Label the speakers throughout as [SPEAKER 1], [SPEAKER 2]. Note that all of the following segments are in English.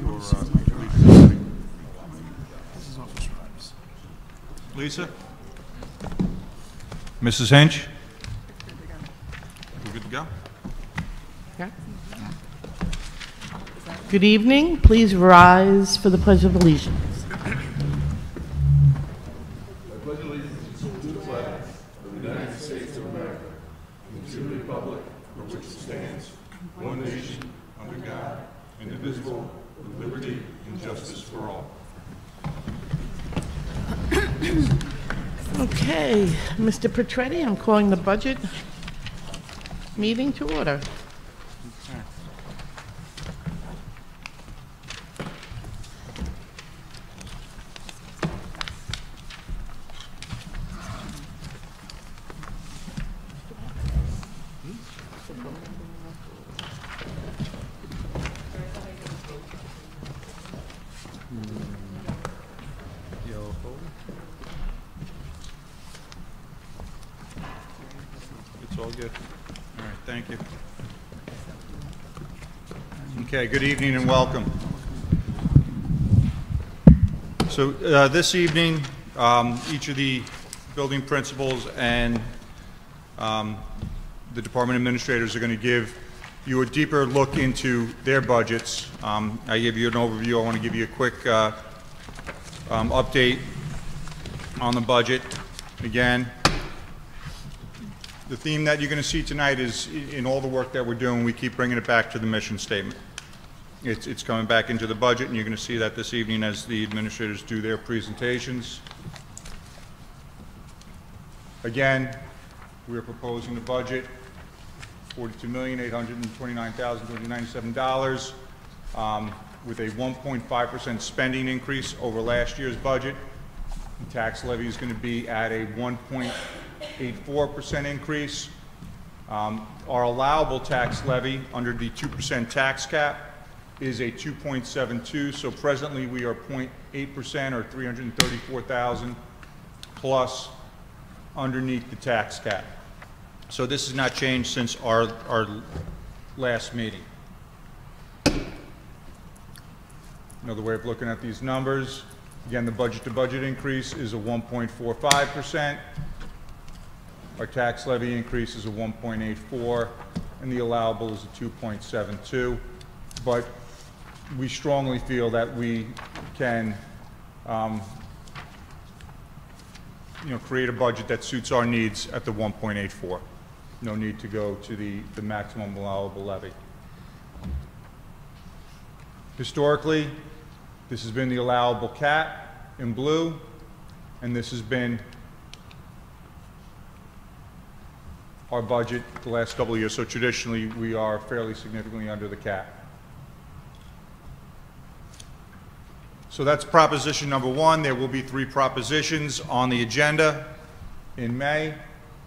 [SPEAKER 1] your, uh, Lisa. Lisa? Mrs. Hinch? We're good to go?
[SPEAKER 2] Good evening. Please rise for the Pledge of Allegiance.
[SPEAKER 1] Under God, indivisible, with liberty and justice for all.
[SPEAKER 2] Okay, Mr. Petretti, I'm calling the budget meeting to order.
[SPEAKER 1] It's all good. All right, thank you. Okay, good evening and welcome. So uh, this evening, um, each of the building principals and um, the department administrators are going to give you a deeper look into their budgets. Um, I gave you an overview. I want to give you a quick uh, um, update on the budget. Again, the theme that you're going to see tonight is, in all the work that we're doing, we keep bringing it back to the mission statement. It's, it's coming back into the budget, and you're going to see that this evening as the administrators do their presentations. Again, we are proposing the budget, forty-two million, eight hundred and twenty-nine thousand, two hundred and ninety-seven dollars, um, with a one point five percent spending increase over last year's budget. The tax levy is going to be at a 1.84% increase. Um, Our allowable tax levy under the 2% tax cap is a 2.72, so presently we are 0.8% or 334,000 plus underneath the tax cap. So this has not changed since our, our last meeting. Another way of looking at these numbers, again, the budget-to-budget increase is a 1.45%. Our tax levy increase is a 1.84, and the allowable is a 2.72. But we strongly feel that we can, um, you know, create a budget that suits our needs at the 1.84. No need to go to the, the maximum allowable levy. Historically, this has been the allowable cap in blue, and this has been our budget the last couple of years. So traditionally, we are fairly significantly under the cap. So that's proposition number one. There will be three propositions on the agenda in May.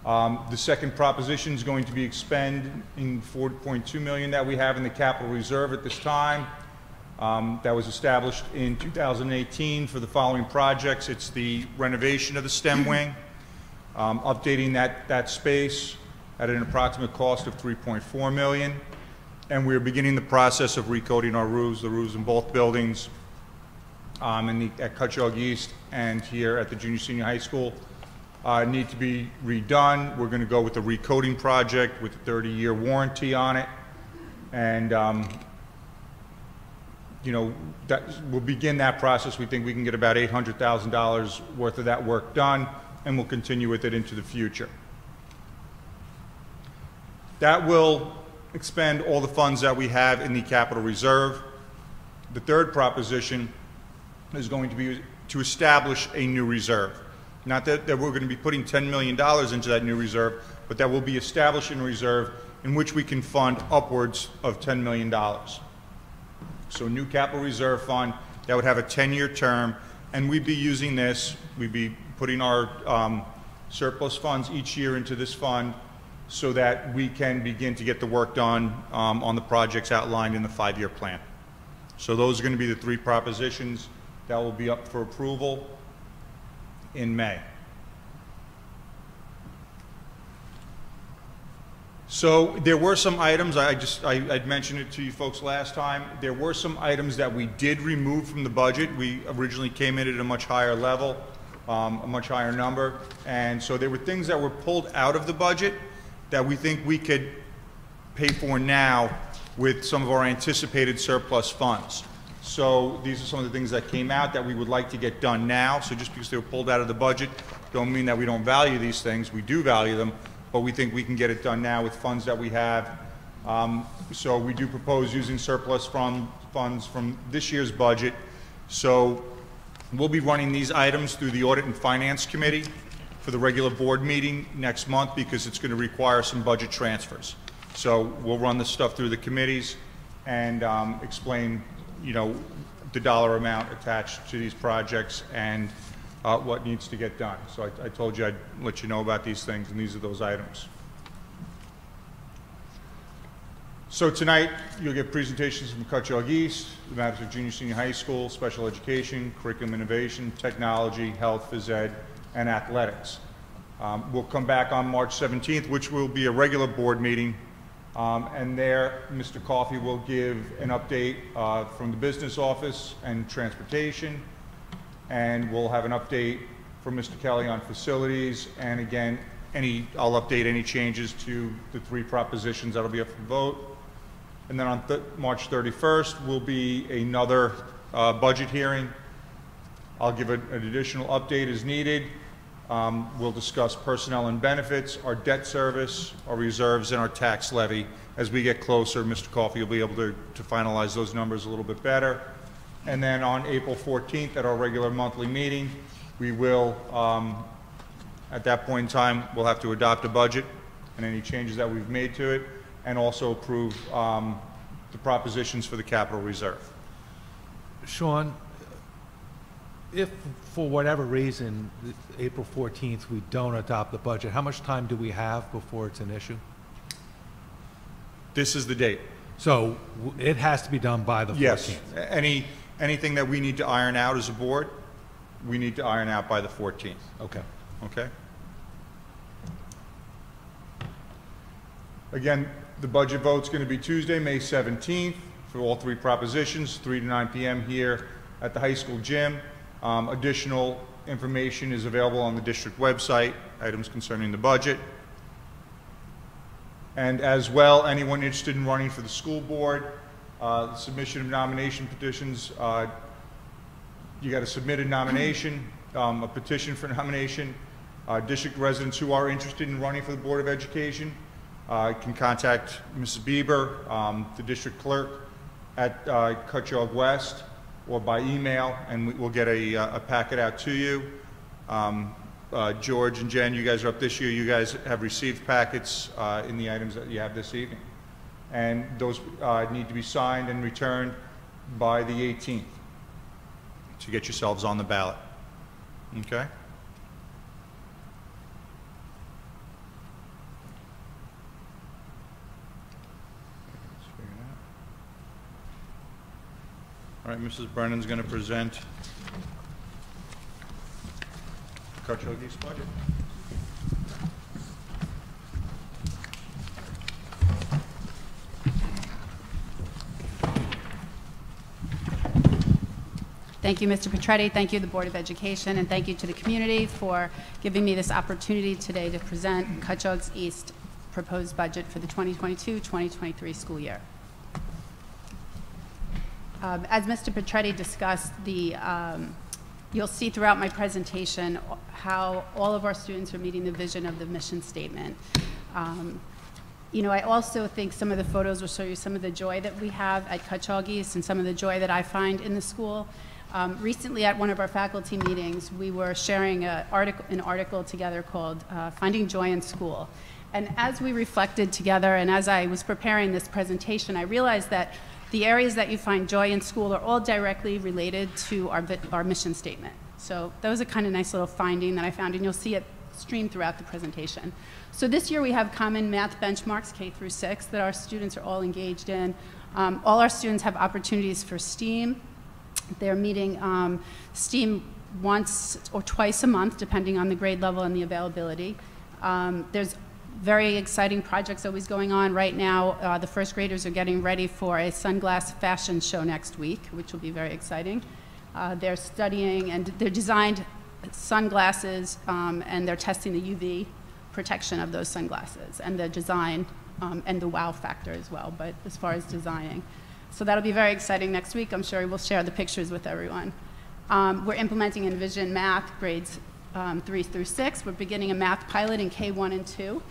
[SPEAKER 1] Um, The second proposition is going to be expend in 4.2 million that we have in the capital reserve at this time. Um, That was established in 2018 for the following projects. It's the renovation of the STEM wing, um, updating that, that space at an approximate cost of 3.4 million. And we're beginning the process of recoding our roofs, the roofs in both buildings, um, in the, at Cutchogue East and here at the junior senior high school, uh, need to be redone. We're gonna go with the recoding project with a 30-year warranty on it. And, um, you know, that, we'll begin that process. We think we can get about $800,000 worth of that work done, and we'll continue with it into the future. That will expend all the funds that we have in the capital reserve. The third proposition is going to be to establish a new reserve. Not that, that we're going to be putting $10 million into that new reserve, but that we'll be establishing a reserve in which we can fund upwards of $10 million. So a new capital reserve fund that would have a 10-year term, and we'd be using this, we'd be putting our um, surplus funds each year into this fund so that we can begin to get the work done um, on the projects outlined in the five-year plan. So those are going to be the three propositions that will be up for approval in May. So there were some items, I just, I, I'd mentioned it to you folks last time. There were some items that we did remove from the budget. We originally came in at a much higher level, um, a much higher number. And so there were things that were pulled out of the budget that we think we could pay for now with some of our anticipated surplus funds. So these are some of the things that came out that we would like to get done now. So just because they were pulled out of the budget, don't mean that we don't value these things. We do value them, but we think we can get it done now with funds that we have. Um, So we do propose using surplus from, funds from this year's budget. So we'll be running these items through the Audit and Finance Committee for the regular board meeting next month because it's going to require some budget transfers. So we'll run this stuff through the committees and um, explain, you know, the dollar amount attached to these projects and uh, what needs to get done. So I- I told you I'd let you know about these things, and these are those items. So tonight, you'll get presentations from Cutchogue East, the Mattituck Junior Senior High School, Special Education, Curriculum Innovation, Technology, Health, Phys Ed, and Athletics. Um, We'll come back on March 17th, which will be a regular board meeting, Um, and there, Mr. Coffey will give an update uh, from the business office and transportation, and we'll have an update from Mr. Kelly on facilities, and again, any, I'll update any changes to the three propositions that'll be up for vote. And then on th- March 31st will be another uh, budget hearing. I'll give a- an additional update as needed. Um, We'll discuss personnel and benefits, our debt service, our reserves, and our tax levy. As we get closer, Mr. Coffey will be able to to finalize those numbers a little bit better. And then on April 14th, at our regular monthly meeting, we will, um, at that point in time, we'll have to adopt a budget and any changes that we've made to it, and also approve um, the propositions for the capital reserve.
[SPEAKER 3] Sean, if for whatever reason, April 14th, we don't adopt the budget, how much time do we have before it's an issue?
[SPEAKER 1] This is the date.
[SPEAKER 3] So it has to be done by the 14th?
[SPEAKER 1] Yes. Any, anything that we need to iron out as a board, we need to iron out by the 14th,
[SPEAKER 3] Okay.
[SPEAKER 1] okay? Again, the budget vote's going to be Tuesday, May 17th, for all three propositions, 3 to 9 PM here at the high school gym. Um, Additional information is available on the district website, items concerning the budget. And as well, anyone interested in running for the school board, uh, submission of nomination petitions, uh, you got to submit a nomination, um, a petition for nomination. Uh, District residents who are interested in running for the Board of Education uh, can contact Mrs. Bieber, um, the district clerk at uh, West, or by email, and we- we'll get a uh, a packet out to you. Um, uh, George and Jen, you guys are up this year, you guys have received packets uh, in the items that you have this evening. And those uh, need to be signed and returned by the 18th to get yourselves on the ballot. Okay? Let's figure it out. All right, Mrs. Brennan's going to present East budget.
[SPEAKER 4] Thank you, Mr. Petretti. Thank you, the Board of Education, and thank you to the community for giving me this opportunity today to present Cutchogue's East proposed budget for the 2022-2023 school year. Um, As Mr. Petretti discussed, the, um, you'll see throughout my presentation how all of our students are meeting the vision of the mission statement. Um, you know, I also think some of the photos will show you some of the joy that we have at East and some of the joy that I find in the school. Um, recently, at one of our faculty meetings, we were sharing article, an article together called uh, Finding Joy in School. And as we reflected together and as I was preparing this presentation, I realized that the areas that you find joy in school are all directly related to our, our mission statement. So that was a kind of nice little finding that I found, and you'll see it stream throughout the presentation. So this year we have common math benchmarks, K through 6, that our students are all engaged in. Um, all our students have opportunities for STEAM. They're meeting um, STEAM once or twice a month, depending on the grade level and the availability. Um, there's very exciting projects always going on. Right now, uh, the first graders are getting ready for a sunglass fashion show next week, which will be very exciting. Uh, they're studying and they're designed sunglasses um, and they're testing the UV protection of those sunglasses and the design um, and the wow factor as well, but as far as designing. So that'll be very exciting next week. I'm sure we'll share the pictures with everyone. Um, we're implementing Envision Math grades um, three through six. We're beginning a math pilot in K1 and 2.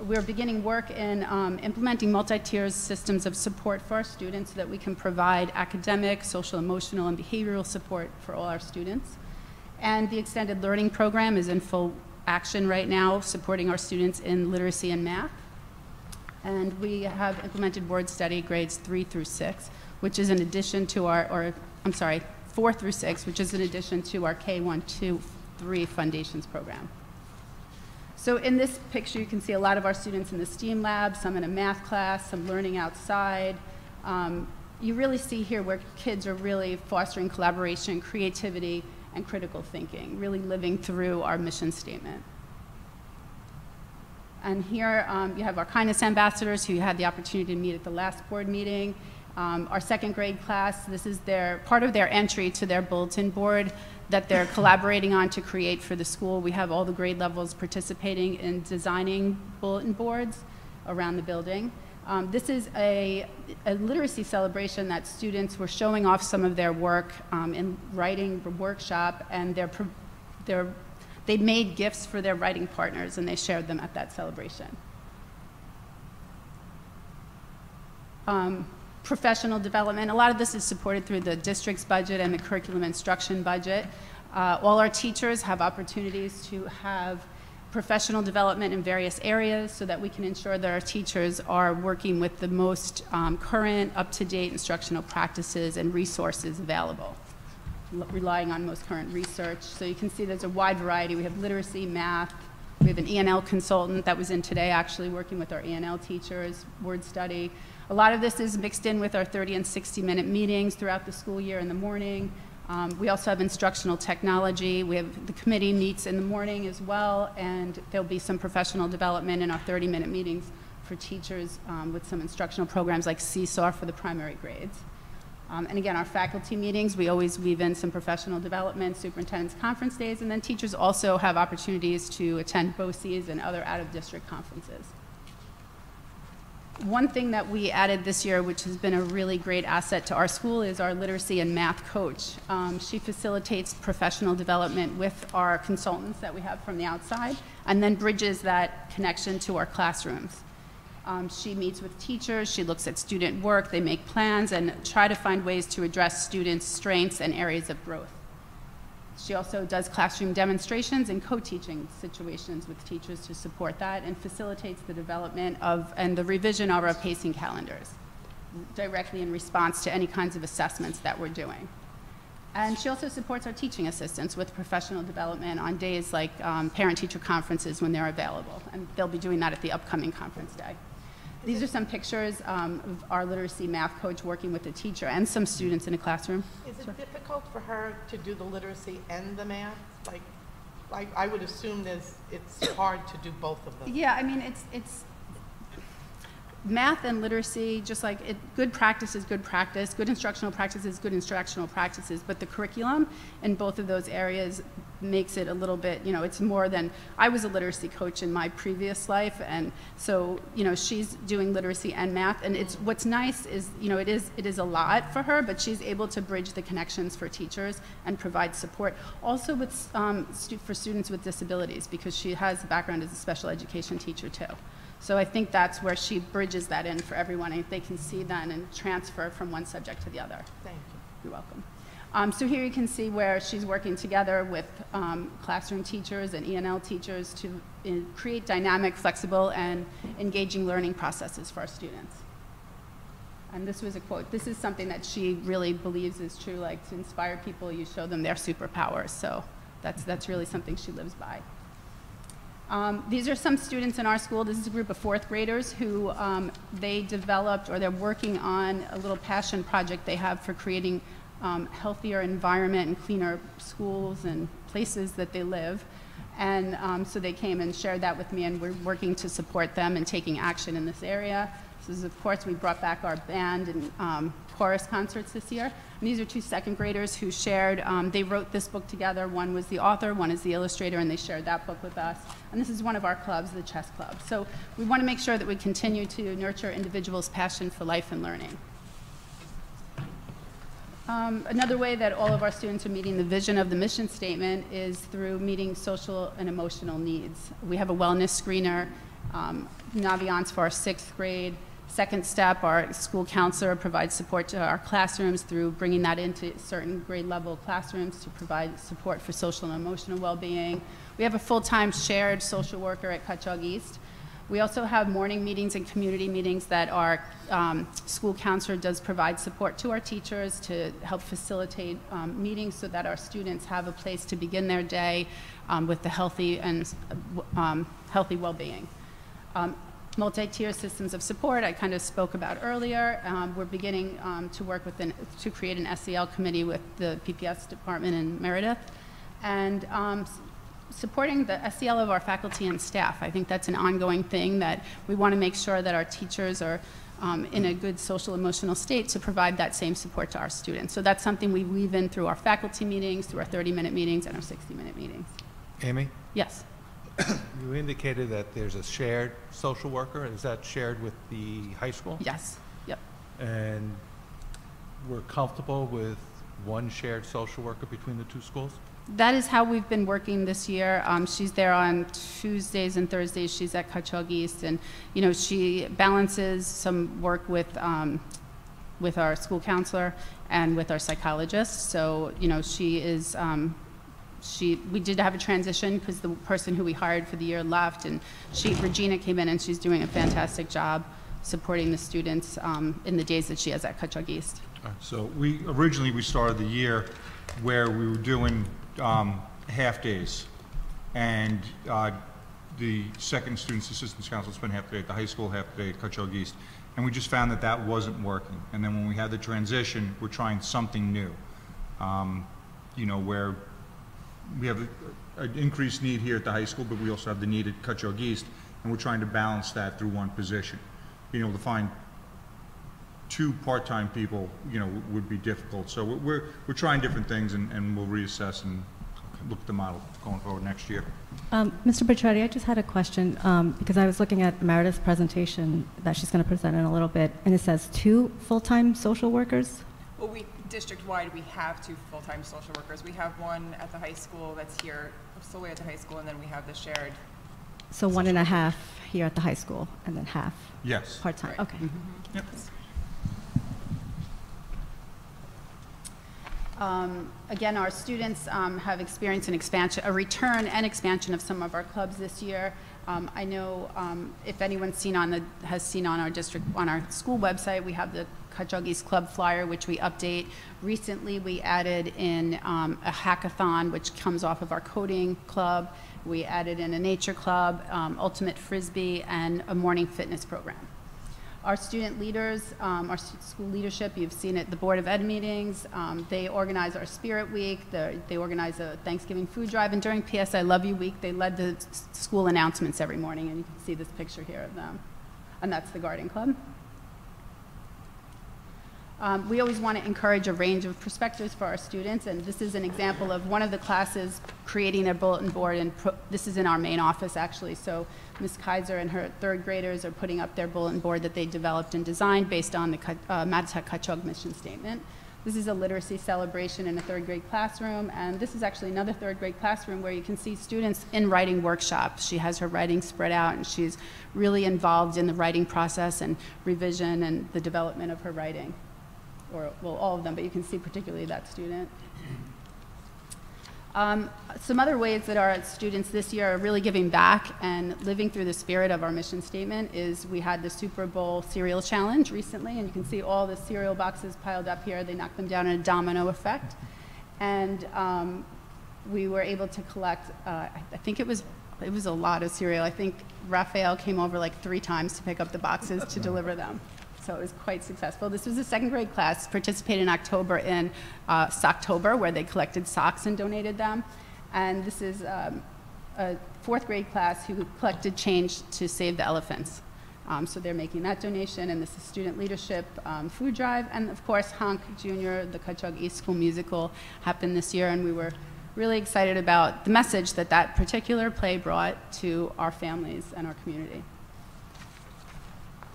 [SPEAKER 4] We're beginning work in um, implementing multi-tier systems of support for our students so that we can provide academic, social, emotional, and behavioral support for all our students. And the extended learning program is in full action right now, supporting our students in literacy and math. And we have implemented word study grades three through six, which is in addition to our, or I'm sorry, four through six, which is in addition to our K1, 2, 3 foundations program. So in this picture, you can see a lot of our students in the STEAM lab, some in a math class, some learning outside. Um, you really see here where kids are really fostering collaboration, creativity, and critical thinking, really living through our mission statement. And here um, you have our kindness ambassadors who you had the opportunity to meet at the last board meeting. Um, our second grade class, this is their part of their entry to their bulletin board that they're collaborating on to create for the school. We have all the grade levels participating in designing bulletin boards around the building. Um, this is a, a, literacy celebration that students were showing off some of their work um, in writing workshop, and they're, they're, they made gifts for their writing partners, and they shared them at that celebration. Um, professional development. A lot of this is supported through the district's budget and the curriculum instruction budget. Uh, all our teachers have opportunities to have professional development in various areas so that we can ensure that our teachers are working with the most um, current, up-to-date instructional practices and resources available, relying on most current research. So you can see there's a wide variety. We have literacy, math, we have an ENL consultant that was in today actually working with our ENL teachers, word study. A lot of this is mixed in with our 30 and 60 minute meetings throughout the school year in the morning. Um, we also have instructional technology. We have the committee meets in the morning as well, and there'll be some professional development in our 30 minute meetings for teachers um, with some instructional programs like Seesaw for the primary grades. Um, and again, our faculty meetings, we always weave in some professional development, superintendent's conference days, and then teachers also have opportunities to attend BOCES and other out-of-district conferences. One thing that we added this year, which has been a really great asset to our school, is our literacy and math coach. Um, she facilitates professional development with our consultants that we have from the outside, and then bridges that connection to our classrooms. Um, she meets with teachers, she looks at student work, they make plans, and try to find ways to address students' strengths and areas of growth. She also does classroom demonstrations and co-teaching situations with teachers to support that and facilitates the development of and the revision of our pacing calendars directly in response to any kinds of assessments that we're doing. And she also supports our teaching assistants with professional development on days like um, parent-teacher conferences when they're available. And they'll be doing that at the upcoming conference day. These are some pictures um, of our literacy math coach working with a teacher and some students in a classroom.
[SPEAKER 2] Is it difficult for her to do the literacy and the math? Like, like I would assume there's, it's hard to do both of them.
[SPEAKER 4] Yeah, I mean, it's, it's, math and literacy, just like it, good practice is good practice, good instructional practice is good instructional practices, but the curriculum in both of those areas makes it a little bit, you know, it's more than, I was a literacy coach in my previous life, and so, you know, she's doing literacy and math, and it's, what's nice is, you know, it is, it is a lot for her, but she's able to bridge the connections for teachers and provide support. Also with, um, stu for students with disabilities, because she has a background as a special education teacher too. So I think that's where she bridges that in for everyone, and they can see then and transfer from one subject to the other.
[SPEAKER 2] Thank you.
[SPEAKER 4] You're welcome. Um, so here you can see where she's working together with um, classroom teachers and ENL teachers to in, create dynamic, flexible, and engaging learning processes for our students. And this was a quote. This is something that she really believes is true, like to inspire people, you show them their superpowers. So that's, that's really something she lives by. Um, these are some students in our school. This is a group of fourth graders who um, they developed or they're working on a little passion project they have for creating um, healthier environment and cleaner schools and places that they live. And um, so they came and shared that with me, and we're working to support them and taking action in this area. So, is, of course, we brought back our band and um, chorus concerts this year. And these are two second graders who shared, um, they wrote this book together. One was the author, one is the illustrator, and they shared that book with us. And this is one of our clubs, the chess club. So we want to make sure that we continue to nurture individuals' passion for life and learning. Um, another way that all of our students are meeting the vision of the mission statement is through meeting social and emotional needs. We have a wellness screener, um, Naviance for our sixth grade. Second step, our school counselor provides support to our classrooms through bringing that into certain grade level classrooms to provide support for social and emotional well-being. We have a full-time shared social worker at Cutchogue East. We also have morning meetings and community meetings that our um, school counselor does provide support to our teachers to help facilitate um, meetings so that our students have a place to begin their day um, with the healthy and um, healthy well-being. Um, multi-tier systems of support I kind of spoke about earlier. Um, we're beginning to work with an, to create an SEL committee with the PPS department in Meredith, and supporting the SEL of our faculty and staff. I think that's an ongoing thing that we want to make sure that our teachers are um, in a good social emotional state to provide that same support to our students. So that's something we weave in through our faculty meetings, through our 30-minute meetings, and our 60-minute meetings.
[SPEAKER 3] Amy,
[SPEAKER 4] Yes.
[SPEAKER 3] you indicated that there's a shared social worker. Is that shared with the high school?
[SPEAKER 4] Yes. Yep.
[SPEAKER 3] And we're comfortable with one shared social worker between the two schools?
[SPEAKER 4] That is how we've been working this year. Um, she's there on Tuesdays and Thursdays. She's at Cutchogue East, and you know she balances some work with um, with our school counselor and with our psychologist. So you know she is. Um, she we did have a transition because the person who we hired for the year left, and she Regina came in and she's doing a fantastic job supporting the students um, in the days that she is at Cutchogue East.
[SPEAKER 1] So we, originally, we started the year where we were doing um, half-days. And uh, the second Students Assistance Council spent half the day at the high school, half the day at Cutchogue East. And we just found that that wasn't working. And then when we had the transition, we're trying something new. Um, You know, where we have a- an increased need here at the high school, but we also have the need at Cutchogue East, and we're trying to balance that through one position. Being able to find two part-time people, you know, would be difficult. So we're- we're, we're trying different things, and, and we'll reassess and look at the model going forward next year.
[SPEAKER 5] Um, Mr. Petretti, I just had a question, um, because I was looking at Meredith's presentation that she's going to present in a little bit, and it says two full-time social workers?
[SPEAKER 6] Well, we, district-wide, we have two full-time social workers. We have one at the high school that's here, solely at the high school, and then we have the shared.
[SPEAKER 5] So one and a half here at the high school, and then half
[SPEAKER 1] Yes.
[SPEAKER 5] part-time?
[SPEAKER 6] Right.
[SPEAKER 5] Okay.
[SPEAKER 1] Yep.
[SPEAKER 4] Um, Again, our students um, have experienced an expansion, a return and expansion of some of our clubs this year. Um, I know um, if anyone's seen on the, has seen on our district, on our school website, we have the East Club flyer, which we update. Recently, we added in um, a hackathon, which comes off of our coding club. We added in a nature club, um, ultimate frisbee, and a morning fitness program. Our student leaders, um, our school leadership, you've seen it, the Board of Ed meetings, um, they organize our Spirit Week, the- they organize a Thanksgiving food drive, and during PS I Love You Week, they led the school announcements every morning, and you can see this picture here of them. And that's the Garden Club. Um, we always want to encourage a range of perspectives for our students, and this is an example of one of the classes creating a bulletin board, and this is in our main office, actually. So Ms. Kaiser and her third graders are putting up their bulletin board that they developed and designed based on the uh, Mattituck Cutchogue mission statement. This is a literacy celebration in a third grade classroom, and this is actually another third grade classroom where you can see students in writing workshops. She has her writing spread out, and she's really involved in the writing process and revision and the development of her writing or, well, all of them, but you can see particularly that student. Um, some other ways that our students this year are really giving back and living through the spirit of our mission statement is we had the Super Bowl cereal challenge recently, and you can see all the cereal boxes piled up here. They knocked them down in a domino effect. And um, we were able to collect, uh, I think it was, it was a lot of cereal. I think Raphael came over like three times to pick up the boxes to deliver them. So it was quite successful. This was a second grade class, participated in October in uh, Socktober, where they collected socks and donated them. And this is um, a fourth grade class who collected change to save the elephants. Um, so they're making that donation, and this is student leadership um, food drive, and of course Honk Junior, the Cutchogue East School musical happened this year, and we were really excited about the message that that particular play brought to our families and our community.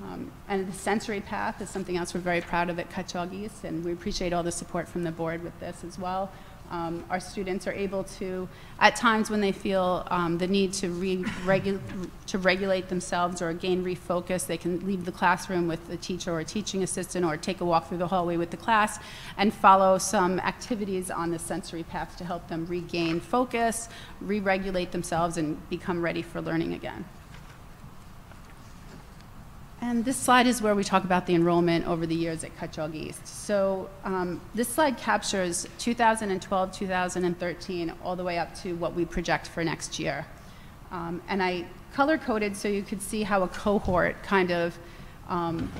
[SPEAKER 4] Um, and the sensory path is something else we're very proud of at East, and we appreciate all the support from the board with this as well. Um, our students are able to, at times when they feel um, the need to, re- regu- to regulate themselves or gain refocus, they can leave the classroom with a teacher or a teaching assistant or take a walk through the hallway with the class and follow some activities on the sensory path to help them regain focus, re regulate themselves, and become ready for learning again. And this slide is where we talk about the enrollment over the years at Cutchogue East. So um, this slide captures 2012, 2013, all the way up to what we project for next year. Um, and I color coded so you could see how a cohort kind of um,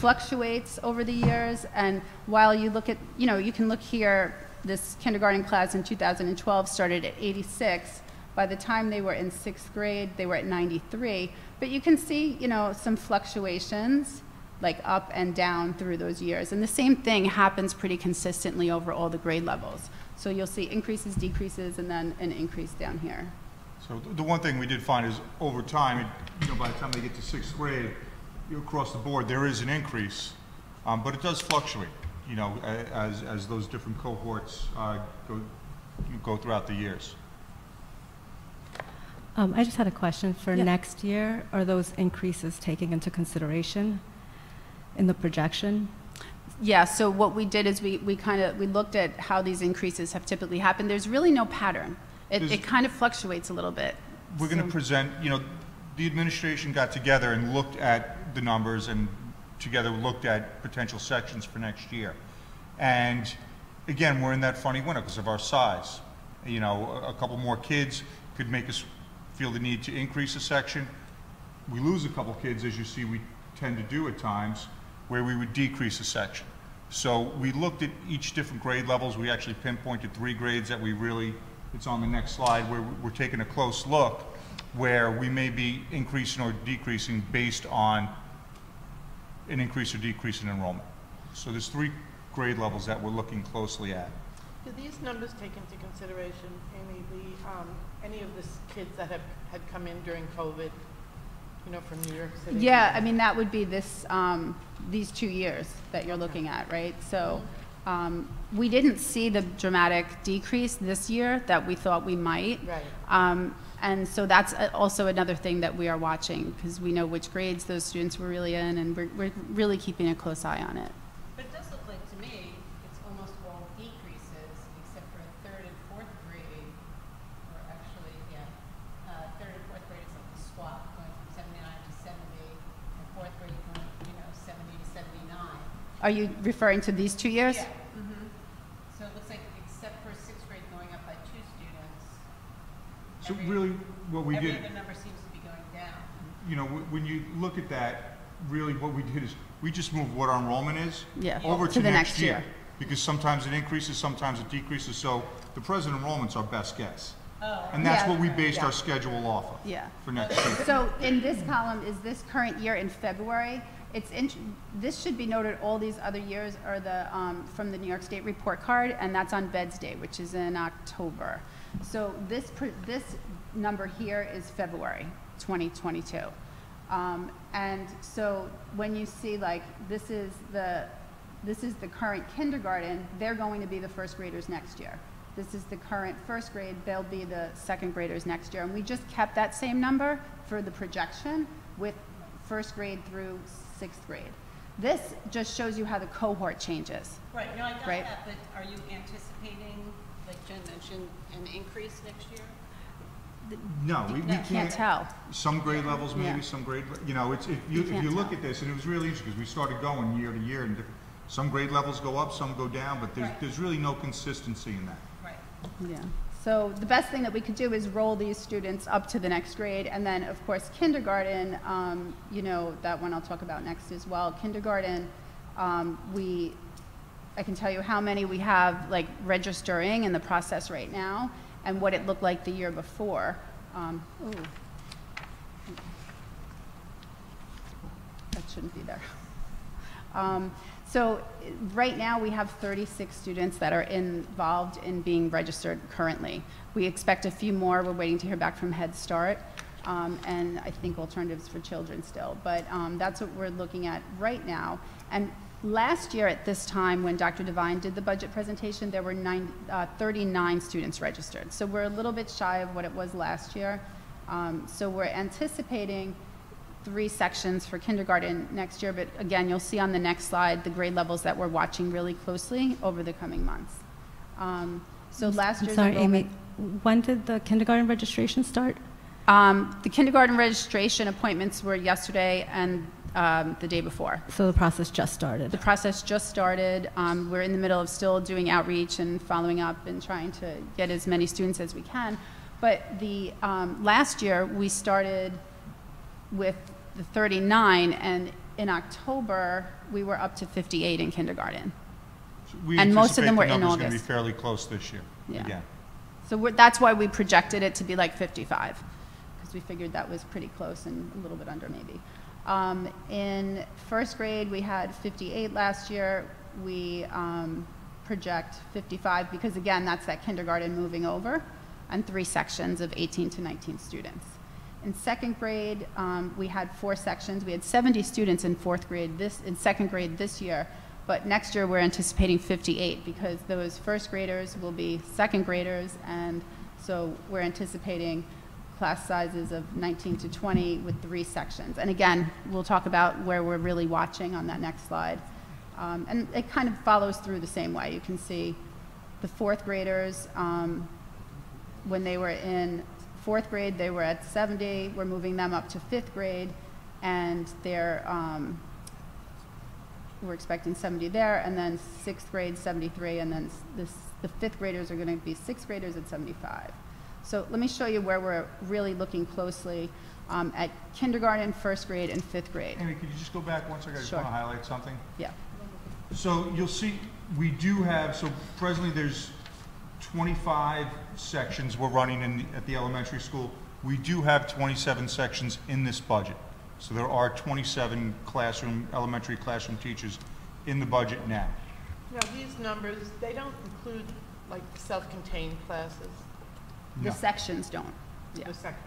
[SPEAKER 4] fluctuates over the years. And while you look at, you know, you can look here, this kindergarten class in 2012 started at 86. By the time they were in sixth grade, they were at 93. But you can see, you know, some fluctuations, like up and down through those years. And the same thing happens pretty consistently over all the grade levels. So you'll see increases, decreases, and then an increase down here.
[SPEAKER 1] So the one thing we did find is over time, you know, by the time they get to sixth grade, across the board, there is an increase, um, but it does fluctuate, you know, as, as those different cohorts uh, go, go throughout the years.
[SPEAKER 5] Um, I just had a question for
[SPEAKER 4] Yeah.
[SPEAKER 5] next year. Are those increases taken into consideration in the projection?
[SPEAKER 4] Yeah, so what we did is we, we kind of, we looked at how these increases have typically happened. There's really no pattern. It,
[SPEAKER 1] There's-
[SPEAKER 4] it kind of fluctuates a little bit.
[SPEAKER 1] We're going to present, you know, the administration got together and looked at the numbers and together looked at potential sections for next year. And again, we're in that funny window because of our size. You know, a a couple more kids could make us feel the need to increase a section. We lose a couple kids, as you see, we tend to do at times, where we would decrease a section. So we looked at each different grade levels. We actually pinpointed three grades that we really, it's on the next slide, where we're taking a close look, where we may be increasing or decreasing based on an increase or decrease in enrollment. So there's three grade levels that we're looking closely at.
[SPEAKER 2] Do these numbers take into consideration, Amy, the, um, any of the kids that have, had come in during COVID, you know, from New York City?
[SPEAKER 4] Yeah, I mean, that would be this, um, these two years that you're looking at, right? So, um, we didn't see the dramatic decrease this year that we thought we might.
[SPEAKER 2] Right.
[SPEAKER 4] Um, and so that's uh, also another thing that we are watching, because we know which grades those students were really in, and we're, we're really keeping a close eye on it
[SPEAKER 7] does look like to me, it's almost all decreases, except for third and fourth grade, or actually, yeah, uh, third and fourth grade is like the swap, going from seventy-nine to seventy, and fourth grade going, you know, seventy to seventy-nine.
[SPEAKER 4] Are you referring to these two years?
[SPEAKER 7] Yeah, mm-hmm. So it looks like, except for sixth grade going up by two students,
[SPEAKER 1] So
[SPEAKER 7] Every-
[SPEAKER 1] really, what we
[SPEAKER 7] every
[SPEAKER 1] did,
[SPEAKER 7] other number seems to be going down.
[SPEAKER 1] you know, when you look at that, really what we did is, we just moved what our enrollment is
[SPEAKER 4] Yeah,
[SPEAKER 1] over
[SPEAKER 4] to
[SPEAKER 1] to
[SPEAKER 4] the
[SPEAKER 1] next
[SPEAKER 4] next
[SPEAKER 1] year.
[SPEAKER 4] year.
[SPEAKER 1] Because sometimes it increases, sometimes it decreases, so the present enrollment's our best guess.
[SPEAKER 7] Oh,
[SPEAKER 1] And that's
[SPEAKER 4] Yeah.
[SPEAKER 1] what we based
[SPEAKER 2] Yeah.
[SPEAKER 1] our schedule off of
[SPEAKER 4] Yeah.
[SPEAKER 1] for next year.
[SPEAKER 4] So in this column is this current year in February. It's, this should be noted, all these other years are the, um, from the New York State Report Card, and that's on Beds Day, which is in October. So this, this number here is February 2022. Um, And so when you see like, this is the, this is the current kindergarten, they're going to be the first graders next year. This is the current first grade, they'll be the second graders next year. And we just kept that same number for the projection with first grade through sixth grade. This just shows you how the cohort changes.
[SPEAKER 7] Right, no, I got
[SPEAKER 4] Right.
[SPEAKER 7] that, but are you anticipating, like Jen mentioned, an increase next year?
[SPEAKER 1] No, we, we
[SPEAKER 4] Can't
[SPEAKER 1] can't.
[SPEAKER 4] tell.
[SPEAKER 1] Some grade levels,
[SPEAKER 4] Yeah.
[SPEAKER 1] maybe, some grade, you know, it's, if you,
[SPEAKER 4] You
[SPEAKER 1] if
[SPEAKER 4] can't
[SPEAKER 1] you look
[SPEAKER 4] tell.
[SPEAKER 1] at this, and it was really interesting, because we started going year to year, and different- some grade levels go up, some go down, but there's,
[SPEAKER 7] Right.
[SPEAKER 1] there's really no consistency in that.
[SPEAKER 7] Right.
[SPEAKER 4] Yeah. So the best thing that we could do is roll these students up to the next grade, and then, of course, kindergarten, um, you know, that one I'll talk about next as well. Kindergarten, um, we, I can tell you how many we have, like, registering in the process right now, and what it looked like the year before. Um, ooh. That shouldn't be there. So right now, we have 36 students that are involved in being registered currently. We expect a few more. We're waiting to hear back from Head Start, um, and I think Alternatives for Children still. But um, that's what we're looking at right now. And last year at this time, when Dr. Devine did the budget presentation, there were nine, uh, 39 students registered. So we're a little bit shy of what it was last year. Um, So we're anticipating three sections for kindergarten next year, but again, you'll see on the next slide the grade levels that we're watching really closely over the coming months. Um, So last
[SPEAKER 5] I'm sorry. Amy, when did the kindergarten registration start?
[SPEAKER 4] Um, The kindergarten registration appointments were yesterday and um, the day before.
[SPEAKER 5] So the process just started.
[SPEAKER 4] The process just started. Um, We're in the middle of still doing outreach and following up and trying to get as many students as we can. But the, um, last year, we started with the 39, and in October, we were up to 58 in kindergarten.
[SPEAKER 1] We
[SPEAKER 4] And most of them were
[SPEAKER 1] the
[SPEAKER 4] in
[SPEAKER 1] number's going to be fairly close this year,
[SPEAKER 4] Yeah.
[SPEAKER 1] again.
[SPEAKER 4] So we're, that's why we projected it to be like 55, because we figured that was pretty close and a little bit under maybe. Um, in first grade, we had 58 last year. We um, project 55 because again, that's that kindergarten moving over, and three sections of 18 to 19 students. In second grade, um, we had four sections. We had 70 students in fourth grade this, in second grade this year, but next year we're anticipating 58 because those first graders will be second graders, and so we're anticipating class sizes of 19 to 20 with three sections. And again, we'll talk about where we're really watching on that next slide. Um, and it kind of follows through the same way. You can see the fourth graders, um, when they were in fourth grade, they were at 70. We're moving them up to fifth grade, and they're, um, we're expecting 70 there, and then sixth grade, 73, and then this, the fifth graders are going to be sixth graders at 75. So let me show you where we're really looking closely um, at kindergarten, first grade, and fifth grade.
[SPEAKER 1] Amy, could you just go back one second? I just
[SPEAKER 4] Sure.
[SPEAKER 1] want to highlight something.
[SPEAKER 4] Yeah.
[SPEAKER 1] So you'll see, we do have, so presently there's 25 sections we're running in, the- at the elementary school. We do have 27 sections in this budget. So there are 27 classroom, elementary classroom teachers in the budget now.
[SPEAKER 2] Now, these numbers, they don't include like self-contained classes,
[SPEAKER 4] The
[SPEAKER 1] No.
[SPEAKER 4] sections don't. Yeah,
[SPEAKER 2] the second.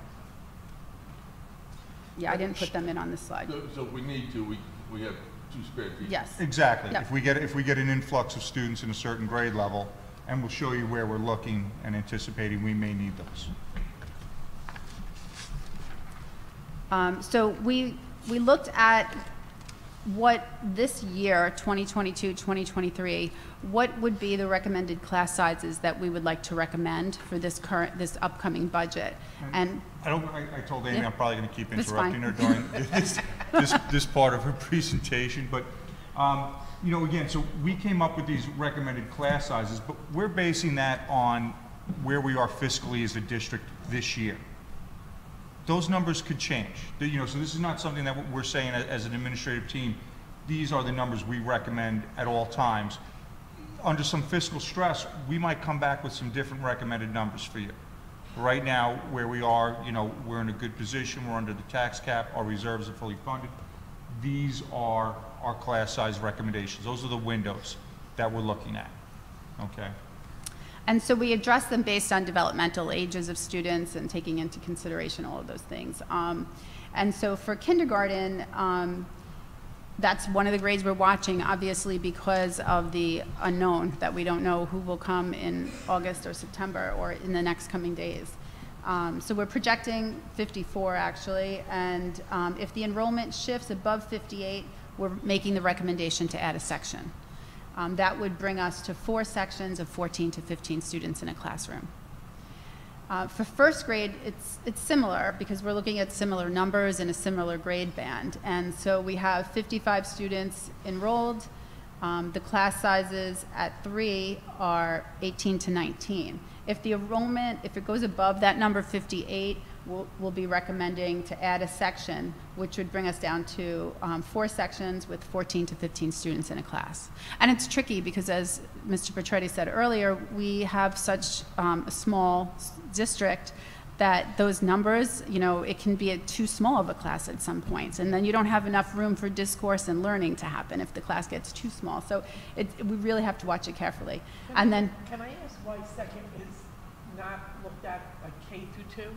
[SPEAKER 4] yeah, I didn't put them in on this slide.
[SPEAKER 8] So, so if we need to, we, we have two spare teachers.
[SPEAKER 4] Yes.
[SPEAKER 1] Exactly.
[SPEAKER 4] Yeah.
[SPEAKER 1] If we get, if we get an influx of students in a certain grade level, and we'll show you where we're looking and anticipating we may need those.
[SPEAKER 4] Um, So we, we looked at what this year, 2022, 2023, what would be the recommended class sizes that we would like to recommend for this current, this upcoming budget? And,
[SPEAKER 1] I don't, I, I told Amy
[SPEAKER 4] Yeah.
[SPEAKER 1] I'm probably gonna keep interrupting her during this, this, this part of her presentation, but, um, you know, again, so we came up with these recommended class sizes, but we're basing that on where we are fiscally as a district this year. Those numbers could change, The- you know, so this is not something that we're saying as an administrative team, these are the numbers we recommend at all times. Under some fiscal stress, we might come back with some different recommended numbers for you. Right now, where we are, you know, we're in a good position, we're under the tax cap, our reserves are fully funded. These are our class size recommendations, those are the windows that we're looking at, okay?
[SPEAKER 4] and so we address them based on developmental ages of students and taking into consideration all of those things. Um, And so for kindergarten, um, that's one of the grades we're watching, obviously, because of the unknown, that we don't know who will come in August or September or in the next coming days. Um, So we're projecting 54, actually, and um, if the enrollment shifts above 58, we're making the recommendation to add a section. Um, That would bring us to four sections of 14 to 15 students in a classroom. Uh, For first grade, it's, it's similar because we're looking at similar numbers in a similar grade band. And so we have 55 students enrolled. Um, The class sizes at three are 18 to 19. If the enrollment, if it goes above that number 58, we'll, we'll be recommending to add a section, which would bring us down to um, four sections with 14 to 15 students in a class. And it's tricky because as Mr. Petretti said earlier, we have such um, a small district that those numbers, you know, it can be a too small of a class at some points, and then you don't have enough room for discourse and learning to happen if the class gets too small. So it, we really have to watch it carefully. And then,
[SPEAKER 2] Can I ask why second is not looked at like K through two?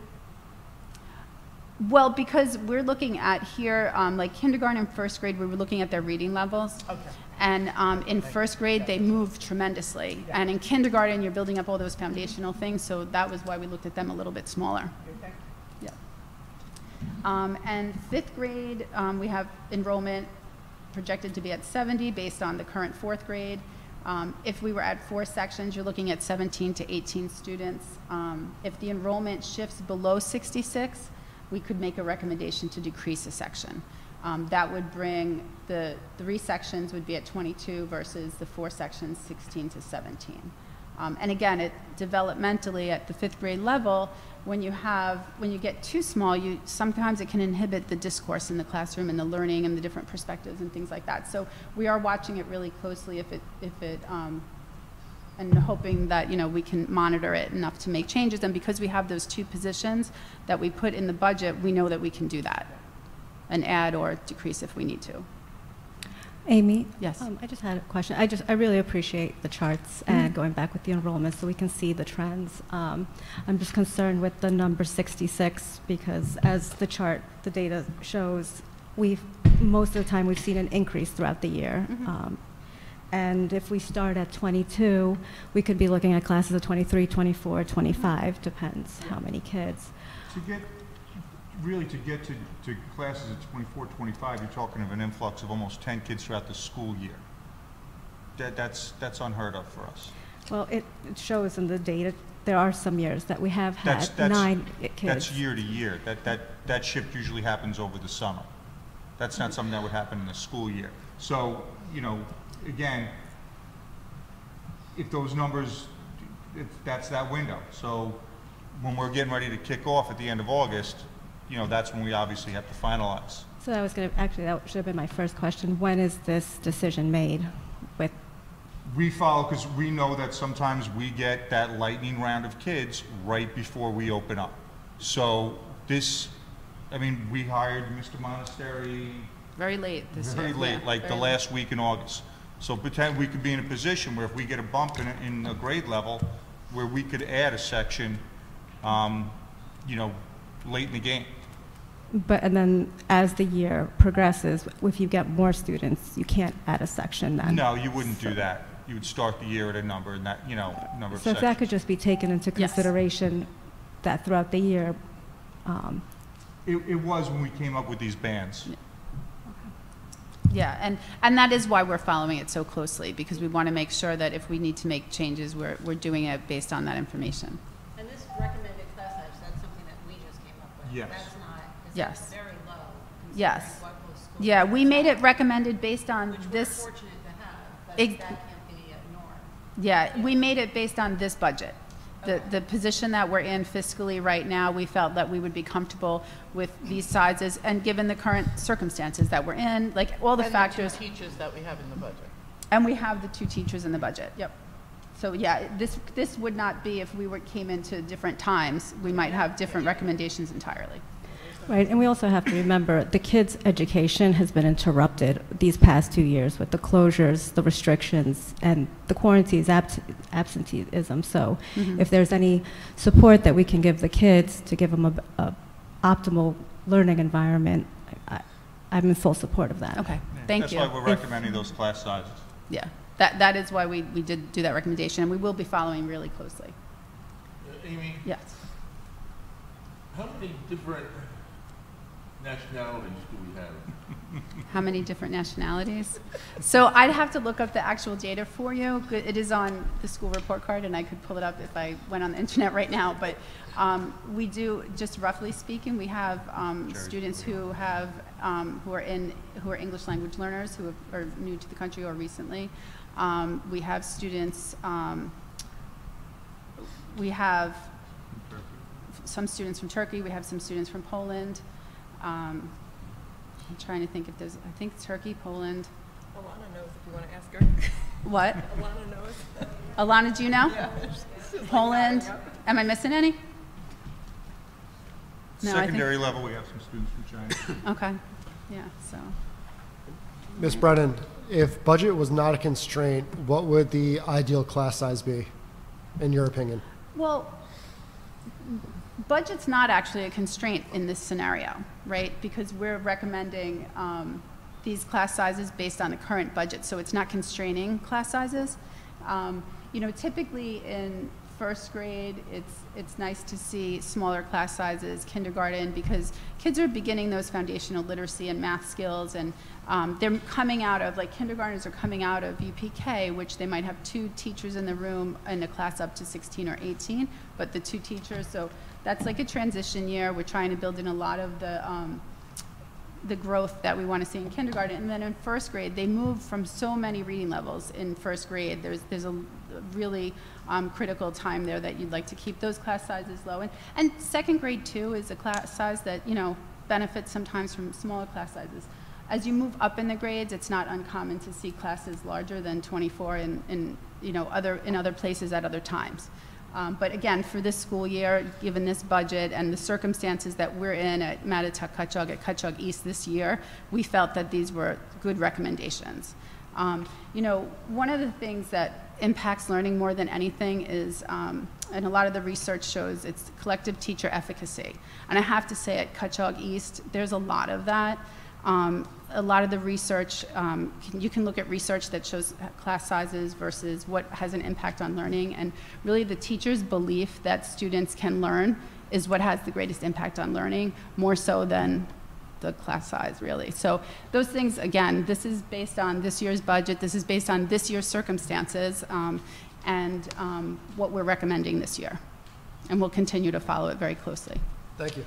[SPEAKER 4] Well, because we're looking at here, um, like kindergarten and first grade, we were looking at their reading levels.
[SPEAKER 2] Okay.
[SPEAKER 4] And um, in first grade, they move tremendously. And in kindergarten, you're building up all those foundational things, so that was why we looked at them a little bit smaller.
[SPEAKER 2] Okay.
[SPEAKER 4] Yeah. Um, and fifth grade, um, we have enrollment projected to be at 70 based on the current fourth grade. Um, if we were at four sections, you're looking at 17 to 18 students. Um, if the enrollment shifts below 66, we could make a recommendation to decrease a section. Um, that would bring the three sections would be at 22 versus the four sections 16 to 17. Um, and again, it developmentally at the fifth grade level, when you have when you get too small, you sometimes it can inhibit the discourse in the classroom and the learning and the different perspectives and things like that. So we are watching it really closely if it if it um, and hoping that you know we can monitor it enough to make changes. And because we have those two positions that we put in the budget, we know that we can do that and add or decrease if we need to.
[SPEAKER 5] Amy?
[SPEAKER 4] Yes.
[SPEAKER 5] Um, I just had a question. I just, I really appreciate the charts and going back with the enrollment so we can see the trends. Um, I'm just concerned with the number 66 because as the chart, the data shows, we've, most of the time, we've seen an increase throughout the year. Um, And if we start at 22, we could be looking at classes of 23, 24, 25, depends how many kids.
[SPEAKER 1] To get, really to get to, to classes at 24, 25, you're talking of an influx of almost 10 kids throughout the school year. That, that's, that's unheard of for us.
[SPEAKER 5] Well, it it shows in the data, there are some years that we have
[SPEAKER 1] That's-
[SPEAKER 5] had
[SPEAKER 1] that's-
[SPEAKER 5] nine kids.
[SPEAKER 1] That's year to year. That, that, that shift usually happens over the summer. That's not something that would happen in the school year. So, you know, again, if those numbers, if that's that window. So when we're getting ready to kick off at the end of August, you know, that's when we obviously have to finalize.
[SPEAKER 5] So that was going to, actually, that should have been my first question. When is this decision made with,
[SPEAKER 1] We follow, because we know that sometimes we get that lightning round of kids right before we open up. So this, I mean, we hired Mr. Monastery
[SPEAKER 4] Very late this year.
[SPEAKER 1] very late,
[SPEAKER 4] yeah,
[SPEAKER 1] like the
[SPEAKER 4] very late.
[SPEAKER 1] last week in August. So pretend we could be in a position where if we get a bump in, a- in a grade level, where we could add a section, um, you know, late in the game.
[SPEAKER 5] but, and then as the year progresses, if you get more students, you can't add a section then?
[SPEAKER 1] No, you wouldn't do that. You would start the year at a number and that, you know, number of
[SPEAKER 5] So if that
[SPEAKER 1] sections.
[SPEAKER 5] could just be taken into
[SPEAKER 4] Yes.
[SPEAKER 5] consideration, that throughout the year, um,
[SPEAKER 1] It, it was when we came up with these bands.
[SPEAKER 4] Yeah, and, and that is why we're following it so closely, because we want to make sure that if we need to make changes, we're, we're doing it based on that information.
[SPEAKER 7] And this recommended class size, that's something that we just came up with?
[SPEAKER 1] Yes.
[SPEAKER 7] That's not, 'cause
[SPEAKER 4] Yes.
[SPEAKER 7] that's very low
[SPEAKER 4] Yes.
[SPEAKER 7] what.
[SPEAKER 4] Yeah, we made it recommended based on
[SPEAKER 7] Which we're
[SPEAKER 4] this,
[SPEAKER 7] fortunate to have, but
[SPEAKER 4] Ex-
[SPEAKER 7] that can't be a norm.
[SPEAKER 4] yeah, we made it based on this budget. The, the position that we're in fiscally right now, we felt that we would be comfortable with these sizes, and given the current circumstances that we're in, like, all the
[SPEAKER 2] And
[SPEAKER 4] factors.
[SPEAKER 2] two teachers that we have in the budget.
[SPEAKER 4] And we have the two teachers in the budget, yep. So, yeah, this, this would not be, if we were, came into different times, we might have different recommendations entirely.
[SPEAKER 5] Right, and we also have to remember, the kids' education has been interrupted these past two years with the closures, the restrictions, and the quarantines, abs- absenteeism. So if there's any support that we can give the kids to give them a, a optimal learning environment, I, I'm in full support of that.
[SPEAKER 4] Okay, thank
[SPEAKER 1] That's
[SPEAKER 4] you.
[SPEAKER 1] why we're recommending those class sizes.
[SPEAKER 4] Yeah, that, that is why we, we did do that recommendation, and we will be following really closely.
[SPEAKER 8] Uh, Amy,
[SPEAKER 4] Yes.
[SPEAKER 8] how many different nationalities do we have?
[SPEAKER 4] How many different nationalities? So I'd have to look up the actual data for you. It is on the school report card, and I could pull it up if I went on the internet right now. But um, we do, just roughly speaking, we have um, students who have, um, who are in, who are English language learners, who have- are new to the country or recently. Um, We have students, um, we have some students from Turkey, we have some students from Poland. Um, I'm trying to think if there's, I think Turkey, Poland.
[SPEAKER 6] Alana knows if you want to ask her.
[SPEAKER 4] What?
[SPEAKER 6] Alana knows.
[SPEAKER 4] Alana, do you know? Yeah. Poland? Am I missing any? No, I think-
[SPEAKER 1] Secondary level, we have some students from China.
[SPEAKER 4] Okay, yeah, so.
[SPEAKER 9] Ms. Brennan, if budget was not a constraint, what would the ideal class size be, in your opinion?
[SPEAKER 4] Well, budget's not actually a constraint in this scenario, right? Because we're recommending um, these class sizes based on the current budget, so it's not constraining class sizes. Um, You know, typically in first grade, it's, it's nice to see smaller class sizes, kindergarten, because kids are beginning those foundational literacy and math skills, and um, they're coming out of, like kindergartners are coming out of UPK, which they might have two teachers in the room in a class up to 16 or 18, but the two teachers, so that's like a transition year. We're trying to build in a lot of the, um, the growth that we want to see in kindergarten. And then in first grade, they move from so many reading levels in first grade. There's, there's a really um, critical time there that you'd like to keep those class sizes low. And, and second grade, too, is a class size that, you know, benefits sometimes from smaller class sizes. As you move up in the grades, it's not uncommon to see classes larger than 24 in, in you know, other, in other places at other times. Um, But again, for this school year, given this budget and the circumstances that we're in at Mattituck Cutchogue, at Cutchogue East this year, we felt that these were good recommendations. Um, You know, one of the things that impacts learning more than anything is, um, and a lot of the research shows, it's collective teacher efficacy. And I have to say, at Cutchogue East, there's a lot of that. Um, a lot of the research, um, you can look at research that shows class sizes versus what has an impact on learning, and really the teacher's belief that students can learn is what has the greatest impact on learning, more so than the class size, really. So those things, again, this is based on this year's budget, this is based on this year's circumstances, um, and um, what we're recommending this year. And we'll continue to follow it very closely.
[SPEAKER 9] Thank you.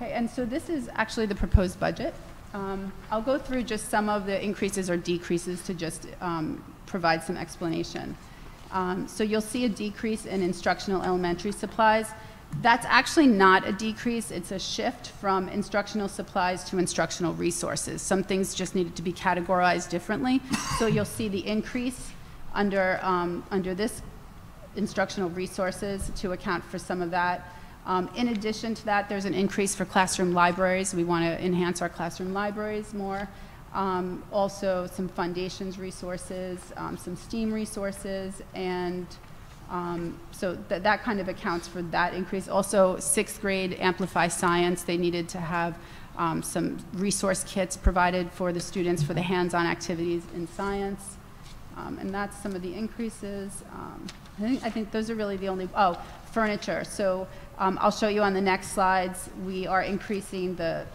[SPEAKER 4] Okay, and so this is actually the proposed budget. Um, I'll go through just some of the increases or decreases to just um, provide some explanation. Um, So you'll see a decrease in instructional elementary supplies. That's actually not a decrease, it's a shift from instructional supplies to instructional resources. Some things just needed to be categorized differently. So you'll see the increase under, um, under this instructional resources to account for some of that. Um, In addition to that, there's an increase for classroom libraries. We want to enhance our classroom libraries more. Um, Also, some foundations resources, um, some STEAM resources, and um, so that, that kind of accounts for that increase. Also, sixth grade Amplify Science, they needed to have um, some resource kits provided for the students for the hands-on activities in science. Um, And that's some of the increases. I think, I think those are really the only, oh, furniture. So um, I'll show you on the next slides, we are increasing the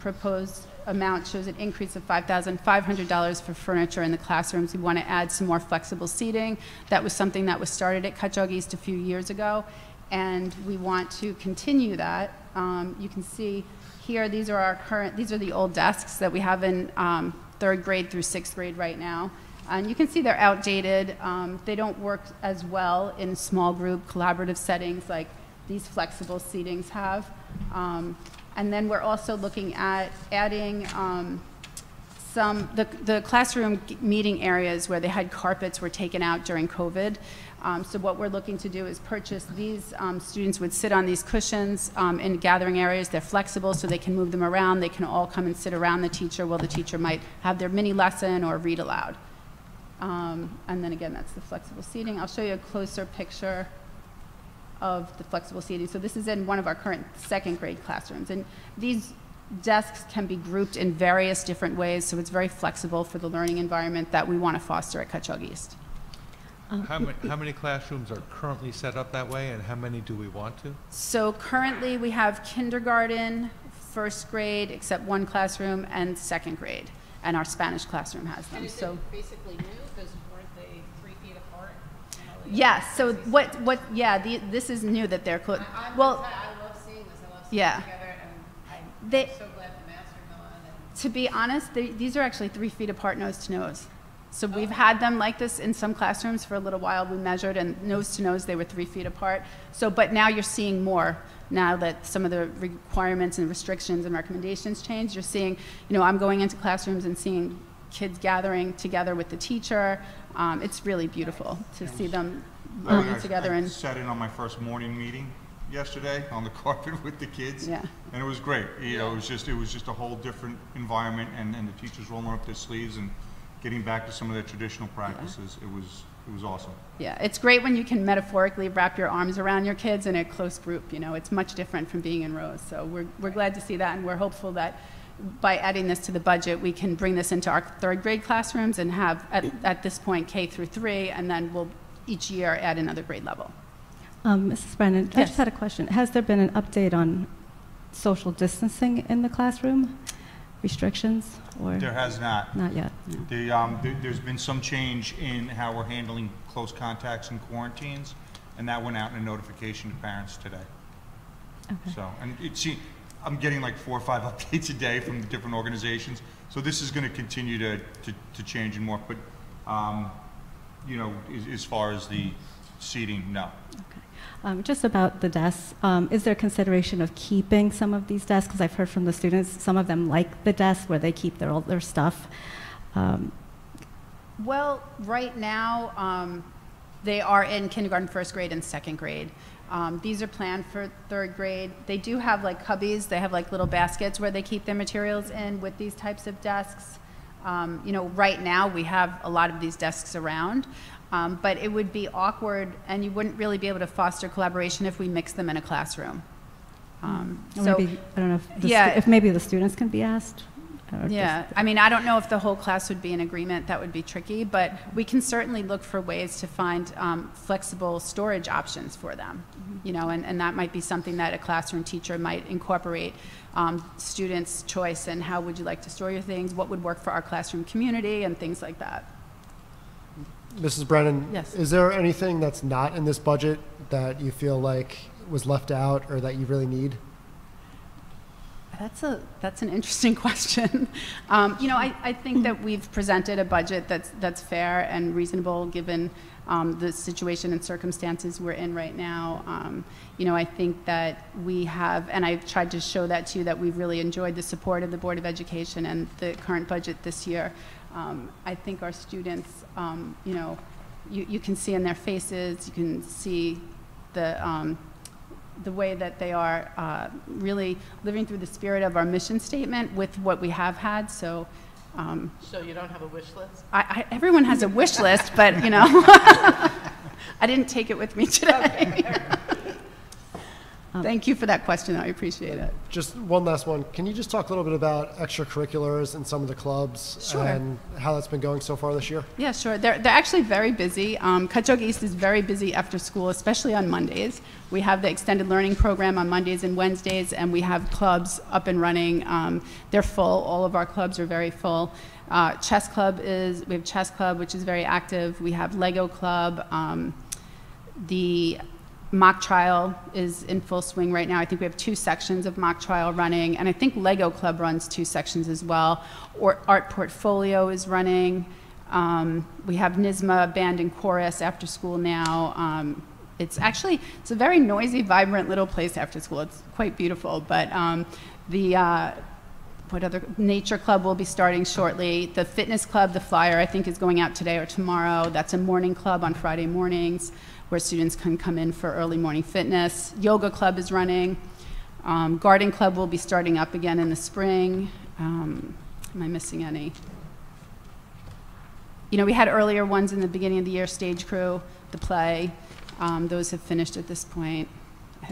[SPEAKER 4] proposed amount shows an increase of $5,500 for furniture in the classrooms. We want to add some more flexible seating. That was something that was started at Cutchogue East a few years ago, and we want to continue that. Um, You can see here, these are our current, these are the old desks that we have in um, third grade through sixth grade right now. And you can see they're outdated. Um, They don't work as well in small group collaborative settings like these flexible seatings have. Um, And then we're also looking at adding um, some, the, the classroom meeting areas where they had carpets were taken out during COVID. Um, so what we're looking to do is purchase these, um, students would sit on these cushions, um, in gathering areas. They're flexible, so they can move them around. They can all come and sit around the teacher while the teacher might have their mini lesson or read aloud. Um, and then again, that's the flexible seating. I'll show you a closer picture of the flexible seating. So this is in one of our current second grade classrooms. And these desks can be grouped in various different ways, so it's very flexible for the learning environment that we want to foster at Cutchogue East.
[SPEAKER 3] Um, how many, how many classrooms are currently set up that way, and how many do we want to?
[SPEAKER 4] So currently, we have kindergarten, first grade, except one classroom, and second grade. And our Spanish classroom has
[SPEAKER 7] And
[SPEAKER 4] them,
[SPEAKER 7] is
[SPEAKER 4] so.
[SPEAKER 7] it basically new, because weren't they three feet apart? You know, like-
[SPEAKER 4] Yes, so what, what, yeah, the, this is new that they're, clo-
[SPEAKER 7] I, I'm,
[SPEAKER 4] well,
[SPEAKER 7] I love seeing this, I love seeing
[SPEAKER 4] Yeah.
[SPEAKER 7] it together, and I'm
[SPEAKER 4] They-
[SPEAKER 7] so glad the and
[SPEAKER 4] To be honest, they, these are actually three feet apart nose to nose. So oh. we've had them like this in some classrooms for a little while. We measured, and nose to nose, they were three feet apart. So, but now you're seeing more. Now that some of the requirements and restrictions and recommendations change, you're seeing, you know, I'm going into classrooms and seeing kids gathering together with the teacher. Um, it's really beautiful to see them get
[SPEAKER 1] I-
[SPEAKER 4] together
[SPEAKER 1] I
[SPEAKER 4] and,
[SPEAKER 1] Sat in on my first morning meeting yesterday on the carpet with the kids.
[SPEAKER 4] yeah.
[SPEAKER 1] And it was great. You know, it was just, it was just a whole different environment and, and the teachers rolling up their sleeves and getting back to some of their traditional practices. It was, it was awesome.
[SPEAKER 4] Yeah, it's great when you can metaphorically wrap your arms around your kids in a close group, you know, it's much different from being in rows. So we're, we're glad to see that, and we're hopeful that by adding this to the budget, we can bring this into our third grade classrooms and have, at, at this point, K through three, and then we'll each year add another grade level.
[SPEAKER 5] Um, Mrs. Brennan, I just had a question. Has there been an update on social distancing in the classroom? Restrictions, or
[SPEAKER 1] There has not.
[SPEAKER 5] not yet?
[SPEAKER 1] The, um, there, there's been some change in how we're handling close contacts and quarantines, and that went out in a notification to parents today.
[SPEAKER 5] Okay.
[SPEAKER 1] So, and it, it's, I'm getting like four or five updates a day from the different organizations. So this is gonna continue to, to, to change and morph, but, um, you know, as, as far as the seating, no.
[SPEAKER 5] Okay. Um, Just about the desks, um, is there consideration of keeping some of these desks? Because I've heard from the students, some of them like the desks where they keep their, all their stuff. Um,
[SPEAKER 4] Well, right now, um, they are in kindergarten, first grade, and second grade. Um, these are planned for third grade. They do have like cubbies, they have like little baskets where they keep their materials in with these types of desks. Um, you know, right now, we have a lot of these desks around, um, but it would be awkward, and you wouldn't really be able to foster collaboration if we mix them in a classroom. Um, so,
[SPEAKER 5] maybe, I don't know if,
[SPEAKER 4] Yeah.
[SPEAKER 5] if maybe the students can be asked? Or if
[SPEAKER 4] yeah, I mean, I don't know if the whole class would be in agreement, that would be tricky, but we can certainly look for ways to find um, flexible storage options for them, you know, and, and that might be something that a classroom teacher might incorporate, um, students' choice and how would you like to store your things, what would work for our classroom community, and things like that.
[SPEAKER 9] Mrs. Brennan?
[SPEAKER 4] Yes.
[SPEAKER 9] Is there anything that's not in this budget that you feel like was left out or that you really need?
[SPEAKER 4] That's a that's an interesting question. Um, you know, I, I think that we've presented a budget that's that's fair and reasonable given um, the situation and circumstances we're in right now. Um, you know, I think that we have, and I've tried to show that to you, that we've really enjoyed the support of the Board of Education and the current budget this year. Um, I think our students, um, you know, you, you can see in their faces, you can see the um, the way that they are uh, really living through the spirit of our mission statement with what we have had. So um,
[SPEAKER 2] So you don't have a wish list?
[SPEAKER 4] I, I, everyone has a wish list, but you know, I didn't take it with me today. Thank you for that question. I appreciate it.
[SPEAKER 9] Just one last one. Can you just talk a little bit about extracurriculars and some of the clubs
[SPEAKER 4] Sure.
[SPEAKER 9] and how that's been going so far this year?
[SPEAKER 4] Yeah, sure. They're, they're actually very busy. Um, Cutchogue East is very busy after school, especially on Mondays. We have the extended learning program on Mondays and Wednesdays, and we have clubs up and running. Um, they're full. All of our clubs are very full. Uh, chess club is, we have chess club, which is very active. We have Lego club. Um, the mock trial is in full swing right now. I think we have two sections of mock trial running, and I think Lego Club runs two sections as well. Or Art Portfolio is running. Um, we have NYSSMA band and chorus after school now. Um, it's actually it's a very noisy, vibrant little place after school. It's quite beautiful, but um, the uh, what other nature club will be starting shortly the fitness club the flyer i think is going out today or tomorrow that's a morning club on friday mornings where students can come in for early morning fitness. Yoga club is running. Um, garden club will be starting up again in the spring. Um, am i missing any? You know we had earlier ones in the beginning of the year stage crew the play. Um, those have finished at this point.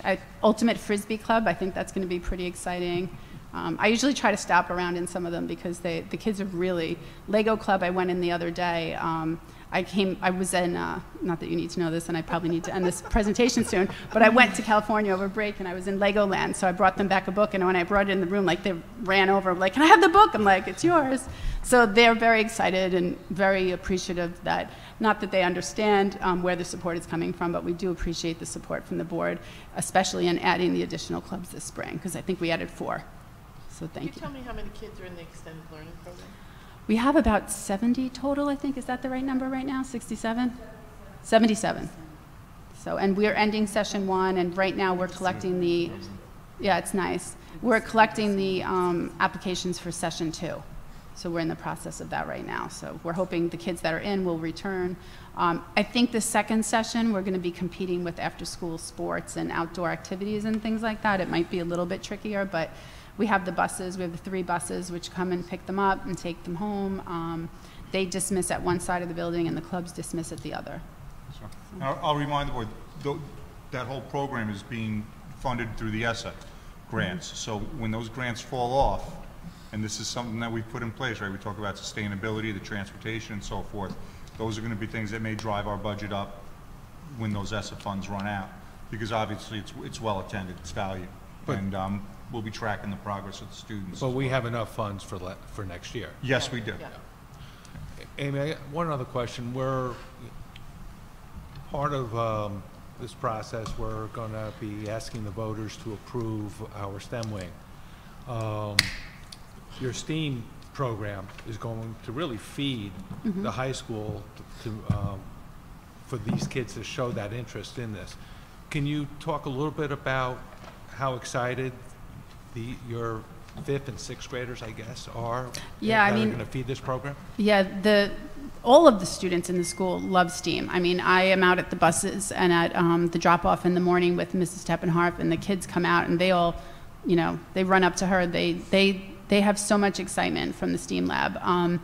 [SPEAKER 4] I, ultimate frisbee club i think that's going to be pretty exciting. Um, I usually try to stop around in some of them because they, the kids are really Lego Club. I went in the other day. Um, I came. I was in. Uh, not that you need to know this, and I probably need to end this presentation soon. But I went to California over break, and I was in Legoland. So I brought them back a book, and when I brought it in the room, like they ran over, like, "Can I have the book?" I'm like, "It's yours." So they're very excited and very appreciative that not that they understand um, where the support is coming from, but we do appreciate the support from the board, especially in adding the additional clubs this spring because I think we added four. So
[SPEAKER 2] Can you
[SPEAKER 4] Can you.
[SPEAKER 2] tell me how many kids are in the extended learning program?
[SPEAKER 4] We have about 70 total, I think. Is that the right number right now? 67? 77. So, and we're ending session one, and right now we're collecting the, yeah, it's nice. We're collecting the um, applications for session two. So we're in the process of that right now. So we're hoping the kids that are in will return. Um, I think the second session, we're going to be competing with after-school sports and outdoor activities and things like that. It might be a little bit trickier, but we have the buses, we have the three buses which come and pick them up and take them home. Um, They dismiss at one side of the building and the clubs dismiss at the other.
[SPEAKER 1] So, I'll, I'll remind the board, tho- that whole program is being funded through the ESSA grants. So when those grants fall off, and this is something that we've put in place, right, we talk about sustainability, the transportation and so forth, those are gonna be things that may drive our budget up when those ESSA funds run out, because obviously it's, it's well-attended, it's valued.
[SPEAKER 3] But-
[SPEAKER 1] And, um, we'll be tracking the progress of the students.
[SPEAKER 3] But we have enough funds for, le- for next year.
[SPEAKER 1] Yes, we do.
[SPEAKER 2] Yeah.
[SPEAKER 3] Amy, I- one other question. We're, part of um, this process, we're going to be asking the voters to approve our STEM wing. Um, Your STEAM program is going to really feed the high school to, um, for these kids to show that interest in this. Can you talk a little bit about how excited the, your fifth and sixth graders, I guess, are?
[SPEAKER 4] Yeah, I mean-
[SPEAKER 3] going to feed this program?
[SPEAKER 4] Yeah, the, all of the students in the school love STEAM. I mean, I am out at the buses and at um, the drop-off in the morning with Mrs. Teppenharf, and the kids come out and they all, you know, they run up to her. They, they, they have so much excitement from the STEAM lab. Um,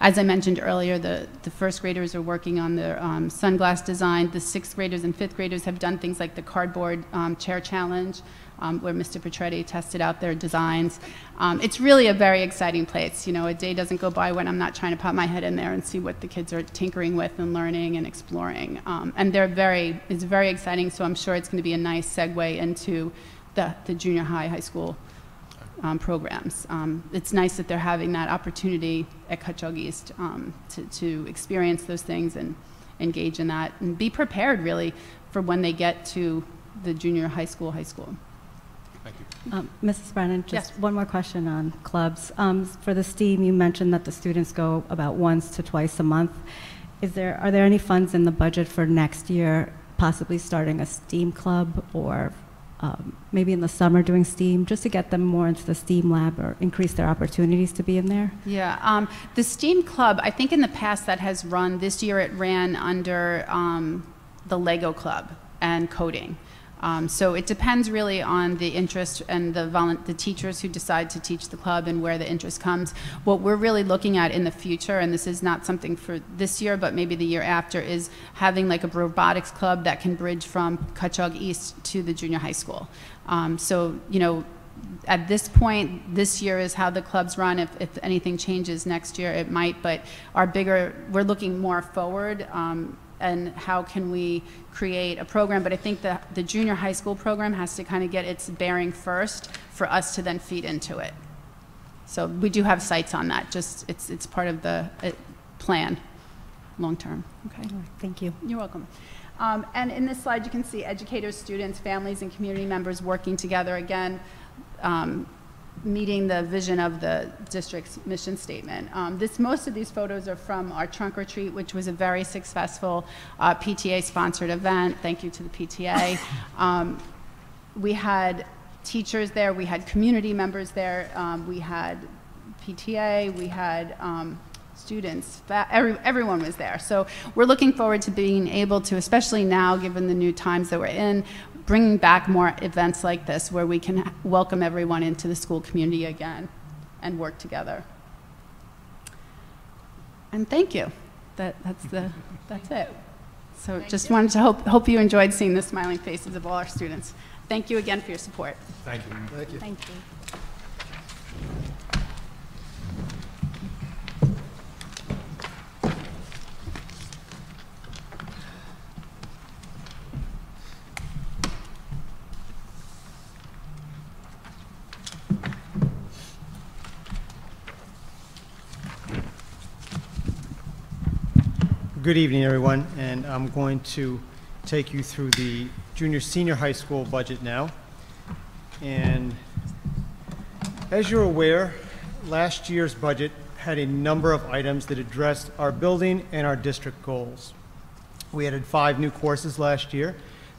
[SPEAKER 4] as I mentioned earlier, the, the first graders are working on their um, sunglass design. The sixth graders and fifth graders have done things like the cardboard um, chair challenge, um, where Mr. Petretti tested out their designs. Um, it's really a very exciting place. You know, a day doesn't go by when I'm not trying to pop my head in there and see what the kids are tinkering with and learning and exploring. Um, and they're very, it's very exciting. So I'm sure it's going to be a nice segue into the, the junior high, high school um, programs. Um, it's nice that they're having that opportunity at Cutchogue East um, to, to experience those things and engage in that and be prepared really for when they get to the junior high school, high school.
[SPEAKER 5] Um, Mrs. Brennan, just
[SPEAKER 4] Yes.
[SPEAKER 5] one more question on clubs. Um, For the STEAM, you mentioned that the students go about once to twice a month. Is there, are there any funds in the budget for next year, possibly starting a STEAM club or um, maybe in the summer doing STEAM, just to get them more into the STEAM lab or increase their opportunities to be in there?
[SPEAKER 4] Yeah, um, the STEAM Club, I think in the past that has run, this year it ran under um, the Lego Club and coding. Um, so it depends really on the interest and the, the teachers who decide to teach the club and where the interest comes. What we're really looking at in the future, and this is not something for this year, but maybe the year after, is having like a robotics club that can bridge from Cutchogue East to the junior high school. Um, so, you know, at this point, this year is how the clubs run. If, if anything changes next year, it might, but our bigger, we're looking more forward um, and how can we create a program. But I think the, the junior high school program has to kind of get its bearing first for us to then feed into it. So we do have sights on that, just it's, it's part of the uh, plan, long-term, okay?
[SPEAKER 5] All right, Thank you.
[SPEAKER 4] You're welcome. Um, and in this slide, you can see educators, students, families, and community members working together, again, um, meeting the vision of the district's mission statement. Um, this, most of these photos are from our trunk retreat, which was a very successful uh, PTA-sponsored event. Thank you to the PTA. Um, we had teachers there, we had community members there, um, we had PTA, we had um, students, every, everyone was there. So we're looking forward to being able to, especially now, given the new times that we're in, bringing back more events like this where we can welcome everyone into the school community again and work together. And thank you. That, that's, the, that's it. So just wanted to hope, hope you enjoyed seeing the smiling faces of all our students. Thank you again for your support.
[SPEAKER 3] Thank you.
[SPEAKER 9] Thank you.
[SPEAKER 4] Thank you.
[SPEAKER 10] Good evening, everyone, and I'm going to take you through the junior senior high school budget now. And as you're aware, last year's budget had a number of items that addressed our building and our district goals. We added five new courses last year.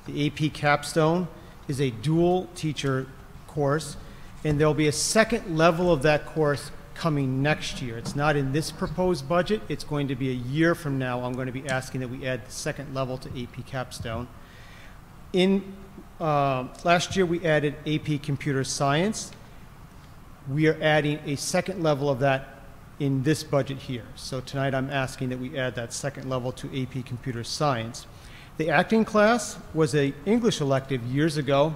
[SPEAKER 10] The AP Capstone is a dual teacher course, and there'll be a second level of that course coming next year. It's not in this proposed budget. It's going to be a year from now. I'm going to be asking that we add the second level to AP Capstone. In, uh, last year, we added AP Computer Science. We are adding a second level of that in this budget here. So tonight, I'm asking that we add that second level to AP Computer Science. The acting class was a English elective years ago.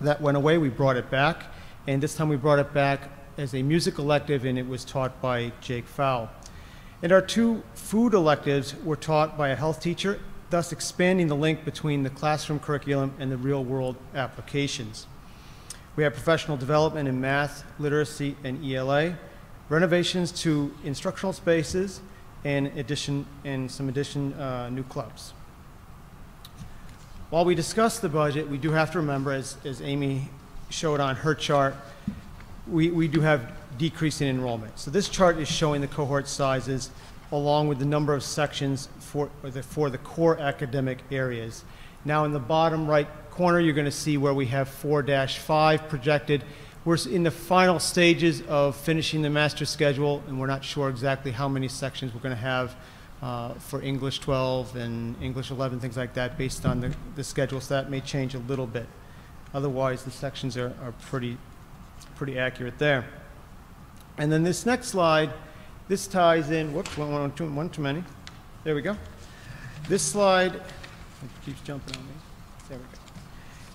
[SPEAKER 10] That went away. We brought it back. And this time we brought it back as a music elective, and it was taught by Jake Fowl. And our two food electives were taught by a health teacher, thus expanding the link between the classroom curriculum and the real world applications. We have professional development in math, literacy, and ELA, renovations to instructional spaces, and addition and some addition uh, new clubs. While we discuss the budget, we do have to remember, as, as Amy showed on her chart, we, we do have decreasing enrollment. So this chart is showing the cohort sizes along with the number of sections for, or the, for the core academic areas. Now in the bottom right corner, you're going to see where we have 4-5 projected. We're in the final stages of finishing the master schedule, and we're not sure exactly how many sections we're going to have uh, for English 12 and English 11, things like that, based on the, the schedule. So that may change a little bit. Otherwise, the sections are, are pretty, pretty accurate there. And then this next slide, this ties in, whoops, one, one, too, one too many. There we go. This slide, keeps jumping on me. There we go.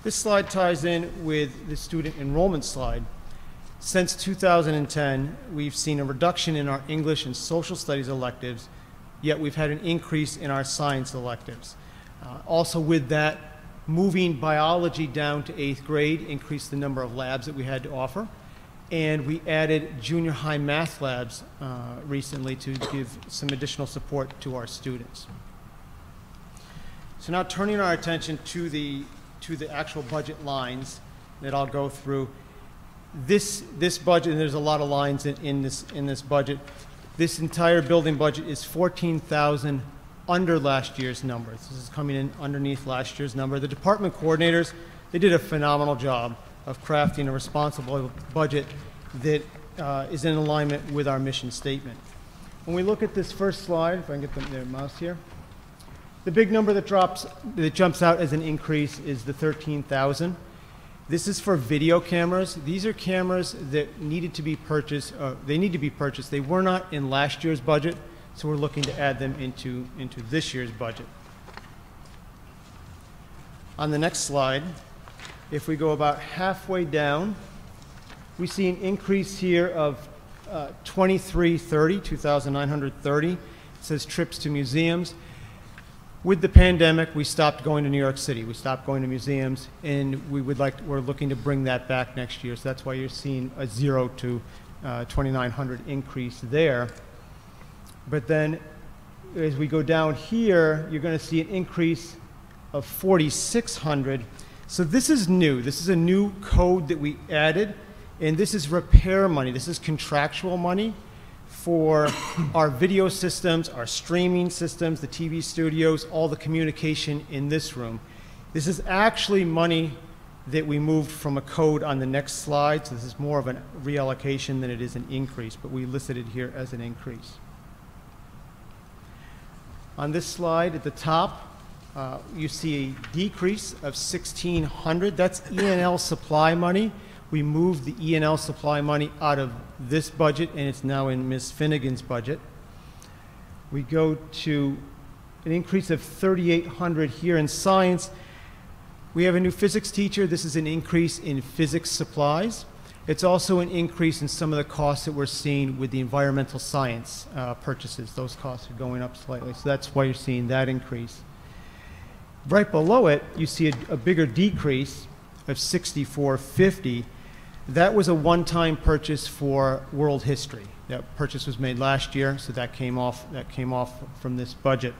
[SPEAKER 10] This slide ties in with the student enrollment slide. Since 2010, we've seen a reduction in our English and social studies electives, yet we've had an increase in our science electives. Uh, also, with that, moving biology down to eighth grade increased the number of labs that we had to offer. And we added junior high math labs uh, recently to give some additional support to our students. So now turning our attention to the, to the actual budget lines that I'll go through. This, this budget, and there's a lot of lines in, in this, in this budget. This entire building budget is 14,000 under last year's numbers. This is coming in underneath last year's number. The department coordinators, they did a phenomenal job of crafting a responsible budget that uh, is in alignment with our mission statement. When we look at this first slide, if I can get the, the mouse here, the big number that drops, that jumps out as an increase is the 13,000. This is for video cameras. These are cameras that needed to be purchased, uh, they need to be purchased. They were not in last year's budget, so we're looking to add them into, into this year's budget. On the next slide, if we go about halfway down, we see an increase here of uh, 2330, 2,930. It says trips to museums. With the pandemic, we stopped going to New York City. We stopped going to museums, and we would like, we're looking to bring that back next year. So that's why you're seeing a zero to uh, 2,900 increase there. But then, as we go down here, you're going to see an increase of 4,600. So this is new. This is a new code that we added, and this is repair money. This is contractual money for our video systems, our streaming systems, the TV studios, all the communication in this room. This is actually money that we moved from a code on the next slide, so this is more of a reallocation than it is an increase, but we listed it here as an increase. On this slide at the top, uh, you see a decrease of 1,600. That's ENL supply money. We moved the ENL supply money out of this budget, and it's now in Ms. Finnegan's budget. We go to an increase of 3,800 here in science. We have a new physics teacher. This is an increase in physics supplies. It's also an increase in some of the costs that we're seeing with the environmental science uh, purchases. Those costs are going up slightly, so that's why you're seeing that increase. Right below it, you see a, a bigger decrease of 6450. That was a one-time purchase for world history. That purchase was made last year, so that came off, that came off from this budget.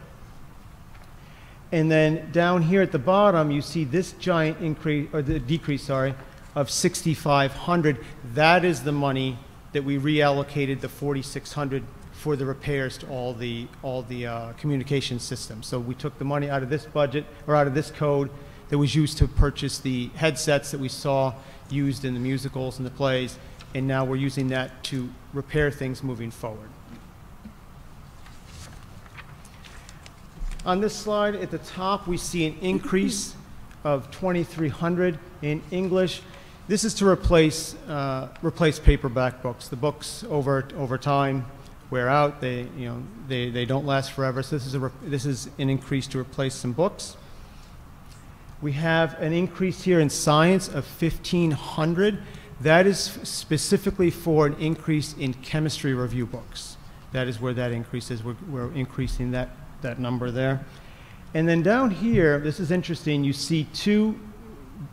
[SPEAKER 10] And then down here at the bottom, you see this giant increase, or the decrease, sorry, of 6,500. That is the money that we reallocated the 4,600 for the repairs to all the, all the uh, communication systems. So we took the money out of this budget, or out of this code, that was used to purchase the headsets that we saw used in the musicals and the plays, and now we're using that to repair things moving forward. On this slide, at the top, we see an increase of 2,300 in English. This is to replace, uh, replace paperback books. The books over, over time wear out, they, you know, they, they don't last forever, so this is, a, this is an increase to replace some books. We have an increase here in science of 1,500. That is specifically for an increase in chemistry review books. That is where that increase is. We're, we're increasing that, that number there. And then down here, this is interesting, you see two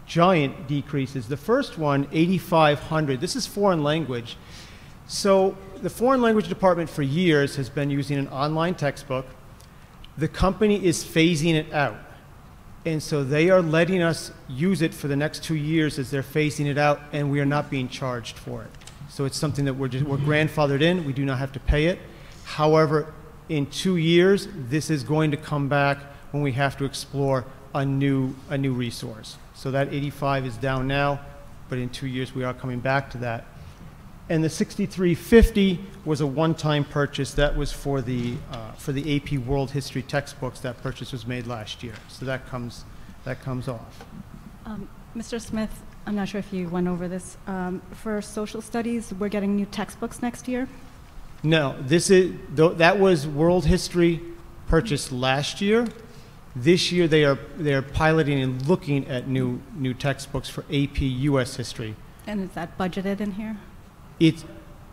[SPEAKER 10] giant decreases. The first one, 8,500. This is foreign language. So the foreign language department for years has been using an online textbook. The company is phasing it out. And so they are letting us use it for the next two years as they're phasing it out, and we are not being charged for it. So it's something that we're, just, we're grandfathered in. We do not have to pay it. However, in two years, this is going to come back when we have to explore a new, a new resource. So that 85 is down now, but in two years we are coming back to that. And the 6350 was a one-time purchase. That was for the, uh, for the AP World History textbooks. That purchase was made last year. So that comes, that comes off.
[SPEAKER 5] Um, Mr. Smith, I'm not sure if you went over this. Um, For social studies, we're getting new textbooks next year?
[SPEAKER 10] No, this is, tho- that was world history purchased last year. This year, they are, they are piloting and looking at new, new textbooks for AP US history.
[SPEAKER 5] And is that budgeted in here?
[SPEAKER 10] It,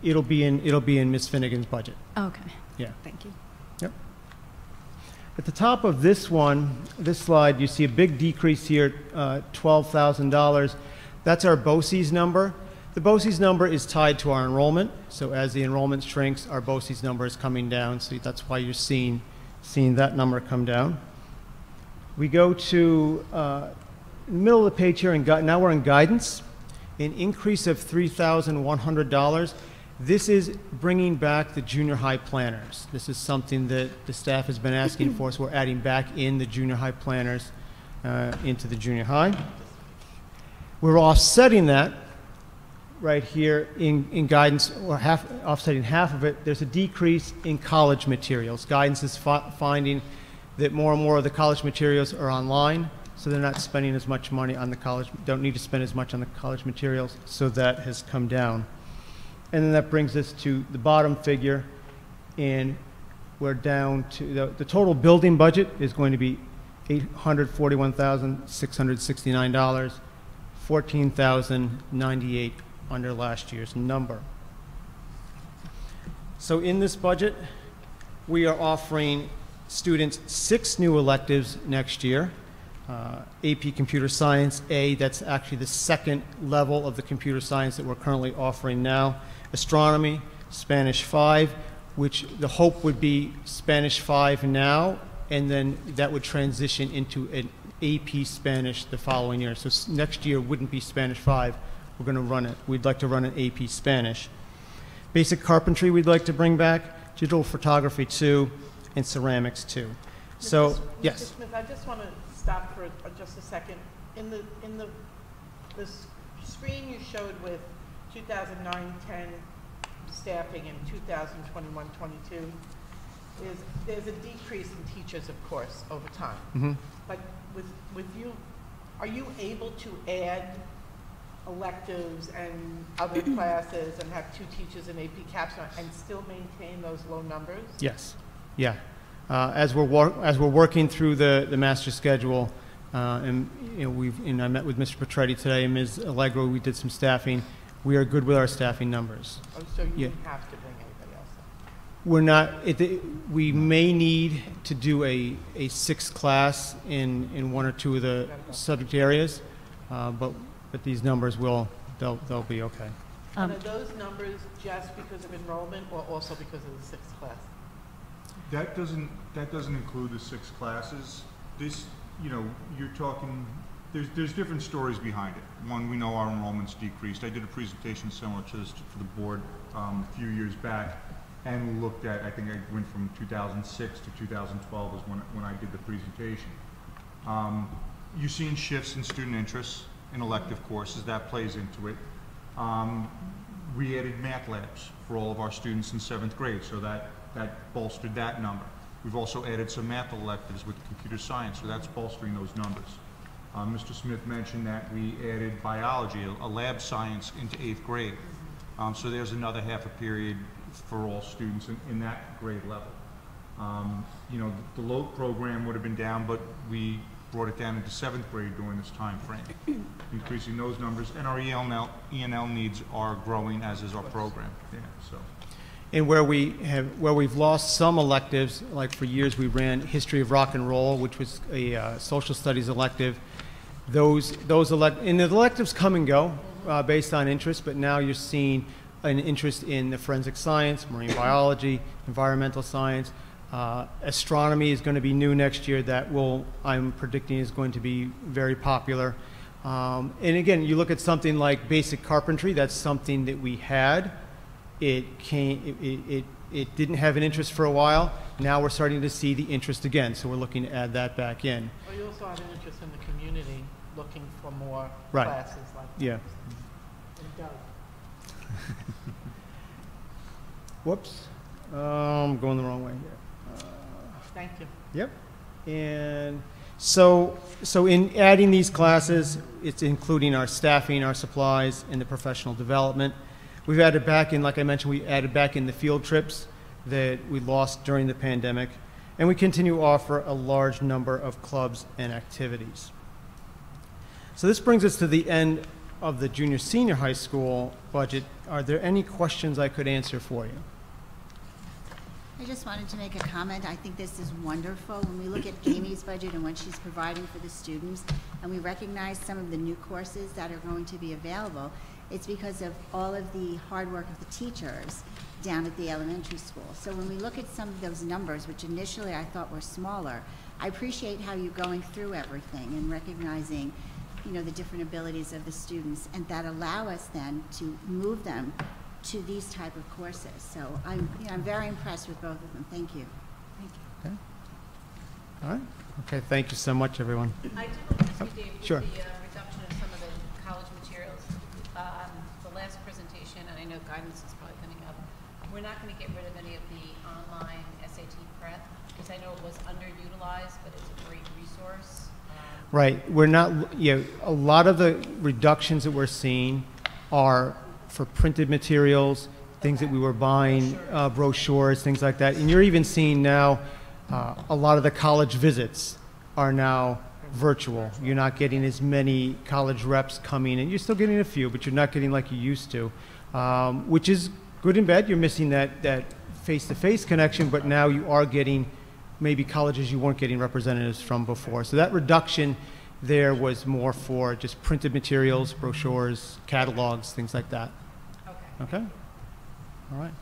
[SPEAKER 10] it'll be in, it'll be in Ms. Finnegan's budget.
[SPEAKER 5] Okay,
[SPEAKER 10] Yeah.
[SPEAKER 5] thank you. Yep.
[SPEAKER 10] At the top of this one, this slide, you see a big decrease here, uh, $12,000. That's our BOCES number. The BOCES number is tied to our enrollment, so as the enrollment shrinks, our BOCES number is coming down, so that's why you're seeing, seeing that number come down. We go to uh, middle of the page here, and now we're in guidance, an increase of $3,100. This is bringing back the junior high planners. This is something that the staff has been asking for, so we're adding back in the junior high planners uh, into the junior high. We're offsetting that right here in, in guidance, or half, offsetting half of it. There's a decrease in college materials. Guidance is fi- finding that more and more of the college materials are online, so they're not spending as much money on the college, don't need to spend as much on the college materials, so that has come down. And then that brings us to the bottom figure, and we're down to, the, the total building budget is going to be $841,669, 14,098 under last year's number. So in this budget, we are offering students six new electives next year. Uh, AP Computer Science A, that's actually the second level of the computer science that we're currently offering now. Astronomy, Spanish 5, which the hope would be Spanish 5 now, and then that would transition into an AP Spanish the following year. So next year wouldn't be Spanish 5. We're going to run it. We'd like to run an AP Spanish. Basic carpentry we'd like to bring back, digital photography 2, and ceramics 2. So,
[SPEAKER 2] Mr.
[SPEAKER 10] Yes.
[SPEAKER 2] Smith, I just want to stop for uh, just a second. In the, in the, the screen you showed with 2009, 10 staffing and 2021, 22, is, there's a decrease in teachers, of course, over time.
[SPEAKER 10] Mhm.
[SPEAKER 2] But with, with you, are you able to add electives and other classes and have two teachers in AP capstone and still maintain those low numbers?
[SPEAKER 10] Yes, yeah. Uh, As we're, wor- as we're working through the, the master schedule, uh, and, you know, we've, and I met with Mr. Petretti today and Ms. Allegro, we did some staffing. We are good with our staffing numbers.
[SPEAKER 2] Oh, so you
[SPEAKER 10] Yeah.
[SPEAKER 2] wouldn't have to bring anybody else in?
[SPEAKER 10] We're not, it, we may need to do a, a sixth class in, in one or two of the subject areas, uh, but, but these numbers will, they'll, they'll be okay.
[SPEAKER 2] And
[SPEAKER 5] Um,
[SPEAKER 2] are those numbers just because of enrollment or also because of the sixth class?
[SPEAKER 1] That doesn't, that doesn't include the six classes. This, you know, you're talking, there's, there's different stories behind it. One, we know our enrollment's decreased. I did a presentation similar to this for the board um, a few years back, and looked at, I think I went from 2006 to 2012 is when, when I did the presentation. Um, You've seen shifts in student interests in elective courses, that plays into it. Um, we added math labs for all of our students in seventh grade, so that, that bolstered that number. We've also added some math electives with computer science, so that's bolstering those numbers. Uh, Mr. Smith mentioned that we added biology, a- lab science into eighth grade. Um, so there's another half a period for all students in, in that grade level. Um, you know, the LOT program would have been down, but we brought it down into seventh grade during this time frame, increasing those numbers. And our ENL, ENL needs are growing, as is our program, yeah, so.
[SPEAKER 10] And where we have, where we've lost some electives, like for years we ran History of Rock and Roll, which was a uh, social studies elective. Those, those elect, and the electives come and go uh, based on interest, but now you're seeing an interest in the forensic science, marine biology, environmental science. Uh, astronomy is going to be new next year. That will, I'm predicting, is going to be very popular. Um, and again, you look at something like basic carpentry. That's something that we had it came, it, it, it, didn't have an interest for a while. Now we're starting to see the interest again, so we're looking to add that back in.
[SPEAKER 2] Well, you also have an interest in the community, looking for more
[SPEAKER 10] Right.
[SPEAKER 2] classes like that.
[SPEAKER 10] Yeah.
[SPEAKER 2] And Doug.
[SPEAKER 10] Whoops. Um, I'm going the wrong way here.
[SPEAKER 2] Thank you.
[SPEAKER 10] Yep. And so, so in adding these classes, it's including our staffing, our supplies, and the professional development. We've added back in, like I mentioned, we added back in the field trips that we lost during the pandemic. And we continue to offer a large number of clubs and activities. So this brings us to the end of the junior senior high school budget. Are there any questions I could answer for you?
[SPEAKER 11] I just wanted to make a comment. I think this is wonderful. When we look at Amy's budget and what she's providing for the students, and we recognize some of the new courses that are going to be available, it's because of all of the hard work of the teachers down at the elementary school. So when we look at some of those numbers, which initially I thought were smaller, I appreciate how you're going through everything and recognizing, you know, the different abilities of the students, and that allow us then to move them to these type of courses. So I'm, you know, I'm very impressed with both of them. Thank you. Thank you.
[SPEAKER 10] All right. Okay, thank you so much, everyone.
[SPEAKER 7] I did want to ask you, Dave, with the
[SPEAKER 10] Sure.
[SPEAKER 7] uh, reduction of some of the college materials, um, the last presentation, and I know guidance is probably coming up, we're not going to get rid of any of the online SAT prep, because I know it was underutilized, but it's a great resource. Um,
[SPEAKER 10] Right, we're not, you know, a lot of the reductions that we're seeing are for printed materials, things that we were buying, uh, brochures, things like that. And you're even seeing now, uh, a lot of the college visits are now virtual. You're not getting as many college reps coming, and you're still getting a few, but you're not getting like you used to, um, which is good and bad. You're missing that, that face-to-face connection, but now you are getting maybe colleges you weren't getting representatives from before. So that reduction there was more for just printed materials, brochures, catalogs, things like that.
[SPEAKER 7] Okay.
[SPEAKER 10] Okay? All right.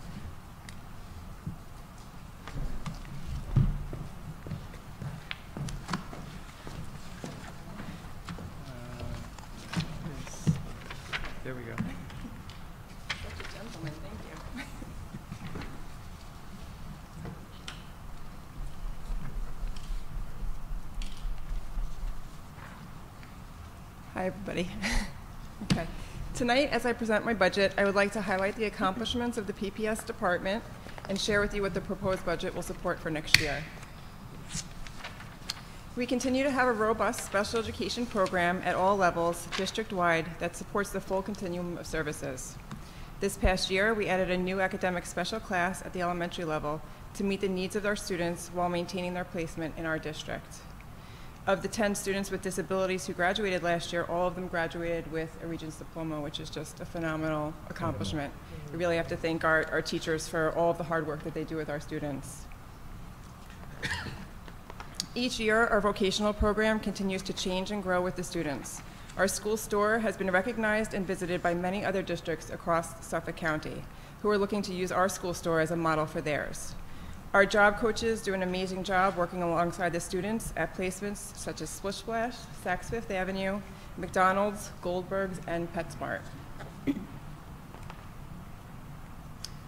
[SPEAKER 10] There we go.
[SPEAKER 6] Such a gentleman, thank you. Hi, everybody. Okay. Tonight, as I present my budget, I would like to highlight the accomplishments of the PPS department and share with you what the proposed budget will support for next year. We continue to have a robust special education program at all levels, district-wide, that supports the full continuum of services. This past year, we added a new academic special class at the elementary level to meet the needs of our students while maintaining their placement in our district. Of the 10 students with disabilities who graduated last year, all of them graduated with a Regents diploma, which is just a phenomenal accomplishment. Mm-hmm. We really have to thank our, our teachers for all of the hard work that they do with our students. Each year, our vocational program continues to change and grow with the students. Our school store has been recognized and visited by many other districts across Suffolk County who are looking to use our school store as a model for theirs. Our job coaches do an amazing job working alongside the students at placements such as Splish Splash, Saks Fifth Avenue, McDonald's, Goldberg's, and PetSmart.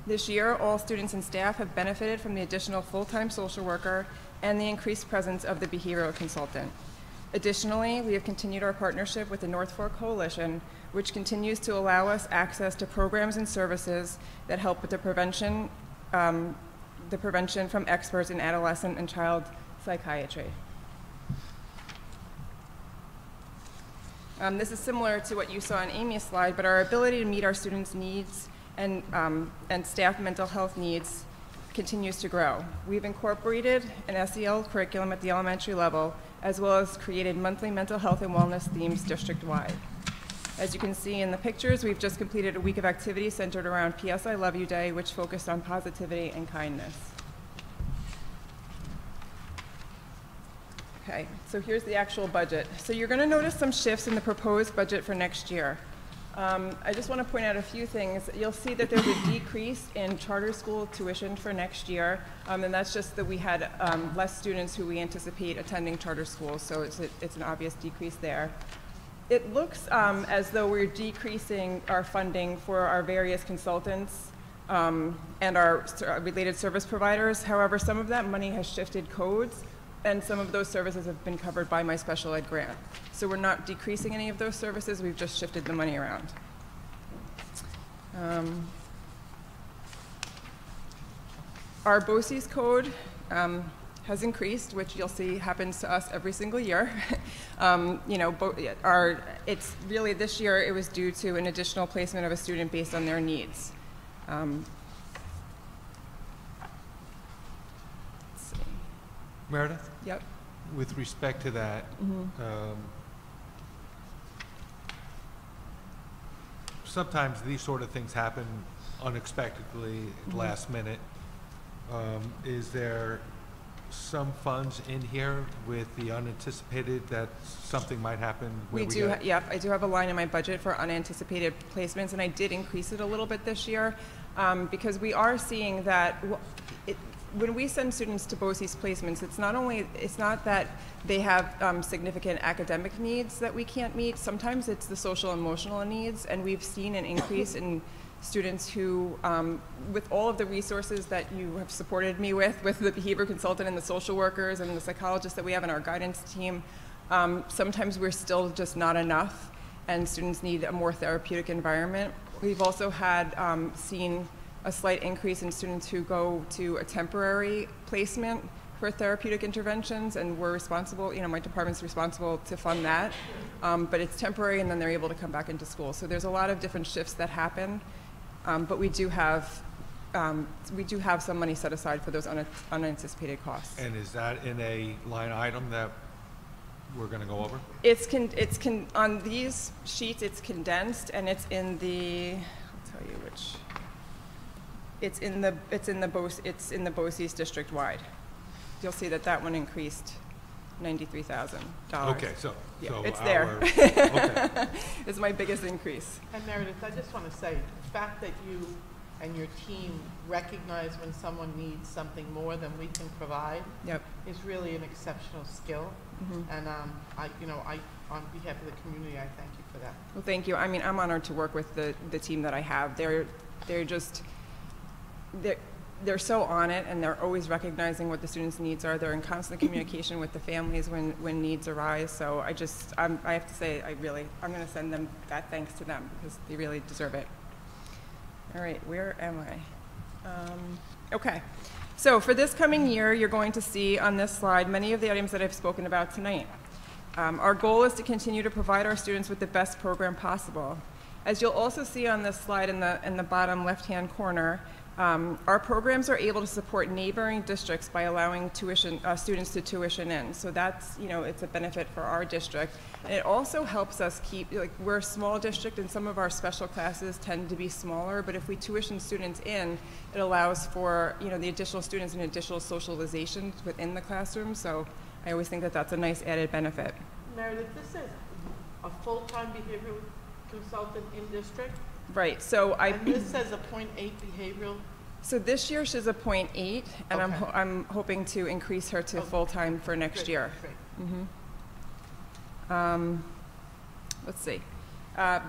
[SPEAKER 6] This year, all students and staff have benefited from the additional full-time social worker and the increased presence of the behavioral consultant. Additionally, we have continued our partnership with the North Fork Coalition, which continues to allow us access to programs and services that help with the prevention, um, the prevention from experts in adolescent and child psychiatry. Um, this is similar to what you saw in Amy's slide, but our ability to meet our students' needs and, um, and staff mental health needs continues to grow. We've incorporated an SEL curriculum at the elementary level, as well as created monthly mental health and wellness themes district-wide. As you can see in the pictures, we've just completed a week of activities centered around PS I Love You Day, which focused on positivity and kindness. Okay, so here's the actual budget. So you're going to notice some shifts in the proposed budget for next year. Um, I just want to point out a few things. You'll see that there's a decrease in charter school tuition for next year, um, and that's just that we had um, less students who we anticipate attending charter schools, so it's, a, it's an obvious decrease there. It looks um, as though we're decreasing our funding for our various consultants um, and our related service providers. However, some of that money has shifted codes, and some of those services have been covered by my special ed grant. So we're not decreasing any of those services, we've just shifted the money around. Um, Our BOCES code um, has increased, which you'll see happens to us every single year. Um, You know, bo- our, it's really, this year, it was due to an additional placement of a student based on their needs. Um, let's see.
[SPEAKER 3] Meredith,
[SPEAKER 6] Yep.
[SPEAKER 3] with respect to that,
[SPEAKER 6] Mhm.
[SPEAKER 3] um, sometimes these sort of things happen unexpectedly, at
[SPEAKER 6] Mhm.
[SPEAKER 3] last minute. Um, Is there some funds in here with the unanticipated that something might happen? where
[SPEAKER 6] We do,
[SPEAKER 3] get-
[SPEAKER 6] ha- yep, I do have a line in my budget for unanticipated placements, and I did increase it a little bit this year, um, because we are seeing that, w- it- when we send students to BOCES placements, it's not only, it's not that they have um, significant academic needs that we can't meet, sometimes it's the social emotional needs, and we've seen an increase in students who, um, with all of the resources that you have supported me with, with the behavior consultant and the social workers and the psychologists that we have in our guidance team, um, sometimes we're still just not enough, and students need a more therapeutic environment. We've also had um, seen a slight increase in students who go to a temporary placement for therapeutic interventions, and we're responsible, you know, my department's responsible to fund that. Um, but it's temporary, and then they're able to come back into school. So there's a lot of different shifts that happen, um, but we do have um, we do have some money set aside for those un- unanticipated costs.
[SPEAKER 3] And is that in a line item that we're going to go over?
[SPEAKER 6] It's con, it's con, on these sheets, it's condensed, and it's in the, I'll tell you which. It's in the, it's in the BOS, it's in the BOCES district-wide. You'll see that that one increased ninety-three thousand dollars.
[SPEAKER 3] Okay, so,
[SPEAKER 6] Yeah,
[SPEAKER 3] so
[SPEAKER 6] it's there.
[SPEAKER 3] okay.
[SPEAKER 6] It's my biggest increase.
[SPEAKER 2] And Meredith, I just want to say, the fact that you and your team recognize when someone needs something more than we can provide
[SPEAKER 6] Yep.
[SPEAKER 2] is really an exceptional skill.
[SPEAKER 6] Mhm.
[SPEAKER 2] And um, I, you know, I, on behalf of the community, I thank you for that.
[SPEAKER 6] Well, thank you. I mean, I'm honored to work with the, the team that I have. They're, they're just, they're, they're so on it, and they're always recognizing what the students' needs are. They're in constant communication with the families when, when needs arise. So I just, I'm, I have to say, I really, I'm going to send them that thanks to them because they really deserve it. All right, where am I? Um, okay. So for this coming year, you're going to see on this slide many of the items that I've spoken about tonight. Um, Our goal is to continue to provide our students with the best program possible. As you'll also see on this slide in the, in the bottom left-hand corner, um, our programs are able to support neighboring districts by allowing tuition, uh, students to tuition in. So that's, you know, it's a benefit for our district. And it also helps us keep, like, we're a small district and some of our special classes tend to be smaller, but if we tuition students in, it allows for, you know, the additional students and additional socialization within the classroom. So I always think that that's a nice added benefit.
[SPEAKER 2] Meredith, this is a full-time behavioral consultant in district,
[SPEAKER 6] Right, so I,
[SPEAKER 2] and this says a point .8 behavioral.
[SPEAKER 6] so this year she's a point .8, and I'm,
[SPEAKER 2] Okay.
[SPEAKER 6] ho- I'm hoping to increase her to
[SPEAKER 2] Okay.
[SPEAKER 6] full-time for next year.
[SPEAKER 2] great.
[SPEAKER 6] Mhm. Um, let's see. Uh,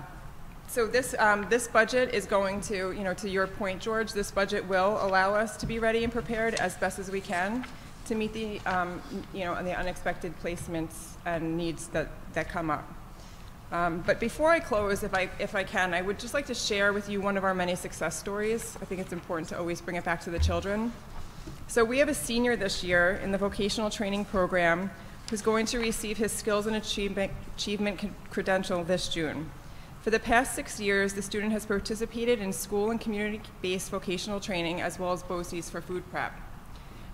[SPEAKER 6] So this, um, this budget is going to, you know, to your point, George, this budget will allow us to be ready and prepared as best as we can. to meet the, um, you know, the unexpected placements and needs that, that come up. Um, But before I close, if I, if I can, I would just like to share with you one of our many success stories. I think it's important to always bring it back to the children. So we have a senior this year in the vocational training program who's going to receive his skills and achievement, achievement credential this June. For the past six years, the student has participated in school and community-based vocational training as well as BOCES for food prep.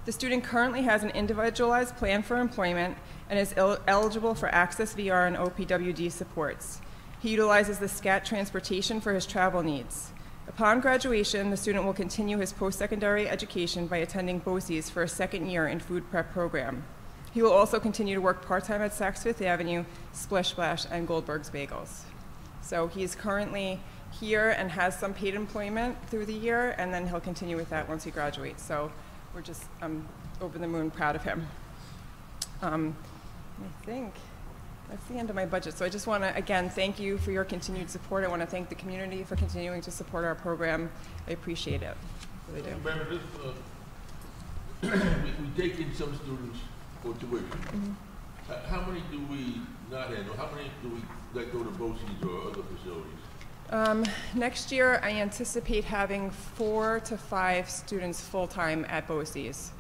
[SPEAKER 6] The student currently has an individualized plan for employment and is el- eligible for Access VR and OPWD supports. He utilizes the SCAT transportation for his travel needs. Upon graduation, the student will continue his post-secondary education by attending BOCES for a second year in food prep program. He will also continue to work part-time at Saks Fifth Avenue, Splish Splash, and Goldberg's Bagels. So he's currently here and has some paid employment through the year, and then he'll continue with that once he graduates. So we're just um, over the moon proud of him. Um, I think that's the end of my budget. So I just want to, again, thank you for your continued support. I want to thank the community for continuing to support our program. I appreciate it. Really do.
[SPEAKER 8] Remember this, uh, we, we take in some students for tuition. Uh, How many do we not handle? How many do we let go to BOCES or other facilities?
[SPEAKER 6] Um, next year, I anticipate having four to five students full-time at BOCES.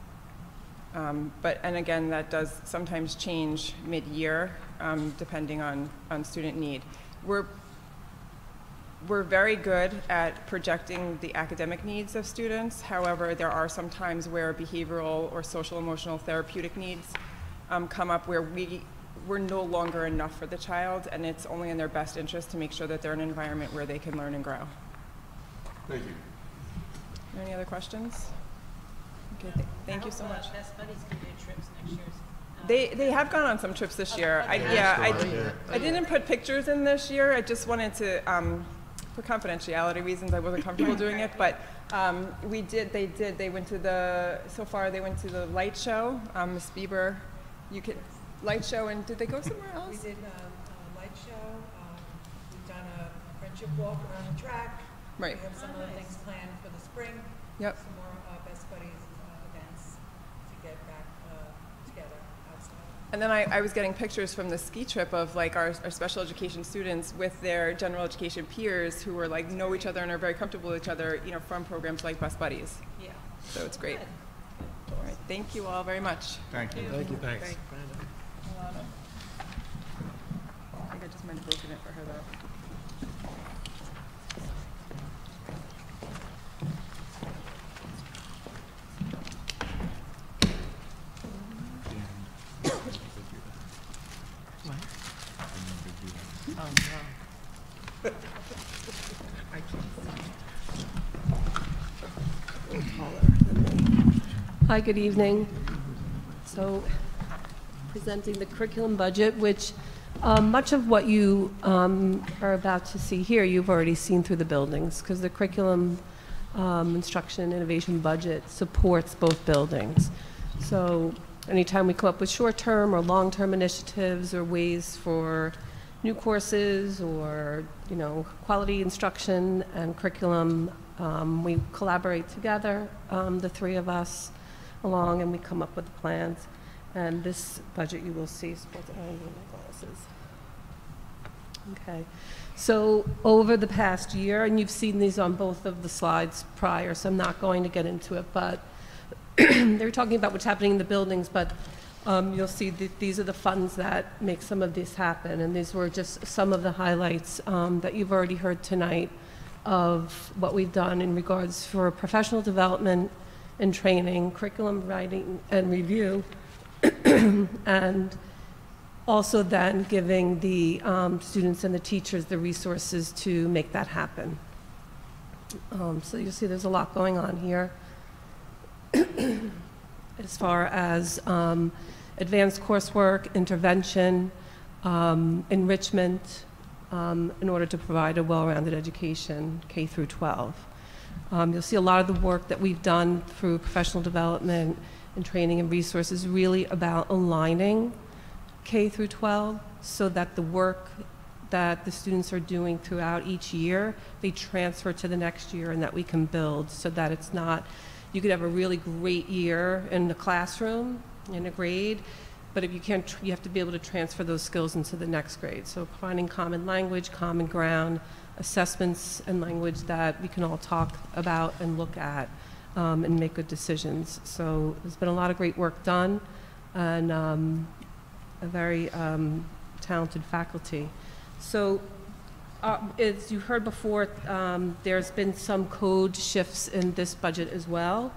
[SPEAKER 6] Um, but, and again, that does sometimes change mid-year, um, depending on, on student need. We're, we're very good at projecting the academic needs of students. However, there are some times where behavioral or social emotional therapeutic needs um, come up where we, we're no longer enough for the child, and it's only in their best interest to make sure that they're in an environment where they can learn and grow.
[SPEAKER 8] Thank you.
[SPEAKER 6] Are there any other questions? Okay, th- thank you so much.
[SPEAKER 7] Best Buddies can do trips next year's. uh,
[SPEAKER 6] They, they have gone on some trips this year. I, yeah, I, I didn't put pictures in this year. I just wanted to, um, for confidentiality reasons, I wasn't comfortable doing it. But um, we did, they did, they went to the, so far they went to the light show. Um, Miss Bieber, you could, light show, and did they go somewhere else?
[SPEAKER 12] We did um, a light show, um, we've done a friendship walk around the track.
[SPEAKER 6] Right.
[SPEAKER 12] We have some other things planned for the spring.
[SPEAKER 6] Yep.
[SPEAKER 12] Some more uh, Best Buddies uh, events to get back uh, together outside.
[SPEAKER 6] And then I, I was getting pictures from the ski trip of like our, our special education students with their general education peers who were like know each other and are very comfortable with each other, you know, from programs like Best Buddies.
[SPEAKER 12] Yeah.
[SPEAKER 6] So it's great. All right, thank you all very much.
[SPEAKER 1] Thank you.
[SPEAKER 9] Thank you.
[SPEAKER 3] Thanks.
[SPEAKER 6] Alana. I think I just might have broken it for her though.
[SPEAKER 13] Hi, good evening. So, presenting the curriculum budget, which um, much of what you um, are about to see here, you've already seen through the buildings, because the curriculum um, instruction innovation budget supports both buildings. So, anytime we come up with short-term or long-term initiatives or ways for new courses or, you know, quality instruction and curriculum, um, we collaborate together, um, the three of us, along, and we come up with plans. And this budget you will see, glasses. Okay. So over the past year, and you've seen these on both of the slides prior, so I'm not going to get into it, but they're talking about what's happening in the buildings, but um, you'll see that these are the funds that make some of this happen, and these were just some of the highlights um, that you've already heard tonight of what we've done in regards for professional development and training, curriculum writing and review, and also then giving the um, students and the teachers the resources to make that happen. Um, so you see there's a lot going on here as far as um, advanced coursework, intervention, um, enrichment, um, in order to provide a well-rounded education, K through 12. Um, you'll see a lot of the work that we've done through professional development and training and resources really about aligning K through 12 so that the work that the students are doing throughout each year, they transfer to the next year and that we can build so that it's not You could have a really great year in the classroom, in a grade, but if you can't, you have to be able to transfer those skills into the next grade. So finding common language, common ground, assessments and language that we can all talk about and look at um, and make good decisions. So there's been a lot of great work done and um, a very um, talented faculty. So uh, as you heard before, um, there's been some code shifts in this budget as well.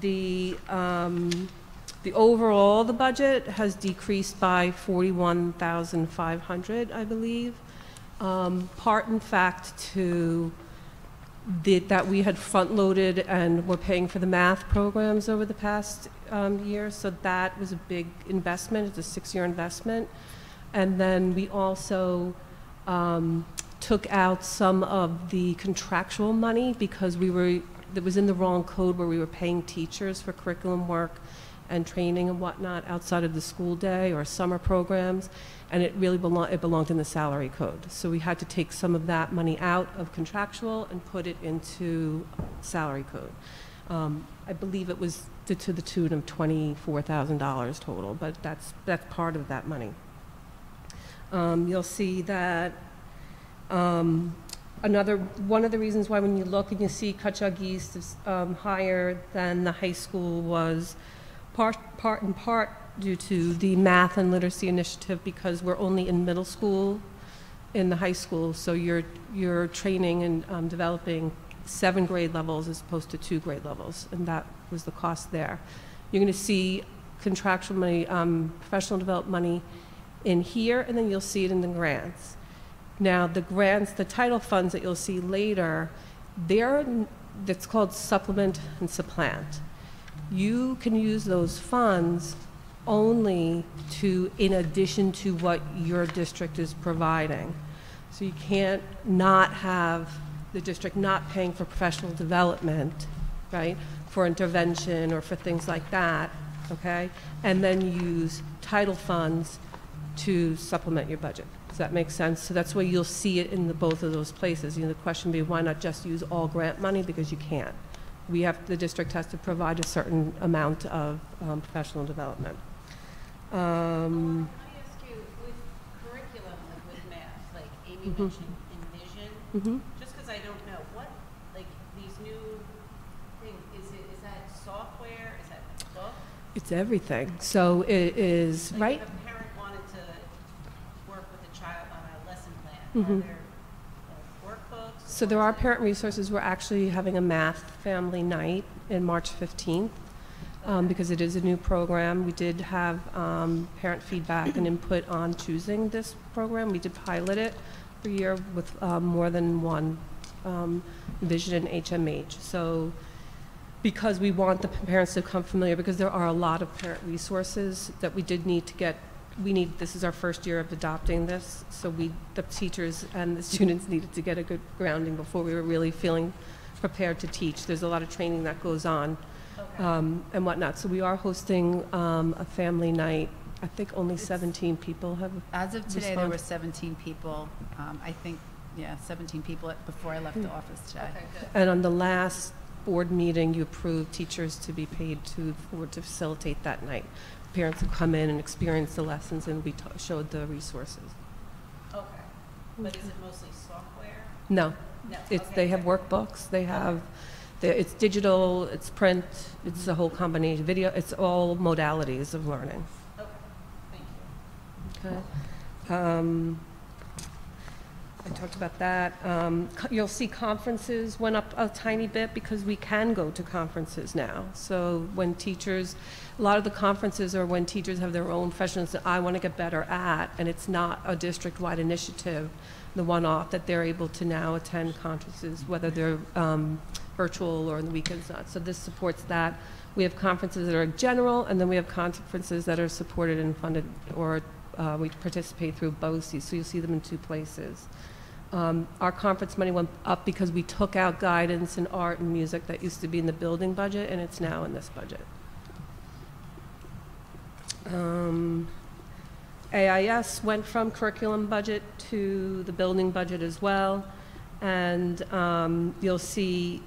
[SPEAKER 13] The, um, the overall, the budget has decreased by 41,500, I believe. Um, Part in fact to that we had front-loaded and were paying for the math programs over the past um, year, so that was a big investment, it's a six-year investment. And then we also um, took out some of the contractual money because we were, that was in the wrong code where we were paying teachers for curriculum work and training and whatnot outside of the school day or summer programs, and it really belonged, it belonged in the salary code. So we had to take some of that money out of contractual and put it into salary code. Um, I believe it was to to the tune of $24,000 total, but that's, that's part of that money. Um, You'll see that um, Another, one of the reasons why when you look and you see Cutchogue East is um, higher than the high school was part, part in part due to the math and literacy initiative because we're only in middle school in the high school, so you're, you're training and um, developing seven grade levels as opposed to two grade levels, and that was the cost there. You're going to see contractual money, um, professional development money in here, and then you'll see it in the grants. Now, the grants, the title funds that you'll see later, they're, that's called supplement and supplant. You can use those funds only to, in addition to what your district is providing. So you can't not have the district not paying for professional development, right, for intervention or for things like that, okay? And then use title funds to supplement your budget. Does that make sense? So that's why you'll see it in the, both of those places. You know, the question being, why not just use all grant money? Because you can't. We have, the district has to provide a certain amount of um, professional development. Um,
[SPEAKER 7] Can I ask you, with curriculum, like with math, like Amy
[SPEAKER 13] Mhm.
[SPEAKER 7] mentioned Envision,
[SPEAKER 13] mhm.
[SPEAKER 7] just because I don't know, what, like, these new things, is it, is that software, is that book?
[SPEAKER 13] It's everything. So it is,
[SPEAKER 7] Like,
[SPEAKER 13] right?
[SPEAKER 7] if a parent wanted to work with a child on a lesson plan, are there uh, workbooks?
[SPEAKER 13] So there are parent resources. We're actually having a math family night in March 15th um, because it is a new program. We did have um, parent feedback and input on choosing this program. We did pilot it for a year with um, more than one um, Vision HMH. So because we want the parents to become familiar, because there are a lot of parent resources that we did need to get, we need, this is our first year of adopting this, so we, the teachers and the students needed to get a good grounding before we were really feeling prepared to teach. There's a lot of training that goes on um, and whatnot. So we are hosting um, a family night. I think only 17 people have,
[SPEAKER 4] As of today, there were 17 people. Um, I think, yeah, 17 people before I left the office today.
[SPEAKER 7] Okay,
[SPEAKER 13] and on the last board meeting, you approved teachers to be paid to, for, to facilitate that night. Parents would come in and experience the lessons, and we ta- showed the resources.
[SPEAKER 7] Okay, but is it mostly software?
[SPEAKER 13] No,
[SPEAKER 7] No.
[SPEAKER 13] it's,
[SPEAKER 7] okay,
[SPEAKER 13] they have workbooks, they have, they- it's digital, it's print, it's a whole combination, video, it's all modalities of learning.
[SPEAKER 7] Okay, thank you.
[SPEAKER 13] Okay. Um, I talked about that. Um, You'll see conferences went up a tiny bit because we can go to conferences now. So when teachers, a lot of the conferences are when teachers have their own professions that I want to get better at, and it's not a district-wide initiative, the one-off, that they're able to now attend conferences, whether they're um, virtual or on the weekends not. So this supports that. We have conferences that are general, and then we have conferences that are supported and funded, or uh, we participate through BOCES, so you'll see them in two places. Um, Our conference money went up because we took out guidance in art and music that used to be in the building budget, and it's now in this budget. Um, AIS went from curriculum budget to the building budget as well, and um, you'll see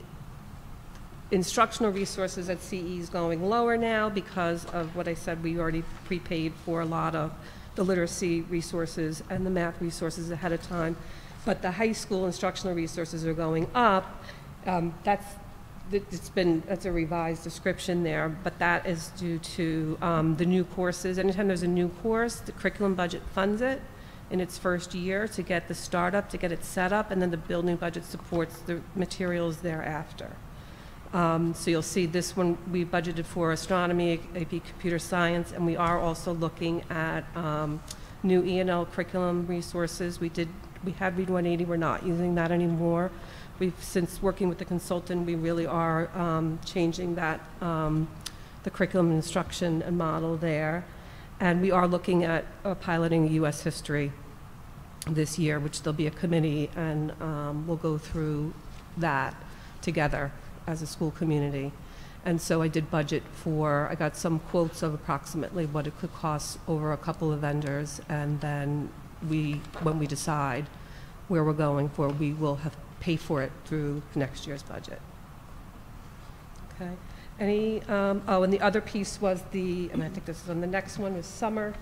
[SPEAKER 13] instructional resources at CE is going lower now because of what I said, we already prepaid for a lot of the literacy resources and the math resources ahead of time. But the high school instructional resources are going up. Um, That's, it's been, that's a revised description there, but that is due to um, the new courses. Anytime there's a new course, the curriculum budget funds it in its first year to get the startup, to get it set up, and then the building budget supports the materials thereafter. Um, So you'll see this one, we budgeted for astronomy, AP computer science, and we are also looking at um, new E and L curriculum resources. We did, we had Read 180, we're not using that anymore. We've, since working with the consultant, we really are um, changing that, um, the curriculum instruction and model there. And we are looking at uh, piloting U.S. history this year, which there'll be a committee, and um, we'll go through that together as a school community. And so I did budget for, I got some quotes of approximately what it could cost over a couple of vendors, and then we, when we decide where we're going for, we will have, pay for it through next year's budget. Okay? Any, um, oh, and the other piece was the, and I think this is on the next one, is summer.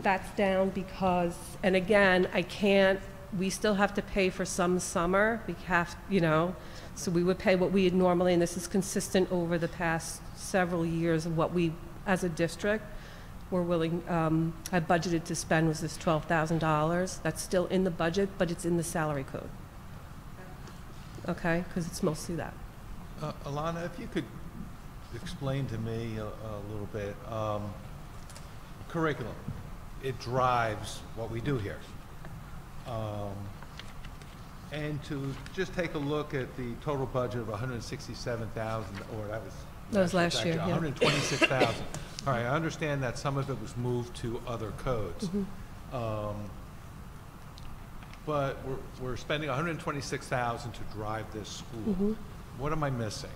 [SPEAKER 13] That's down because, and again, I can't, we still have to pay for some summer. We have, you know, so we would pay what we had normally, and this is consistent over the past several years of what we, as a district, were willing, um, had budgeted to spend was this twelve thousand dollars. That's still in the budget, but it's in the salary code. Okay, because it's mostly that.
[SPEAKER 3] Uh, Alana, if you could explain to me a, a little bit, um, curriculum, it drives what we do here. Um, and to just take a look at the total budget of hundred and sixty-seven thousand, or that was.
[SPEAKER 13] That was last year, yeah.
[SPEAKER 3] Hundred and twenty-six thousand. All right, I understand that some of it was moved to other codes.
[SPEAKER 13] Mm-hmm.
[SPEAKER 3] Um, But we're, we're spending hundred and twenty-six thousand to drive this school.
[SPEAKER 13] Mhm.
[SPEAKER 3] What am I missing?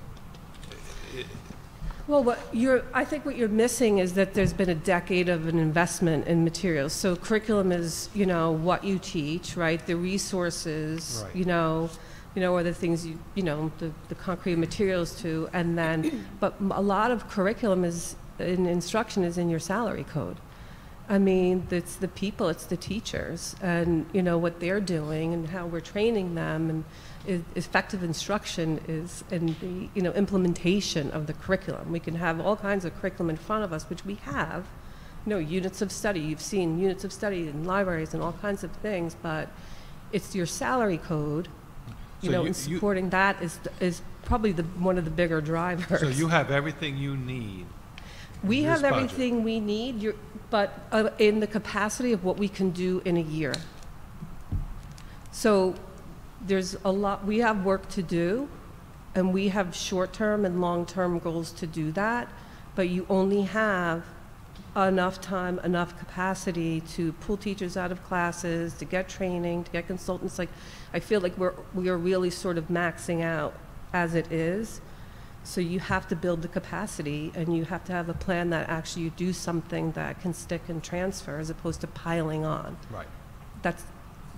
[SPEAKER 13] Well, what you're, I think what you're missing is that there's been a decade of an investment in materials. So curriculum is, you know, what you teach, right? The resources,
[SPEAKER 3] Right.
[SPEAKER 13] you know, you know, or the things you, you know, the, the concrete materials to, and then, but a lot of curriculum is, in instruction is in your salary code. I mean, it's the people, it's the teachers, and, you know, what they're doing and how we're training them, and i- effective instruction is in the, you know, implementation of the curriculum. We can have all kinds of curriculum in front of us, which we have, you know, units of study, you've seen units of study in libraries and all kinds of things, but it's your salary code, you
[SPEAKER 3] So
[SPEAKER 13] know,
[SPEAKER 3] you-
[SPEAKER 13] and
[SPEAKER 3] you-
[SPEAKER 13] supporting that is, is probably the, one of the bigger drivers.
[SPEAKER 3] So you have everything you need.
[SPEAKER 13] We
[SPEAKER 3] this
[SPEAKER 13] have
[SPEAKER 3] budget.
[SPEAKER 13] everything we need, you're- but uh, in the capacity of what we can do in a year. So there's a lot, we have work to do, and we have short-term and long-term goals to do that, but you only have enough time, enough capacity to pull teachers out of classes, to get training, to get consultants. Like, I feel like we're, we are really sort of maxing out as it is. So you have to build the capacity, and you have to have a plan that actually you do something that can stick and transfer as opposed to piling on.
[SPEAKER 3] Right.
[SPEAKER 13] That's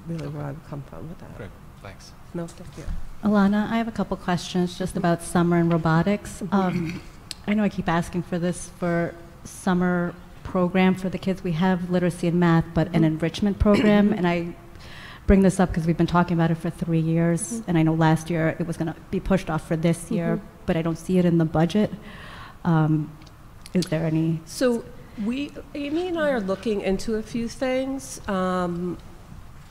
[SPEAKER 13] really where I would come from with that.
[SPEAKER 3] Great, thanks.
[SPEAKER 13] No, thank you.
[SPEAKER 5] Alana, I have a couple questions just about summer and robotics.
[SPEAKER 13] Mm-hmm.
[SPEAKER 5] Um, I know I keep asking for this for summer program for the kids. We have literacy and math, but an enrichment program, and I bring this up because we've been talking about it for three years,
[SPEAKER 13] Mm-hmm.
[SPEAKER 5] and I know last year it was going to be pushed off for this year,
[SPEAKER 13] Mhm.
[SPEAKER 5] but I don't see it in the budget. Um, Is there any?
[SPEAKER 13] So we, Amy and I are looking into a few things. Um,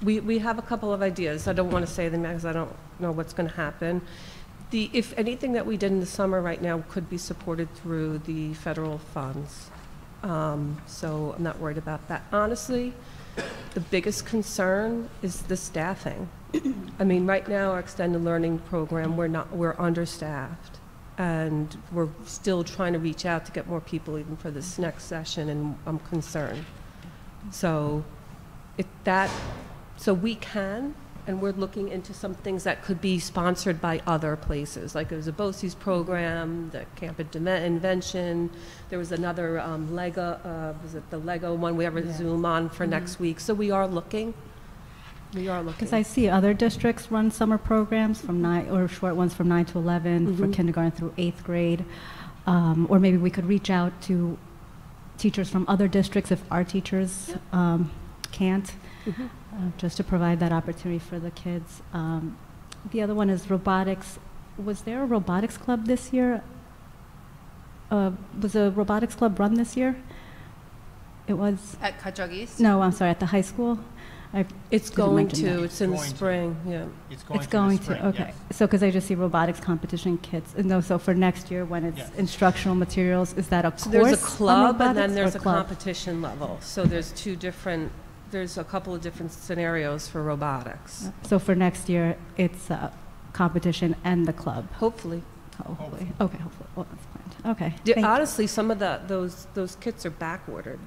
[SPEAKER 13] We, we have a couple of ideas. I don't want to say them because I don't know what's going to happen. The, if anything that we did in the summer right now could be supported through the federal funds. Um, So I'm not worried about that. Honestly, the biggest concern is the staffing. I mean, right now, our extended learning program, we're not, we're understaffed. And we're still trying to reach out to get more people even for this next session, and I'm concerned. So, if that, so we can, and we're looking into some things that could be sponsored by other places, like it was a BOCES program, the Camp Inven- Invention, there was another um, Lego, uh, was it the Lego one, we have a
[SPEAKER 5] Yeah.
[SPEAKER 13] Zoom on for next week, so we are looking. We are looking.
[SPEAKER 5] Because I see other districts run summer programs from nine, or short ones from nine to 11 for
[SPEAKER 13] Mhm.
[SPEAKER 5] kindergarten through eighth grade. Um, Or maybe we could reach out to teachers from other districts if our teachers um, can't,
[SPEAKER 13] Mhm.
[SPEAKER 5] Uh, just to provide that opportunity for the kids. Um, The other one is robotics. Was there a robotics club this year? Uh, Was a robotics club run this year? It was,
[SPEAKER 4] At Cutchogue East?
[SPEAKER 5] no, I'm sorry, at the high school? I
[SPEAKER 13] It's going to,
[SPEAKER 5] that.
[SPEAKER 13] it's in the
[SPEAKER 14] Going to.
[SPEAKER 13] spring, yeah.
[SPEAKER 14] It's going
[SPEAKER 5] It's
[SPEAKER 14] to
[SPEAKER 5] going
[SPEAKER 14] this
[SPEAKER 5] to,
[SPEAKER 14] spring,
[SPEAKER 5] okay.
[SPEAKER 14] yes.
[SPEAKER 5] So, because I just see robotics competition kits, and no, so for next year, when it's
[SPEAKER 14] Yes.
[SPEAKER 5] instructional materials, is that a course
[SPEAKER 13] there's a club and then there's a
[SPEAKER 5] club?
[SPEAKER 13] competition level. So there's two different, there's a couple of different scenarios for robotics.
[SPEAKER 5] So for next year, it's a competition and the club,
[SPEAKER 13] Hopefully.
[SPEAKER 5] hopefully. Okay, hopefully, well, that's planned, okay.
[SPEAKER 13] Yeah,
[SPEAKER 5] thank you.
[SPEAKER 13] Honestly, some of the, those, those kits are back ordered.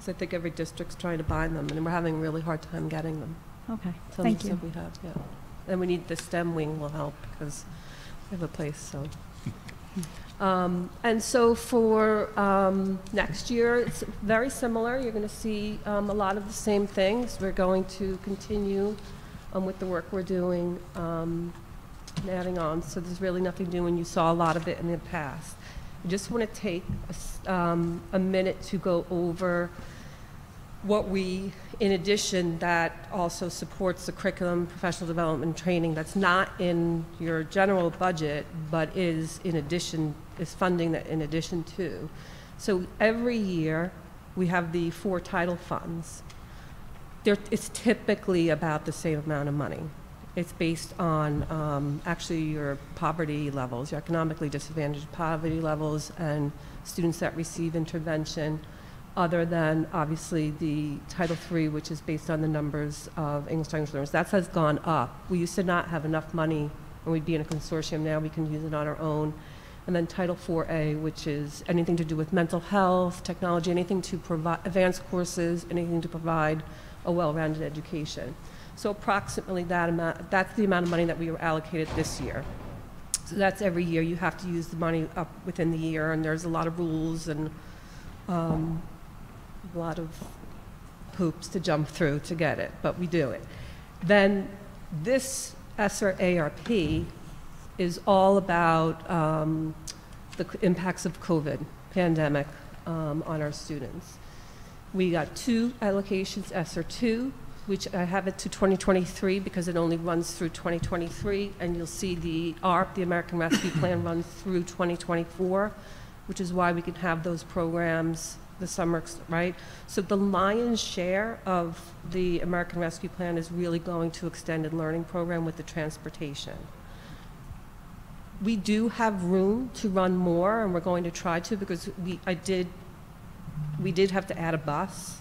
[SPEAKER 13] So I think every district's trying to buy them and we're having a really hard time getting them.
[SPEAKER 5] Okay,
[SPEAKER 13] Some
[SPEAKER 5] thank you.
[SPEAKER 13] we have, yeah. And we need, the STEM wing will help because we have a place, so. Um, And so for um, next year, it's very similar. You're going to see um, a lot of the same things. We're going to continue um, with the work we're doing um, and adding on. So there's really nothing new, and you saw a lot of it in the past. I just want to take a um, a minute to go over what we, in addition, that also supports the curriculum, professional development, training, that's not in your general budget, but is in addition, is funding that in addition to. So every year, we have the four title funds. It's typically about the same amount of money. It's based on, um, actually your poverty levels, your economically disadvantaged poverty levels, and students that receive intervention, other than obviously the Title III, which is based on the numbers of English language learners. That has gone up. We used to not have enough money, and we'd be in a consortium. Now we can use it on our own. And then Title IV-A, which is anything to do with mental health, technology, anything to provide, advanced courses, anything to provide a well-rounded education. So approximately that amount, that's the amount of money that we were allocated this year. So that's every year. You have to use the money up within the year, and there's a lot of rules and um, a lot of hoops to jump through to get it, but we do it. Then this ESSER ARP is all about um, the impacts of COVID pandemic um, on our students. We got two allocations, ESSER 2, which I have it to 2023 because it only runs through 2023, and you'll see the ARP, the American Rescue Plan, runs through 2024, which is why we can have those programs the summer, right? So the lion's share of the American Rescue Plan is really going to extended learning program with the transportation. We do have room to run more, and we're going to try to, because we, I did, we did have to add a bus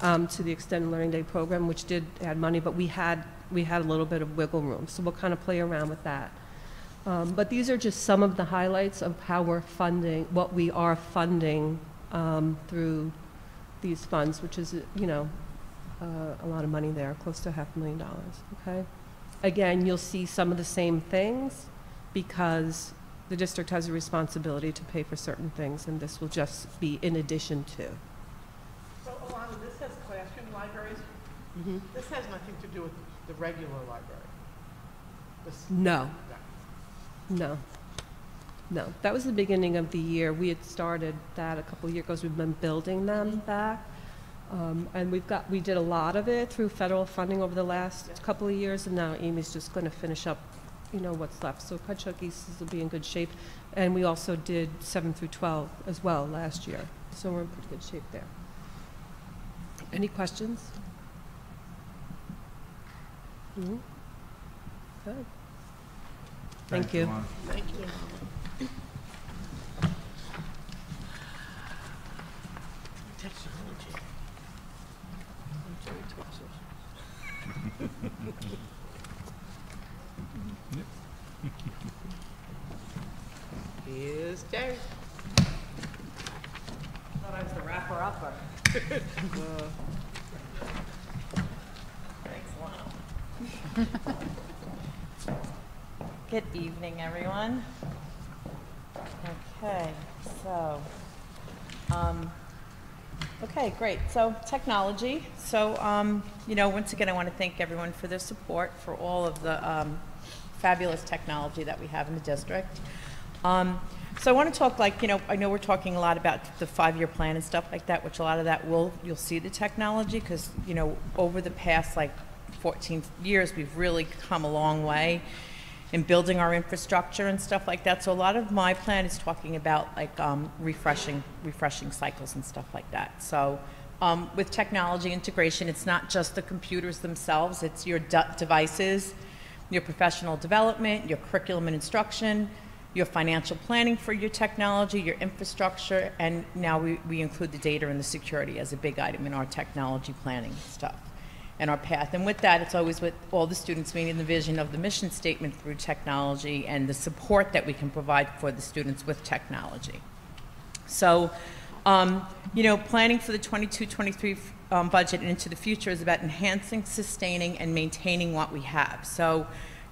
[SPEAKER 13] um, to the extended learning day program, which did add money, but we had, we had a little bit of wiggle room, so we'll kind of play around with that. Um, But these are just some of the highlights of how we're funding, what we are funding um, through these funds, which is, you know, uh, a lot of money there, close to half a million dollars, okay? Again, you'll see some of the same things because the district has a responsibility to pay for certain things, and this will just be in addition to.
[SPEAKER 2] So Alana, this has classroom libraries.
[SPEAKER 13] Mm-hmm.
[SPEAKER 2] This has nothing to do with the regular library. This-
[SPEAKER 13] No. No. No. That was the beginning of the year. We had started that a couple of years ago. We've been building them back. Um, and we've got, we did a lot of it through federal funding over the last couple of years, and now Amy's just going to finish up, you know, what's left. So Cutchogue East will be in good shape. And we also did 7 through 12 as well last year. So we're in pretty good shape there. Any questions? Mhm. Good. Thank you.
[SPEAKER 1] Alana.
[SPEAKER 2] Thank you. Here's Jerry.
[SPEAKER 6] Thought I was the wrapper-upper.
[SPEAKER 12] Thanks, Lana. Good evening, everyone. Okay, so, um,
[SPEAKER 14] Okay, great. So technology. So, um, you know, once again, I want to thank everyone for their support for all of the um, fabulous technology that we have in the district. Um, so I want to talk like, you know, I know we're talking a lot about the five-year plan and stuff like that, which a lot of that will, you'll see the technology because, you know, over the past like 14 years, we've really come a long way in building our infrastructure and stuff like that. So a lot of my plan is talking about like um, refreshing, refreshing cycles and stuff like that. So um, with technology integration, it's not just the computers themselves, it's your de- devices, your professional development, your curriculum and instruction, your financial planning for your technology, your infrastructure, and now we, we include the data and the security as a big item in our technology planning stuff and our path. And with that, it's always with all the students meeting the vision of the mission statement through technology and the support that we can provide for the students with technology. So, um, you know, planning for the 22-23 um, budget and into the future is about enhancing, sustaining, and maintaining what we have. So,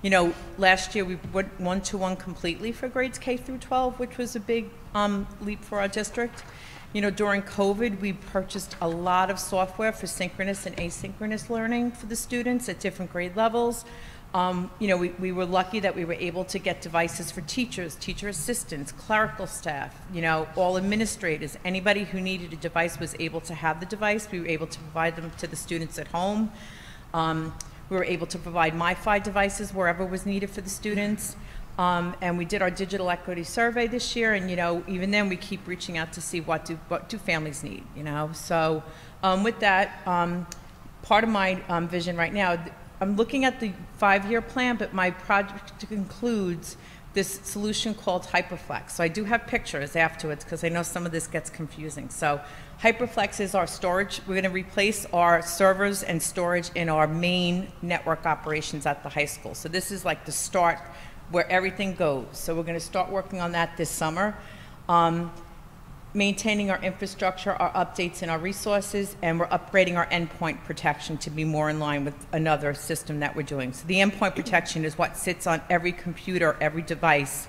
[SPEAKER 14] you know, last year we went one-to-one completely for grades K through 12, which was a big um, leap for our district. You know, during COVID, we purchased a lot of software for synchronous and asynchronous learning for the students at different grade levels. Um, you know, we, we were lucky that we were able to get devices for teachers, teacher assistants, clerical staff, you know, all administrators. Anybody who needed a device was able to have the device. We were able to provide them to the students at home. Um, we were able to provide MiFi devices wherever was needed for the students. Um, and we did our digital equity survey this year, and you know, even then, we keep reaching out to see what do what do families need. You know, so um, with that, um, part of my um, vision right now, I'm looking at the five-year plan, but my project includes this solution called Hyperflex. So I do have pictures afterwards because I know some of this gets confusing. So Hyperflex is our storage. We're going to replace our servers and storage in our main network operations at the high school. So this is like the start where everything goes. So we're going to start working on that this summer. Um, maintaining our infrastructure, our updates, and our resources, and we're upgrading our endpoint protection to be more in line with another system that we're doing. So the endpoint protection is what sits on every computer, every device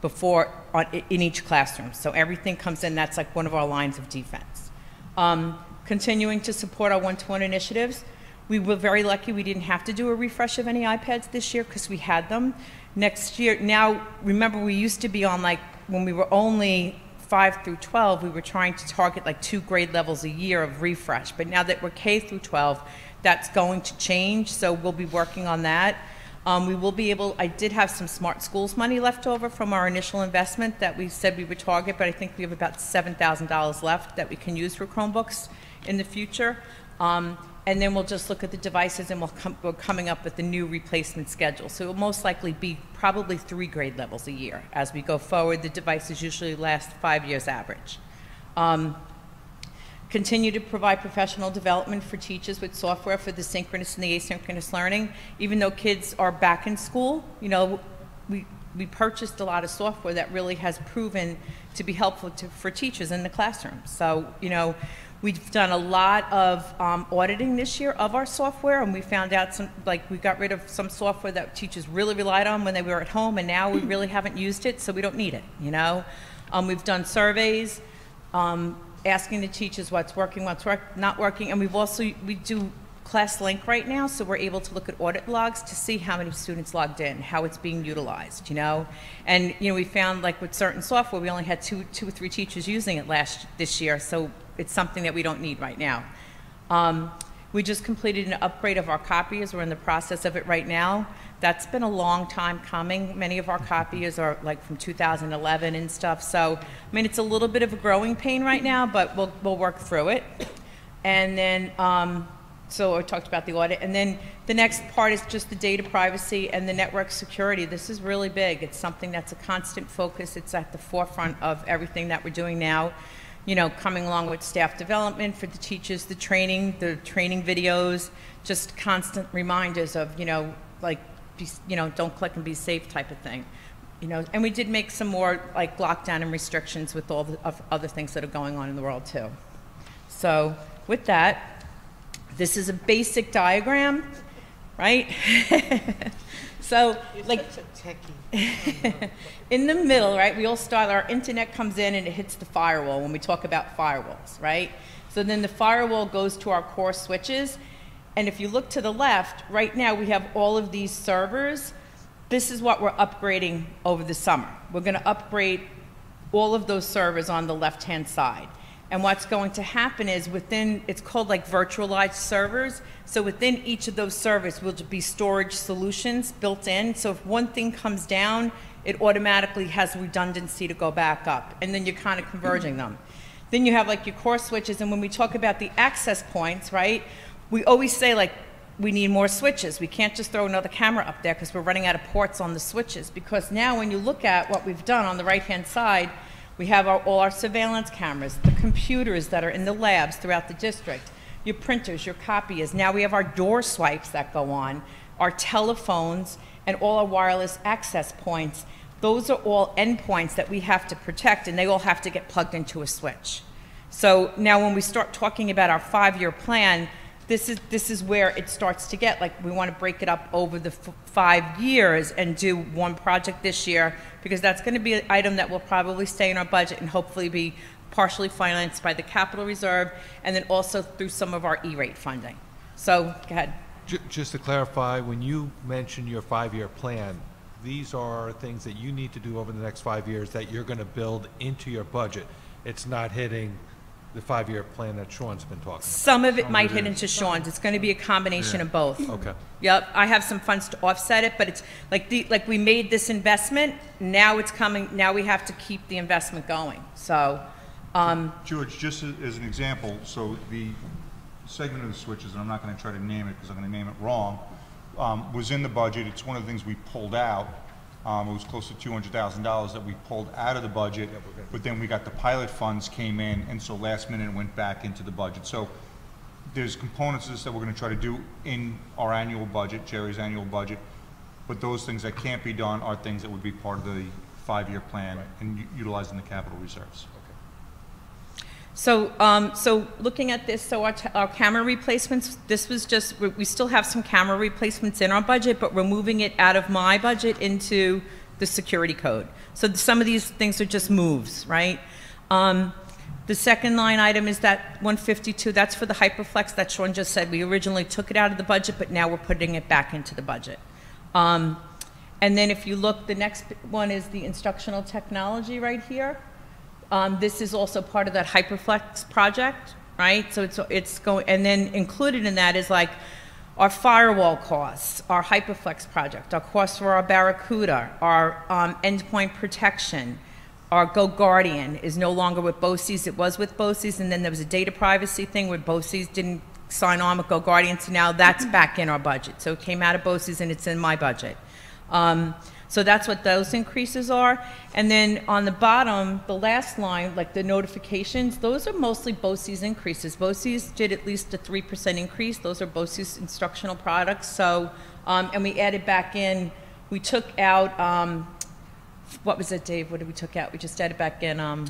[SPEAKER 14] before on, in each classroom. So everything comes in, that's like one of our lines of defense. Um, continuing to support our one-to-one initiatives. We were very lucky we didn't have to do a refresh of any iPads this year because we had them. Next year, now, remember we used to be on like, when we were only 5 through 12, we were trying to target like two grade levels a year of refresh. But now that we're K through 12, that's going to change, so we'll be working on that. Um, we will be able, I did have some smart schools money left over from our initial investment that we said we would target, but I think we have about $7,000 left that we can use for Chromebooks in the future. Um, and then we'll just look at the devices and we'll come, we're coming up with the new replacement schedule. So it will most likely be probably three grade levels a year. As we go forward, the devices usually last five years average. Um, continue to provide professional development for teachers with software for the synchronous and the asynchronous learning. Even though kids are back in school, you know, we, we purchased a lot of software that really has proven to be helpful to, for teachers in the classroom. So, you know, We've done a lot of um, auditing this year of our software, and we found out some, like, we got rid of some software that teachers really relied on when they were at home, and now we really haven't used it, so we don't need it, you know? Um, we've done surveys, um, asking the teachers what's working, what's work, not working, and we've also, we do ClassLink right now, so we're able to look at audit logs to see how many students logged in, how it's being utilized, you know? And, you know, we found, like, with certain software, we only had two, two or three teachers using it last, this year, so it's something that we don't need right now. Um, we just completed an upgrade of our copiers. We're in the process of it right now. That's been a long time coming. Many of our copiers are like from 2011 and stuff. So, I mean, it's a little bit of a growing pain right now, but we'll, we'll work through it. And then, um, so I talked about the audit. And then the next part is just the data privacy and the network security. This is really big. It's something that's a constant focus. It's at the forefront of everything that we're doing now you know, coming along with staff development for the teachers, the training, the training videos, just constant reminders of, you know, like, be, you know, don't click and be safe type of thing. You know, and we did make some more like lockdown and restrictions with all the of other things that are going on in the world too. So with that, this is a basic diagram, right? so
[SPEAKER 2] You're
[SPEAKER 14] like in the middle, right, we all start, our internet comes in and it hits the firewall when we talk about firewalls, right? So then the firewall goes to our core switches. And if you look to the left, right now we have all of these servers. This is what we're upgrading over the summer. We're going to upgrade all of those servers on the left-hand side. And what's going to happen is within, it's called like virtualized servers. So within each of those servers will be storage solutions built in. So if one thing comes down, it automatically has redundancy to go back up. And then you're kind of converging them. Then you have like your core switches. And when we talk about the access points, right, we always say like, we need more switches. We can't just throw another camera up there because we're running out of ports on the switches. Because now when you look at what we've done on the right-hand side, we have our, all our surveillance cameras, the computers that are in the labs throughout the district, your printers, your copiers. Now we have our door swipes that go on, our telephones, and all our wireless access points. Those are all endpoints that we have to protect, and they all have to get plugged into a switch. So now when we start talking about our five-year plan, this is, this is where it starts to get like we want to break it up over the five years and do one project this year because that's going to be an item that will probably stay in our budget and hopefully be partially financed by the capital reserve and then also through some of our E-rate funding. So, go ahead.
[SPEAKER 3] Ju- Just to clarify, when you mention your five-year plan, these are things that you need to do over the next five years that you're going to build into your budget. It's not hitting the five-year plan that Sean's been talking about.
[SPEAKER 14] Some of it
[SPEAKER 3] Some
[SPEAKER 14] might
[SPEAKER 3] of
[SPEAKER 14] hit
[SPEAKER 3] it
[SPEAKER 14] into Sean's. It's going to be a combination
[SPEAKER 3] Yeah.
[SPEAKER 14] of both.
[SPEAKER 3] Okay.
[SPEAKER 14] Yep, I have some funds to offset it, but it's like the, like we made this investment, now it's coming, now we have to keep the investment going. So, um,
[SPEAKER 1] George, just as as an example, so the segment of the switches, and I'm not going to try to name it because I'm going to name it wrong, um, was in the budget. It's one of the things we pulled out. Um, It was close to $200,000 that we pulled out of the budget, but then we got the pilot funds came in, and so last minute it went back into the budget. So there's components of this that we're going to try to do in our annual budget, Jerry's annual budget, but those things that can't be done are things that would be part of the five-year plan and u- utilizing the capital reserves.
[SPEAKER 14] So, um, so looking at this, so our, our camera replacements, this was just, we, still have some camera replacements in our budget, but we're moving it out of my budget into the security code. So some of these things are just moves, right? Um, the second line item is that 152, that's for the Hyperflex that Sean just said. We originally took it out of the budget, but now we're putting it back into the budget. Um, and then if you look, the next one is the instructional technology right here. Um, this is also part of that Hyperflex project, right? So it's, it's going, and then included in that is like our firewall costs, our Hyperflex project, our costs for our Barracuda, our um, endpoint protection, our GoGuardian is no longer with BOCES. It was with BOCES, and then there was a data privacy thing where BOCES didn't sign on with GoGuardian, so now that's back in our budget. So it came out of BOCES and it's in my budget. Um, so that's what those increases are. And then on the bottom, the last line, like the notifications, those are mostly BOCES increases. BOCES did at least a 3% increase. Those are BOCES instructional products. So, um, and we added back in, we took out, um, what was it, Dave? What did we took out? We just added back in, um,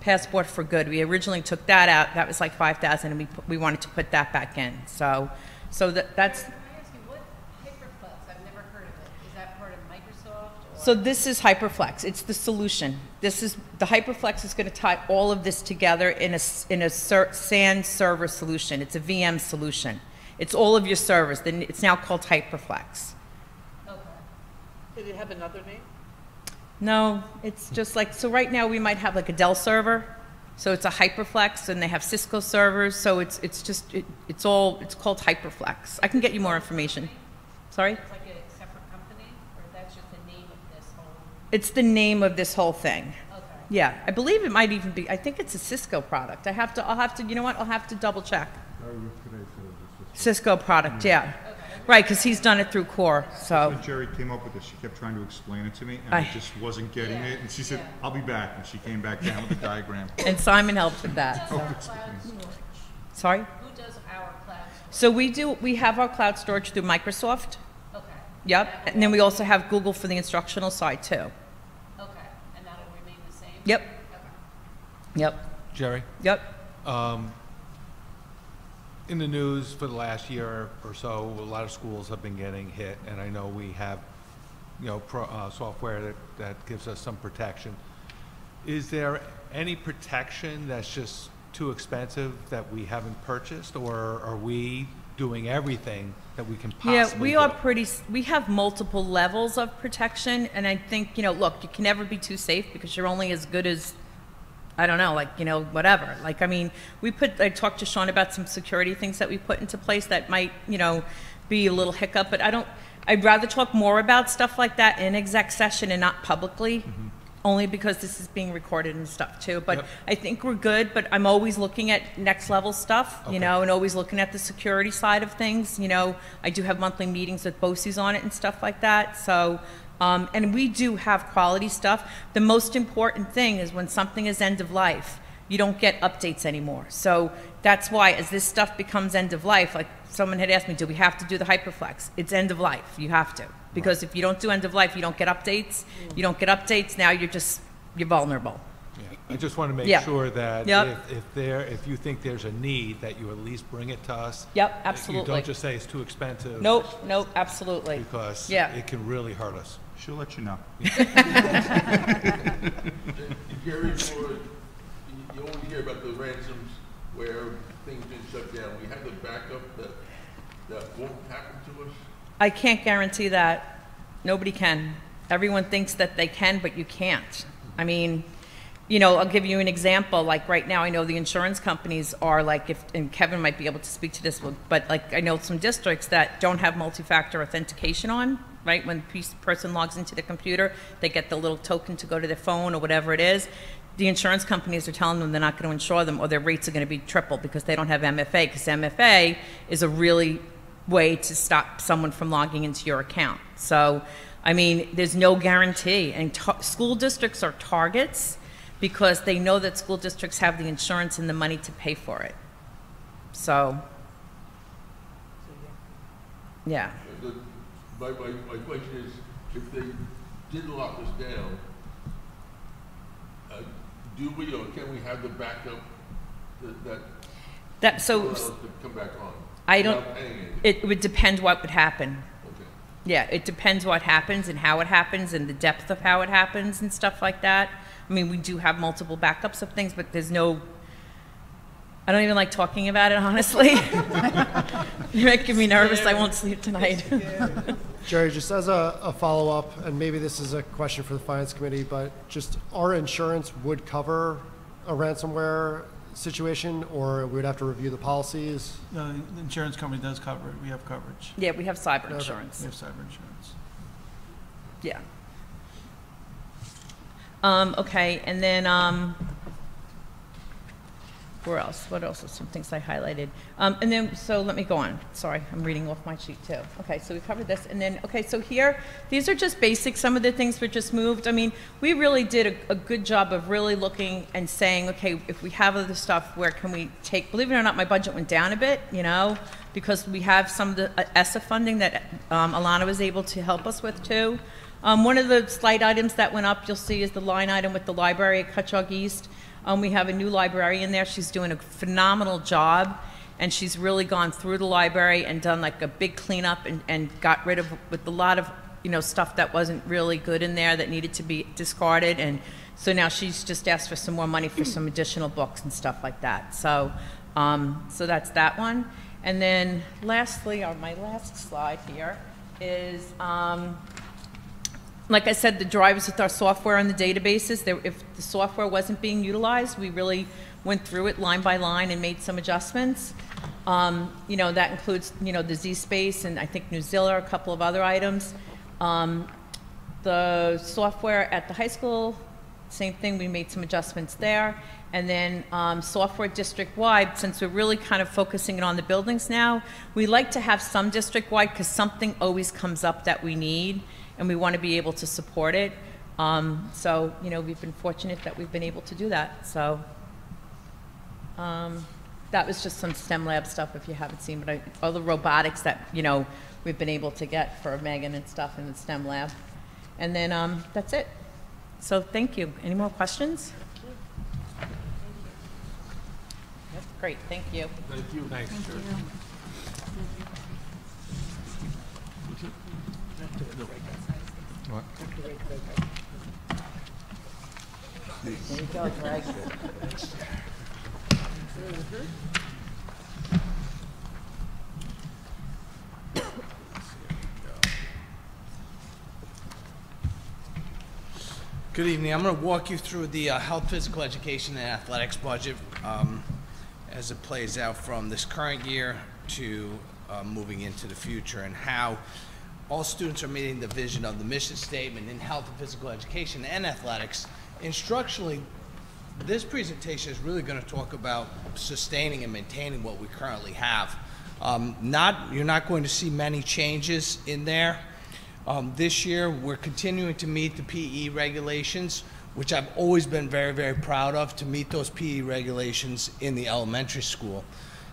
[SPEAKER 14] Passport for Good. We originally took that out. That was like 5,000 and we, put- we wanted to put that back in. So, so that, that's,
[SPEAKER 7] Can I ask you, what Hyperflex, I've never heard of it. Is that part of Microsoft or?
[SPEAKER 14] So this is Hyperflex. It's the solution. This is the Hyperflex is going to tie all of this together in a in a ser- SAN server solution. It's a VM solution. It's all of your servers. Then it's now called Hyperflex.
[SPEAKER 7] Okay.
[SPEAKER 2] Did it have another name?
[SPEAKER 14] No, it's just like so. Right now we might have like a Dell server, so it's a Hyperflex, and they have Cisco servers. So it's it's just it, it's all it's called Hyperflex. I can get you more information. Sorry.
[SPEAKER 7] It's like a separate company, or that's just the name of this whole?
[SPEAKER 14] It's the name of this whole thing.
[SPEAKER 7] Okay.
[SPEAKER 14] Yeah, I believe it might even be, I think it's a Cisco product. I have to, I'll have to, you know what, I'll have to double check. Cisco product, yeah. Right, because he's done it through Core, so.
[SPEAKER 1] When Jerry came up with this, she kept trying to explain it to me, and I
[SPEAKER 14] I-
[SPEAKER 1] just wasn't getting it. And she said, "I'll be back," and she came back down with the diagram.
[SPEAKER 14] And Simon helped with that, so.
[SPEAKER 7] Cloud.
[SPEAKER 14] Sorry?
[SPEAKER 7] Who does our cloud storage?
[SPEAKER 14] So we do, we have our cloud storage through Microsoft.
[SPEAKER 7] Okay.
[SPEAKER 14] Yep, and then we also have Google for the instructional side too.
[SPEAKER 7] Okay, and that'll remain the same?
[SPEAKER 14] Yep,
[SPEAKER 7] Okay.
[SPEAKER 14] yep,
[SPEAKER 3] Jerry?
[SPEAKER 14] yep.
[SPEAKER 3] Um, In the news for the last year or so, a lot of schools have been getting hit, and I know we have, you know, pro, uh, software that, that gives us some protection. Is there any protection that's just too expensive that we haven't purchased, or are we doing everything that we can possibly
[SPEAKER 14] Yeah, we are pretty, we have multiple levels of protection, and I think, you know, look, you can never be too safe because you're only as good as, I don't know, like, you know, whatever. Like, I mean, we put, I talked to Sean about some security things that we put into place that might, you know, be a little hiccup, but I don't, I'd rather talk more about stuff like that in exec session and not publicly, mm-hmm. Only because this is being recorded and stuff too. But
[SPEAKER 3] Yep.
[SPEAKER 14] I think we're good, but I'm always looking at next level stuff, you know, and always looking at the security side of things. You know, I do have monthly meetings with BOCES on it and stuff like that. So, um, and we do have quality stuff. The most important thing is when something is end of life, you don't get updates anymore. So that's why, as this stuff becomes end of life, like someone had asked me, do we have to do the hyperflex? It's end of life. You have to. Because if you don't do end of life, you don't get updates. You don't get updates, now you're just, you're vulnerable.
[SPEAKER 3] Yeah, I just want to make
[SPEAKER 14] Yeah.
[SPEAKER 3] sure that
[SPEAKER 14] Yep.
[SPEAKER 3] if, if there, if you think there's a need, that you at least bring it to us.
[SPEAKER 14] Yep,
[SPEAKER 3] You
[SPEAKER 14] absolutely.
[SPEAKER 3] don't just say it's too expensive.
[SPEAKER 14] Nope, nope, absolutely.
[SPEAKER 3] Because
[SPEAKER 14] Yeah.
[SPEAKER 3] it can really hurt us.
[SPEAKER 1] She'll let you know.
[SPEAKER 8] Jerry, for, you you always hear about the ransoms where things get shut down. We have the backup that, that won't happen to us?
[SPEAKER 14] I can't guarantee that. Nobody can. Everyone thinks that they can, but you can't. I mean, you know, I'll give you an example. Like right now, I know the insurance companies are like, if, and Kevin might be able to speak to this, but like I know some districts that don't have multi-factor authentication on, right? When the person logs into the computer, they get the little token to go to their phone or whatever it is. The insurance companies are telling them they're not going to insure them or their rates are going to be triple because they don't have MFA, because MFA is a really way to stop someone from logging into your account. So, I mean, there's no guarantee. And school districts are targets because they know that school districts have the insurance and the money to pay for it. So, yeah.
[SPEAKER 8] The- My, my, my question is, if they did lock us down, uh, do we or can we have the backup that, that
[SPEAKER 14] That, so,
[SPEAKER 8] allow us to come back on?
[SPEAKER 14] I don't,
[SPEAKER 8] without paying anything?
[SPEAKER 14] it would depend what would happen.
[SPEAKER 8] Okay.
[SPEAKER 14] Yeah, it depends what happens and how it happens and the depth of how it happens and stuff like that. I mean, we do have multiple backups of things, but there's no, I don't even like talking about it, honestly. You're making me nervous. I won't sleep tonight.
[SPEAKER 9] Jerry, just as a, a follow-up, and maybe this is a question for the finance committee, but just our insurance would cover a ransomware situation, or we'd have to review the policies?
[SPEAKER 15] No, the insurance company does cover it. We have coverage.
[SPEAKER 14] Yeah, we have cyber
[SPEAKER 9] Okay.
[SPEAKER 14] insurance.
[SPEAKER 15] We have cyber insurance.
[SPEAKER 14] Yeah. Um, okay, and then, um, where else? What else are some things I highlighted? Um, and then, so let me go on. Sorry, I'm reading off my sheet too. Okay, so we covered this, and then, okay, so here, these are just basic, some of the things were just moved. I mean, we really did a, a good job of really looking and saying, okay, if we have other stuff, where can we take, believe it or not, my budget went down a bit, you know, because we have some of the uh, ESSA funding that, um, Alana was able to help us with too. Um, one of the slight items that went up, you'll see, is the line item with the library at Cutchogue East. Um, we have a new librarian there. She's doing a phenomenal job, and she's really gone through the library and done like a big cleanup and, and got rid of with a lot of you know stuff that wasn't really good in there that needed to be discarded. And so now she's just asked for some more money for some additional books and stuff like that. So, um, so that's that one. And then lastly, on my last slide here is. Um, like I said, the drivers with our software and the databases, there, if the software wasn't being utilized, we really went through it line by line and made some adjustments. Um, you know, that includes, you know, the zSpace and I think Newsela, a couple of other items. Um, the software at the high school, same thing, we made some adjustments there. And then um, software district-wide, since we're really kind of focusing it on the buildings now, we like to have some district-wide because something always comes up that we need and we want to be able to support it. Um, so, you know, we've been fortunate that we've been able to do that. So, um, that was just some STEM lab stuff if you haven't seen, but I, all the robotics that, you know, we've been able to get for Megan and stuff in the STEM lab. And then, um, that's it. So, thank you. Any more questions? Yep, Great, thank you.
[SPEAKER 8] Thank you.
[SPEAKER 3] Thanks, George. What?
[SPEAKER 16] Good evening. I'm going to walk you through the uh, health, physical education, and athletics budget um, as it plays out from this current year to uh, moving into the future and how all students are meeting the vision of the mission statement in health and physical education and athletics. Instructionally, this presentation is really going to talk about sustaining and maintaining what we currently have. Um, not, you're not going to see many changes in there. Um, this year, we're continuing to meet the PE regulations, which I've always been very, very proud of, to meet those PE regulations in the elementary school.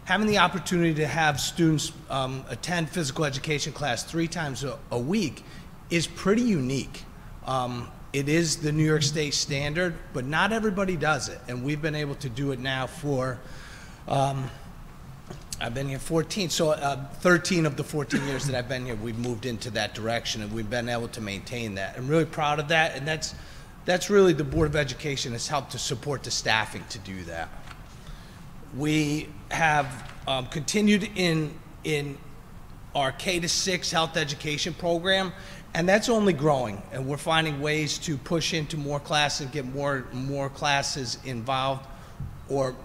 [SPEAKER 16] Having the opportunity to have students um, attend physical education class three times a, a week is pretty unique. Um, it is the New York State standard, but not everybody does it, and we've been able to do it now for um, I've been here 14, so uh, 13 of the 14 years that I've been here, we've moved into that direction, and we've been able to maintain that. I'm really proud of that, and that's that's really the Board of Education has helped to support the staffing to do that. We have um, continued in in our K to six health education program, and that's only growing. And we're finding ways to push into more classes, and get more more classes involved, or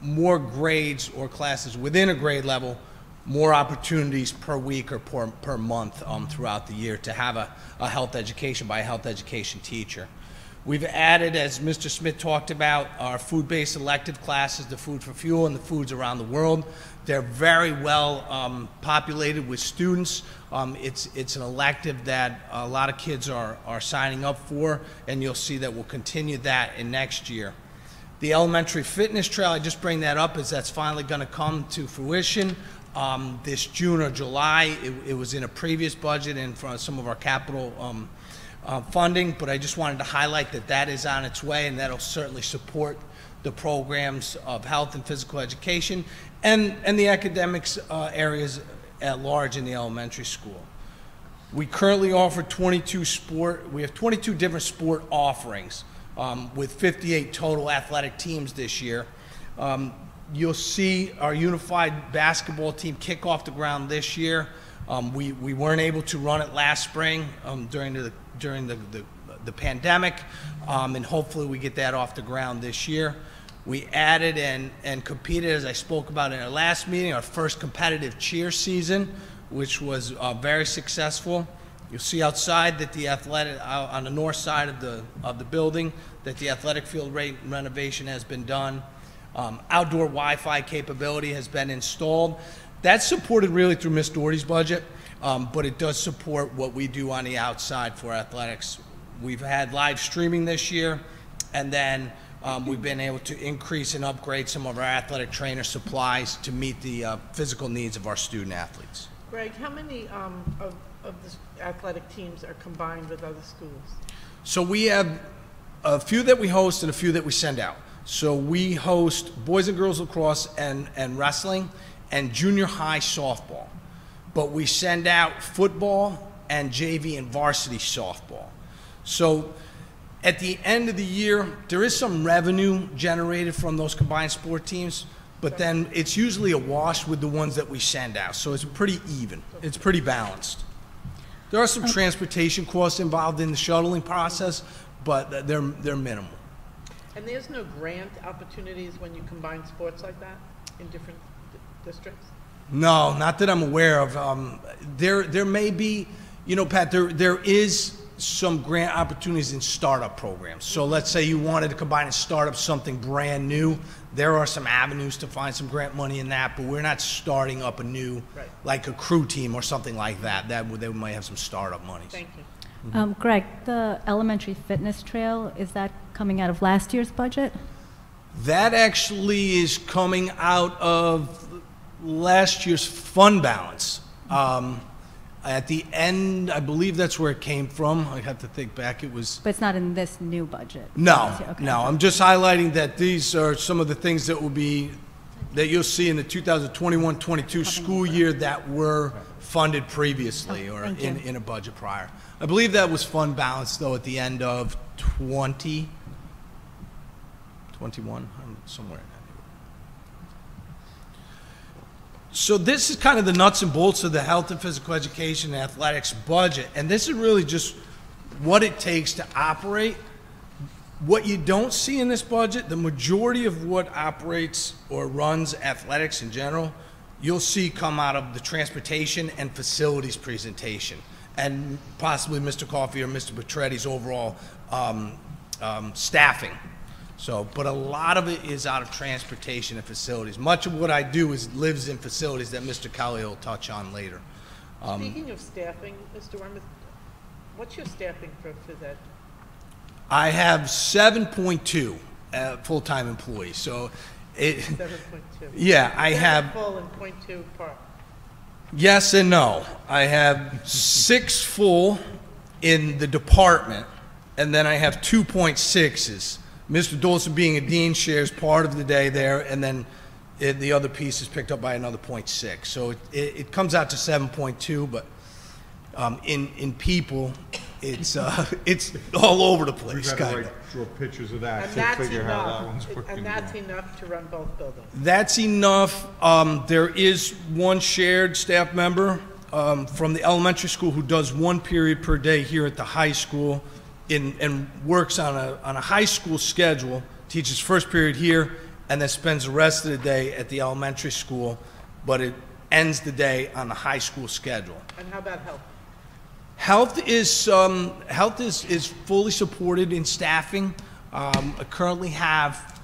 [SPEAKER 16] more grades or classes within a grade level, more opportunities per week or per, per month um, throughout the year to have a, a health education by a health education teacher. We've added, as Mr. Smith talked about, our food-based elective classes, the Food for Fuel and the Foods Around the World. They're very well um, populated with students. Um, it's, it's an elective that a lot of kids are, are signing up for, and you'll see that we'll continue that in next year. The elementary fitness trail, I just bring that up, is that's finally going to come to fruition um, this June or July. It, it was in a previous budget and from some of our capital um, uh, funding, but I just wanted to highlight that that is on its way, and that'll certainly support the programs of health and physical education and, and the academics uh, areas at large in the elementary school. We currently offer 22 sport, we have 22 different sport offerings um, with 58 total athletic teams this year. Um, you'll see our unified basketball team kick off the ground this year. Um, we, we weren't able to run it last spring um, during the during the, the, the pandemic, um, and hopefully we get that off the ground this year. We added and, and competed, as I spoke about in our last meeting, our first competitive cheer season, which was uh, very successful. You'll see outside that the athletic, uh, on the north side of the, of the building, that the athletic field rate renovation has been done. Um, outdoor Wi-Fi capability has been installed. That's supported really through Miss Doherty's budget, um, but it does support what we do on the outside for athletics. We've had live streaming this year, and then um, we've been able to increase and upgrade some of our athletic trainer supplies to meet the uh, physical needs of our student athletes.
[SPEAKER 2] Greg, how many um, of, of the athletic teams are combined with other schools?
[SPEAKER 16] So we have a few that we host and a few that we send out. So we host boys and girls lacrosse and, and wrestling and junior high softball. But we send out football and JV and varsity softball. So at the end of the year, there is some revenue generated from those combined sport teams, but then it's usually a wash with the ones that we send out. So it's pretty even. It's pretty balanced. There are some transportation costs involved in the shuttling process, but they're, they're minimal.
[SPEAKER 2] And there's no grant opportunities when you combine sports like that in different d- districts?
[SPEAKER 16] No, not that I'm aware of. Um, there, there may be, you know, Pat, there, there is some grant opportunities in startup programs. So let's say you wanted to combine and start up something brand new. There are some avenues to find some grant money in that, but we're not starting up a new,
[SPEAKER 2] Right.
[SPEAKER 16] like a crew team or something like that. That would, they might have some startup monies.
[SPEAKER 2] Thank you.
[SPEAKER 5] Um, Greg, the elementary fitness trail, is that coming out of last year's budget?
[SPEAKER 16] That actually is coming out of last year's fund balance. Um, at the end, I believe that's where it came from. I have to think back. It was
[SPEAKER 5] But it's not in this new budget?
[SPEAKER 16] no,
[SPEAKER 5] Okay.
[SPEAKER 16] no. I'm just highlighting that these are some of the things that will be that you'll see in the 2021-22 school year that were funded previously or
[SPEAKER 5] thank
[SPEAKER 16] in,
[SPEAKER 5] you.
[SPEAKER 16] in a budget prior. I believe that was fund balance though at the end of 20, 21, um, somewhere in that So this is kind of the nuts and bolts of the health and physical education and athletics budget, and this is really just what it takes to operate. What you don't see in this budget, the majority of what operates or runs athletics in general, you'll see come out of the transportation and facilities presentation, and possibly Mr. Coffey or Mr. Petretti's overall um, um, staffing. So, but a lot of it is out of transportation and facilities. Much of what I do is lives in facilities that Mr. Kelly will touch on later. Um,
[SPEAKER 2] Speaking of staffing, Mr. Wormuth, what's your staffing for phys ed?
[SPEAKER 16] I have 7.2 uh, full-time employees, so it,
[SPEAKER 2] Seven point two.
[SPEAKER 16] Yeah, I have-
[SPEAKER 2] Full and point two part.
[SPEAKER 16] yes and no. I have six full in the department, and then I have 2.6s. Mr. Dolson being a dean shares part of the day there, and then it, the other piece is picked up by another .6. So it, it, it comes out to 7.2, but um, in, in people, it's, uh, it's all over the
[SPEAKER 1] We've
[SPEAKER 16] place,
[SPEAKER 1] got to
[SPEAKER 16] kind
[SPEAKER 1] like
[SPEAKER 16] of.
[SPEAKER 1] draw pictures of that
[SPEAKER 2] And
[SPEAKER 1] to
[SPEAKER 2] that's
[SPEAKER 1] figure how that one's
[SPEAKER 2] enough,
[SPEAKER 1] working.
[SPEAKER 2] and that's enough to run both buildings.
[SPEAKER 16] That's enough. Um, there is one shared staff member um, from the elementary school who does one period per day here at the high school in, and works on a, on a high school schedule, teaches first period here, and then spends the rest of the day at the elementary school, but it ends the day on the high school schedule.
[SPEAKER 2] And how about health?
[SPEAKER 16] Health is, um, health is, is fully supported in staffing. Um, I currently have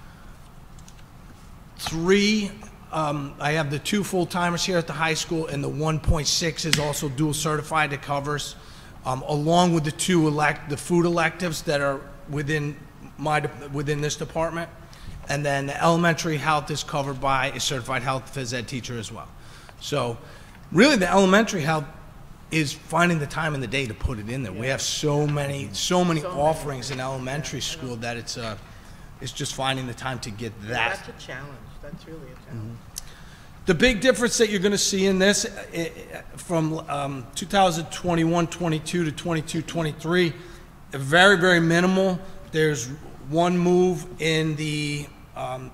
[SPEAKER 16] three, um, I have the two full-timers here at the high school, and the 1.6 is also dual certified that covers, um, along with the two elect, the food electives that are within my, within this department. And then the elementary health is covered by a certified health phys ed teacher as well. So really, the elementary health is finding the time in the day to put it in there. We have so many, so many offerings in elementary school that it's, uh, it's just finding the time to get that.
[SPEAKER 2] That's a challenge, that's really a challenge.
[SPEAKER 16] The big difference that you're going to see in this, uh, uh, from um, 2021-22 to 22-23, very, very minimal. There's one move in the, um,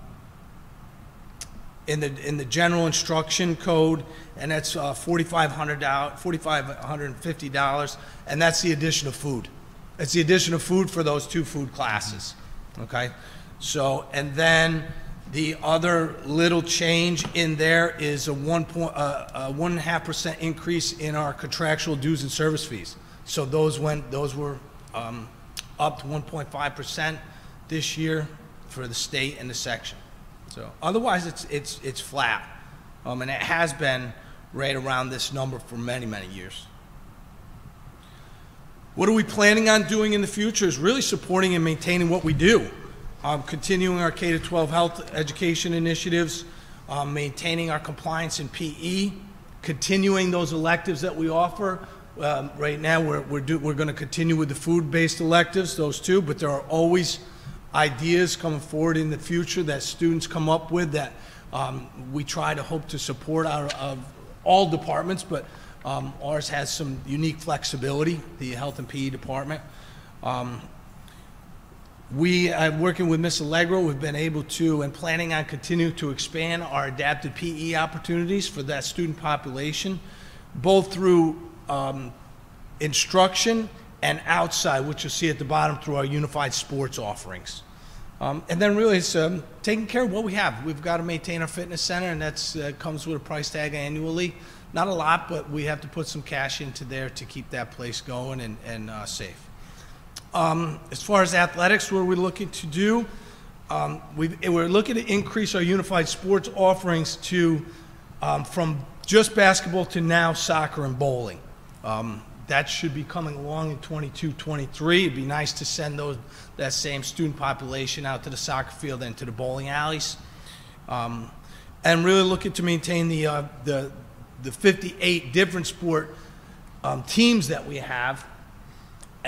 [SPEAKER 16] in the, in the general instruction code, and that's uh, $4,500, $4,550, and that's the addition of food. It's the addition of food for those two food classes, okay? So, and then the other little change in there is a one point, uh, a one and a half percent increase in our contractual dues and service fees. So those went, those were, um, up to one point five percent this year for the state and the section. So otherwise, it's, it's, it's flat. Um, and it has been right around this number for many, many years. What are we planning on doing in the future is really supporting and maintaining what we do. Um, continuing our K-12 health education initiatives, um, maintaining our compliance in PE, continuing those electives that we offer. Um, right now, we're, we're, we're going to continue with the food-based electives, those two, but there are always ideas coming forward in the future that students come up with that um, we try to hope to support out of all departments, but um, ours has some unique flexibility, the health and PE department. Um, we, uh, working with Ms. Allegro, we've been able to and planning on continuing to expand our adapted PE opportunities for that student population, both through um, instruction and outside, which you'll see at the bottom through our unified sports offerings. Um, and then really it's um, taking care of what we have. We've got to maintain our fitness center, and that uh, comes with a price tag annually. Not a lot, but we have to put some cash into there to keep that place going and, and uh, safe. Um, as far as athletics, what we're looking to do, um, we've, we're looking to increase our unified sports offerings to um, from just basketball to now soccer and bowling. Um, that should be coming along in 22, 23. It'd be nice to send those that same student population out to the soccer field and to the bowling alleys, um, and really looking to maintain the uh, the the 58 different sport um, teams that we have,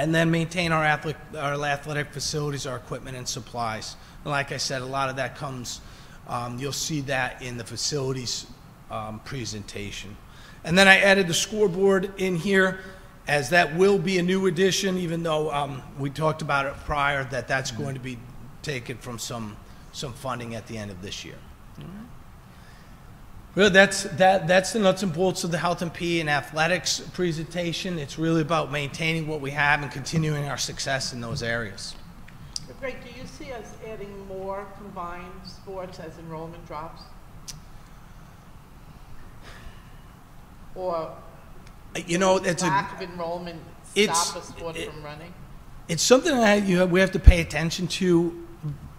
[SPEAKER 16] and then maintain our athletic our athletic facilities, our equipment and supplies. And like I said, a lot of that comes. Um, you'll see that in the facilities um, presentation. And then I added the scoreboard in here, as that will be a new addition, even though um, we talked about it prior, that that's going to be taken from some, some funding at the end of this year. Well, that's, that, that's the nuts and bolts of the health and P and athletics presentation. It's really about maintaining what we have and continuing our success in those areas.
[SPEAKER 2] Greg, do you see us adding more combined sports as enrollment drops? Or
[SPEAKER 16] You know, it's a,
[SPEAKER 2] lack of enrollment
[SPEAKER 16] it's-
[SPEAKER 2] stop a sport
[SPEAKER 16] it-
[SPEAKER 2] from running?
[SPEAKER 16] it's something that you have, we have to pay attention to,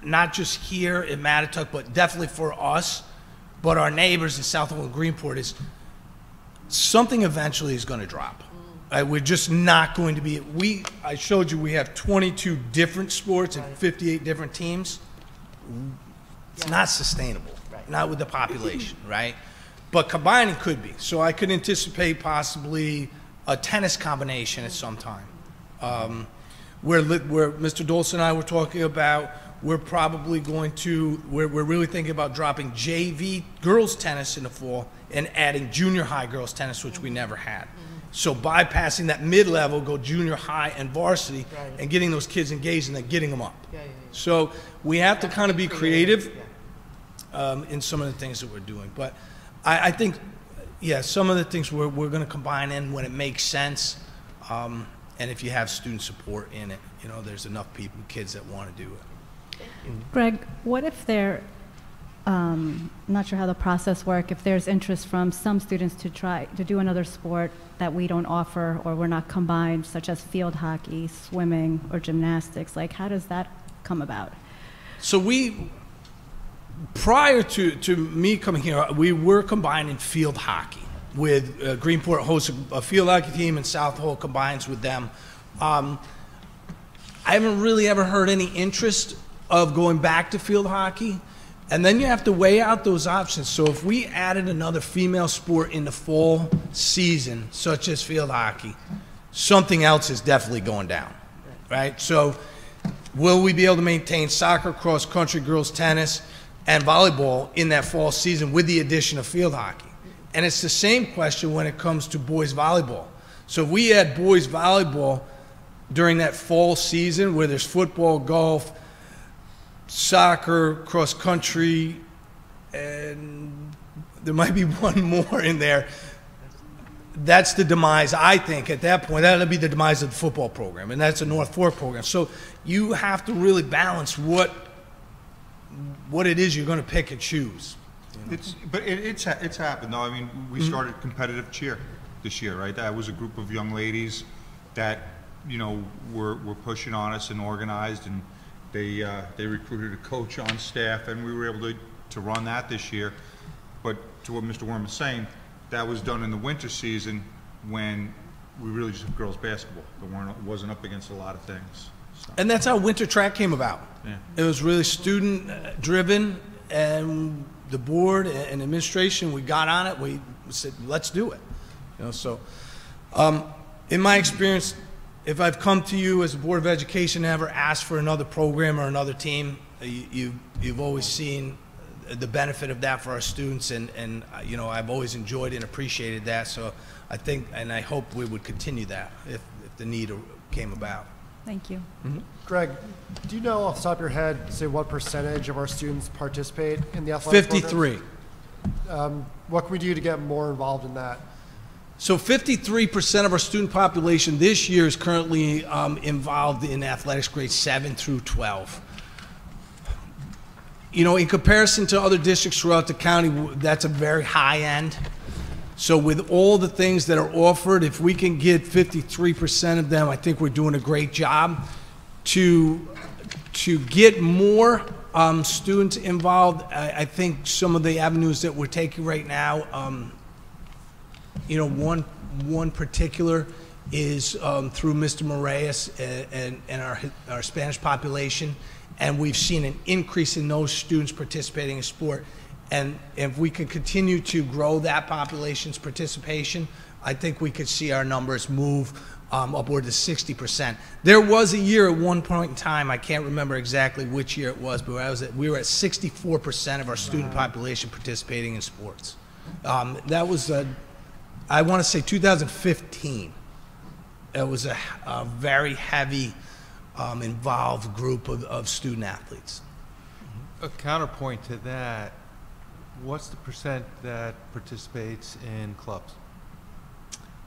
[SPEAKER 16] not just here in Mattituck, but definitely for us, but our neighbors in Southold and Greenport is something eventually is going to drop. Uh, we're just not going to be. We I showed you we have 22 different sports and 58 different teams. It's not sustainable, right. not with the population, right? But combining could be. So I could anticipate possibly a tennis combination at some time. Um, where, where Mr. Dolce and I were talking about, we're probably going to, we're, we're really thinking about dropping JV girls tennis in the fall and adding junior high girls tennis, which we never had. So bypassing that mid-level, go junior high and varsity,
[SPEAKER 2] Right.
[SPEAKER 16] and getting those kids engaged and then getting them up.
[SPEAKER 2] Yeah, yeah, yeah.
[SPEAKER 16] So we have to kind of be creative um, in some of the things that we're doing. But I, I think, yeah, some of the things we're, we're going to combine in when it makes sense. Um, and if you have student support in it, you know, there's enough people, kids that want to do it.
[SPEAKER 5] Greg, what if there, um, not sure how the process work, if there's interest from some students to try, to do another sport that we don't offer or we're not combined, such as field hockey, swimming, or gymnastics, like how does that come about?
[SPEAKER 16] So we, prior to, to me coming here, we were combining field hockey with uh, Greenport hosts a, field hockey team and Southold combines with them. Um, I haven't really ever heard any interest of going back to field hockey. And then you have to weigh out those options. So if we added another female sport in the fall season, such as field hockey, something else is definitely going down, right? So will we be able to maintain soccer, cross country, girls tennis, and volleyball in that fall season with the addition of field hockey? And it's the same question when it comes to boys volleyball. So if we add boys volleyball during that fall season where there's football, golf, soccer, cross country, and there might be one more in there. That's the demise, I think, at that point. That'll be the demise of the football program, and that's a North Fork program. So you have to really balance what what it is you're going to pick and choose.
[SPEAKER 1] It's, but it, it's, it's happened, though. I mean, we mm-hmm. started competitive cheer this year, right? That was a group of young ladies that, you know, were, were pushing on us and organized, and they, uh, they recruited a coach on staff, and we were able to, to run that this year. But to what Mr. Worm is saying, that was done in the winter season when we really just had girls' basketball. There weren't, it wasn't up against a lot of things, so.
[SPEAKER 16] And that's how winter track came about.
[SPEAKER 1] Yeah.
[SPEAKER 16] It was really student driven, and the board and administration, we got on it. We said, let's do it. You know, so um, in my experience, if I've come to you as a board of education and ever asked for another program or another team, uh, you, you you've always seen the benefit of that for our students, and and uh, you know I've always enjoyed and appreciated that. So I think, and I hope we would continue that if, if the need came about.
[SPEAKER 5] Thank you.
[SPEAKER 9] Greg, do you know off the top of your head, say what percentage of our students participate in the athletic
[SPEAKER 16] 53.
[SPEAKER 9] Um, what can we do to get more involved in that?
[SPEAKER 16] So 53% of our student population this year is currently um, involved in athletics grades 7 through 12. You know, in comparison to other districts throughout the county, that's a very high end. So with all the things that are offered, if we can get 53% of them, I think we're doing a great job to to get more um, students involved. I, I think some of the avenues that we're taking right now, um, you know, one one particular is um, through Mr. Moraes and, and, and our our Spanish population, and we've seen an increase in those students participating in sport. And if we can continue to grow that population's participation, I think we could see our numbers move um, upward to 60%. There was a year at one point in time, I can't remember exactly which year it was, but I was at, we were at 64% of our student population participating in sports. Um, that was, uh, I want to say 2015. It was a, a very heavy, um, involved group of, of student athletes.
[SPEAKER 3] A counterpoint to that, what's the percent that participates in clubs?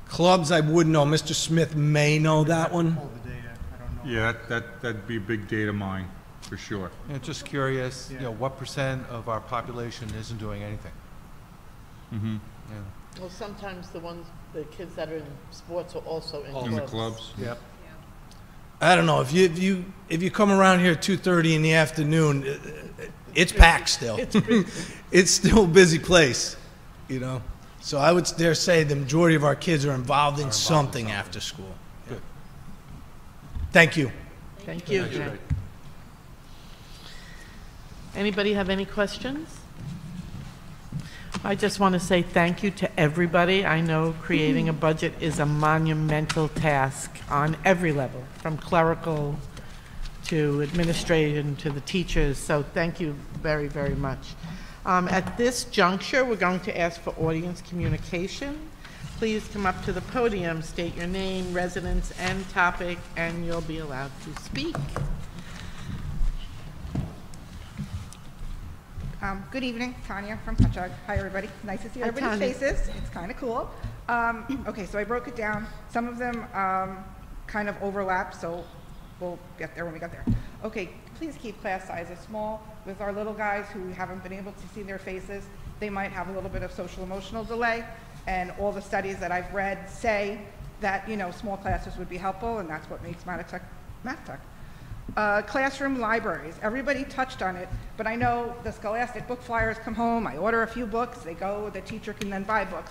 [SPEAKER 16] Clubs, I wouldn't know. Mr. Smith may know that one.
[SPEAKER 10] Pull the data, I don't know.
[SPEAKER 1] Yeah, that, that, that'd be a big data mine, for sure.
[SPEAKER 3] Yeah, just curious, you know, what percent of our population isn't doing anything?
[SPEAKER 1] Mm-hmm.
[SPEAKER 3] Yeah.
[SPEAKER 2] Well, sometimes the ones, the kids that are in sports are also in clubs.
[SPEAKER 1] In the clubs?
[SPEAKER 3] Yep.
[SPEAKER 16] I don't know. If you if you if you come around here at two thirty in the afternoon, uh, it's packed still.
[SPEAKER 2] It's busy.
[SPEAKER 16] it's still a busy place, you know. So I would dare say the majority of our kids are involved in something after school.
[SPEAKER 3] Good.
[SPEAKER 16] Thank you.
[SPEAKER 2] Thank you, Jay. Anybody have any questions? I just want to say thank you to everybody. I know creating a budget is a monumental task on every level, from clerical to administration to the teachers, so thank you very, very much. Um, At this juncture, we're going to ask for audience communication. Please come up to the podium, state your name, residence, and topic, and you'll be allowed to speak.
[SPEAKER 17] Um, Good evening, Tanya from Patchogue. Hi, everybody. Nice to see
[SPEAKER 2] Hi,
[SPEAKER 17] everybody's
[SPEAKER 2] Tanya.
[SPEAKER 17] faces. It's kind of cool. Um, Okay, so I broke it down. Some of them um, kind of overlap, so we'll get there when we get there. Okay, please keep class sizes small. With our little guys who haven't been able to see their faces, they might have a little bit of social emotional delay. And all the studies that I've read say that, you know, small classes would be helpful, and that's what makes Math Tech, Math Mattituck. Uh, classroom libraries, everybody touched on it, but I know the Scholastic book flyers come home, I order a few books, they go, the teacher can then buy books.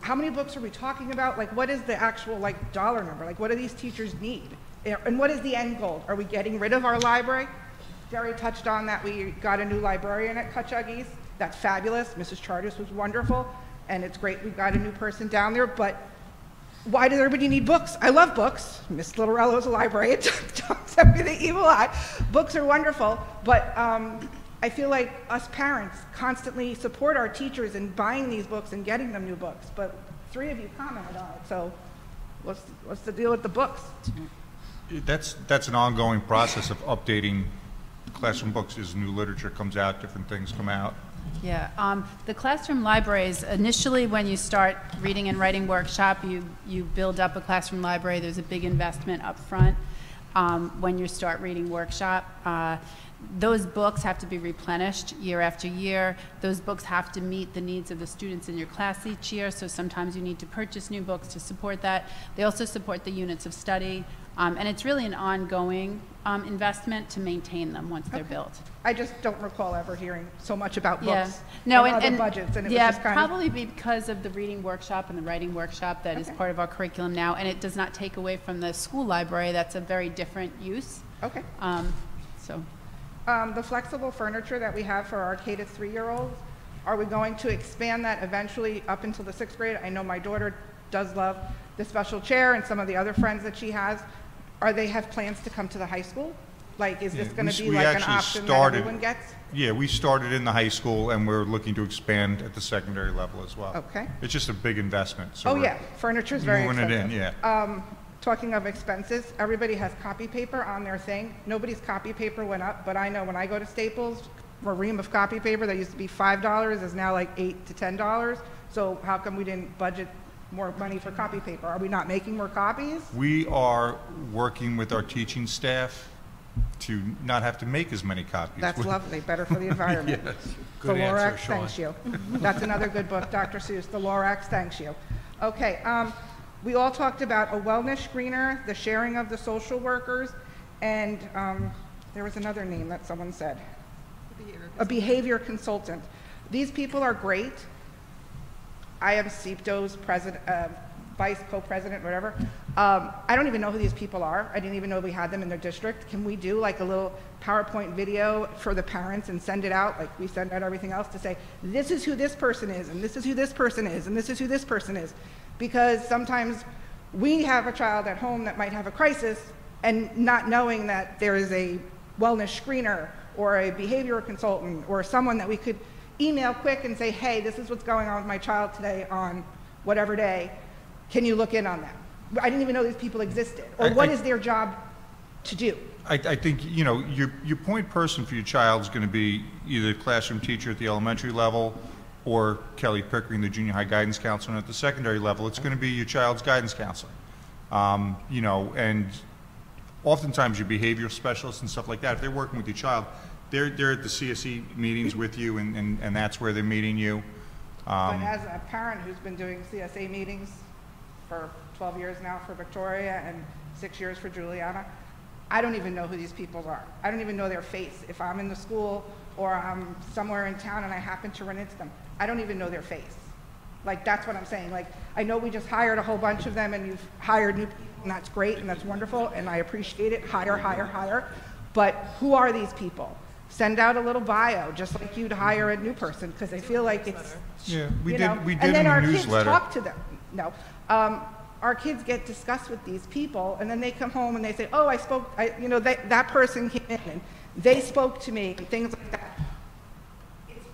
[SPEAKER 17] How many books are we talking about? Like, what is the actual, like, dollar number? Like, what do these teachers need? Eh, And what is the end goal? Are we getting rid of our library? Jerry touched on that we got a new librarian at Cutchogue East. That's fabulous. Mrs. Charters was wonderful, and it's great we got a new person down there, but why does everybody need books? I love books. Miss Littorello is a librarian. Don't send me the evil eye. Books are wonderful, but um, I feel like us parents constantly support our teachers in buying these books and getting them new books. But three of you commented on it, so what's what's the deal with the books?
[SPEAKER 1] That's, that's an ongoing process of updating classroom books as new literature comes out, different things come out.
[SPEAKER 4] Yeah, um, the classroom libraries, initially, when you start reading and writing workshop, you, you build up a classroom library, there's a big investment up front. Um, when you start reading workshop, uh, those books have to be replenished year after year. Those books have to meet the needs of the students in your class each year, so sometimes you need to purchase new books to support that. They also support the units of study, um, and it's really an ongoing, um, investment to maintain them once they're built.
[SPEAKER 17] I just don't recall ever hearing so much about books Yeah.
[SPEAKER 4] No,
[SPEAKER 17] and
[SPEAKER 4] and,
[SPEAKER 17] other
[SPEAKER 4] and
[SPEAKER 17] budgets, and it
[SPEAKER 4] yeah,
[SPEAKER 17] was just kind of
[SPEAKER 4] probably because of the reading workshop and the writing workshop that is
[SPEAKER 17] Okay.
[SPEAKER 4] part of our curriculum now, and it does not take away from the school library. That's a very different use.
[SPEAKER 17] okay.
[SPEAKER 4] Um, so,
[SPEAKER 17] Um, the flexible furniture that we have for our K to three-year-olds, are we going to expand that eventually up until the sixth grade? I know my daughter does love the special chair and some of the other friends that she has. Are they have plans to come to the high school? Like, is this
[SPEAKER 1] Yeah,
[SPEAKER 17] gonna
[SPEAKER 1] s-
[SPEAKER 17] be
[SPEAKER 1] we
[SPEAKER 17] like an
[SPEAKER 1] actually
[SPEAKER 17] option that everyone gets?
[SPEAKER 1] Yeah, we started in the high school, and we're looking to expand at the secondary level as well.
[SPEAKER 17] Okay.
[SPEAKER 1] It's just a big investment, so
[SPEAKER 17] Oh,
[SPEAKER 1] we're
[SPEAKER 17] yeah, furniture's very
[SPEAKER 1] moving it
[SPEAKER 17] expensive.
[SPEAKER 1] in, yeah.
[SPEAKER 17] Um, talking of expenses, everybody has copy paper on their thing. Nobody's copy paper went up, but I know when I go to Staples, a ream of copy paper that used to be five dollars is now like eight to ten dollars. So how come we didn't budget more money for copy paper? Are we not making more copies?
[SPEAKER 1] We are working with our teaching staff to not have to make as many copies.
[SPEAKER 17] That's lovely, better for the environment.
[SPEAKER 1] Yes.
[SPEAKER 17] The
[SPEAKER 3] Good answer,
[SPEAKER 17] Lorax
[SPEAKER 3] Sean.
[SPEAKER 17] thanks you. That's another good book, Dr. Seuss, The Lorax thanks you. Okay, um, we all talked about a wellness screener, the sharing of the social workers, and, um, there was another name that someone said. A behavior consultant. These people are great. I am SEPTO's president, uh, vice co-president, whatever. Um, I don't even know who these people are. I didn't even know we had them in their district. Can we do like a little PowerPoint video for the parents and send it out, like we send out everything else, to say, this is who this person is, and this is who this person is, and this is who this person is? Because sometimes we have a child at home that might have a crisis, and not knowing that there is a wellness screener or a behavioral consultant or someone that we could email quick and say, hey, this is what's going on with my child today on whatever day. Can you look in on them? I didn't even know these people existed. Or
[SPEAKER 1] I-
[SPEAKER 17] what
[SPEAKER 1] I-
[SPEAKER 17] is their job to do.
[SPEAKER 1] I, I think, you know, your, your point person for your child is going to be either the classroom teacher at the elementary level or Kelly Pickering, the junior high guidance counselor, and at the secondary level, it's going to be your child's guidance counselor. Um, you know, and oftentimes your behavioral specialists and stuff like that, if they're working with your child, they're, they're at the CSE meetings with you, and, and, and that's where they're meeting you.
[SPEAKER 17] But
[SPEAKER 1] Um,
[SPEAKER 17] as a parent who's been doing CSA meetings for 12 years now for Victoria and six years for Juliana, I don't even know who these people are. I don't even know their face. If I'm in the school or I'm somewhere in town and I happen to run into them, I don't even know their face. Like, that's what I'm saying. Like, I know we just hired a whole bunch of them and you've hired new people, and that's great and that's wonderful and I appreciate it. Hire, hire, hire. But who are these people? Send out a little bio, just like you'd hire a new person, because I feel like it's
[SPEAKER 1] Yeah, we
[SPEAKER 17] you
[SPEAKER 1] did,
[SPEAKER 17] know?
[SPEAKER 1] we
[SPEAKER 17] and then
[SPEAKER 1] in
[SPEAKER 17] our
[SPEAKER 1] the
[SPEAKER 17] kids
[SPEAKER 1] newsletter.
[SPEAKER 17] talk to them. No, um, our kids get discussed with these people, and then they come home and they say, "Oh, I spoke. I, you know, they, that person came in and they spoke to me," and things like that.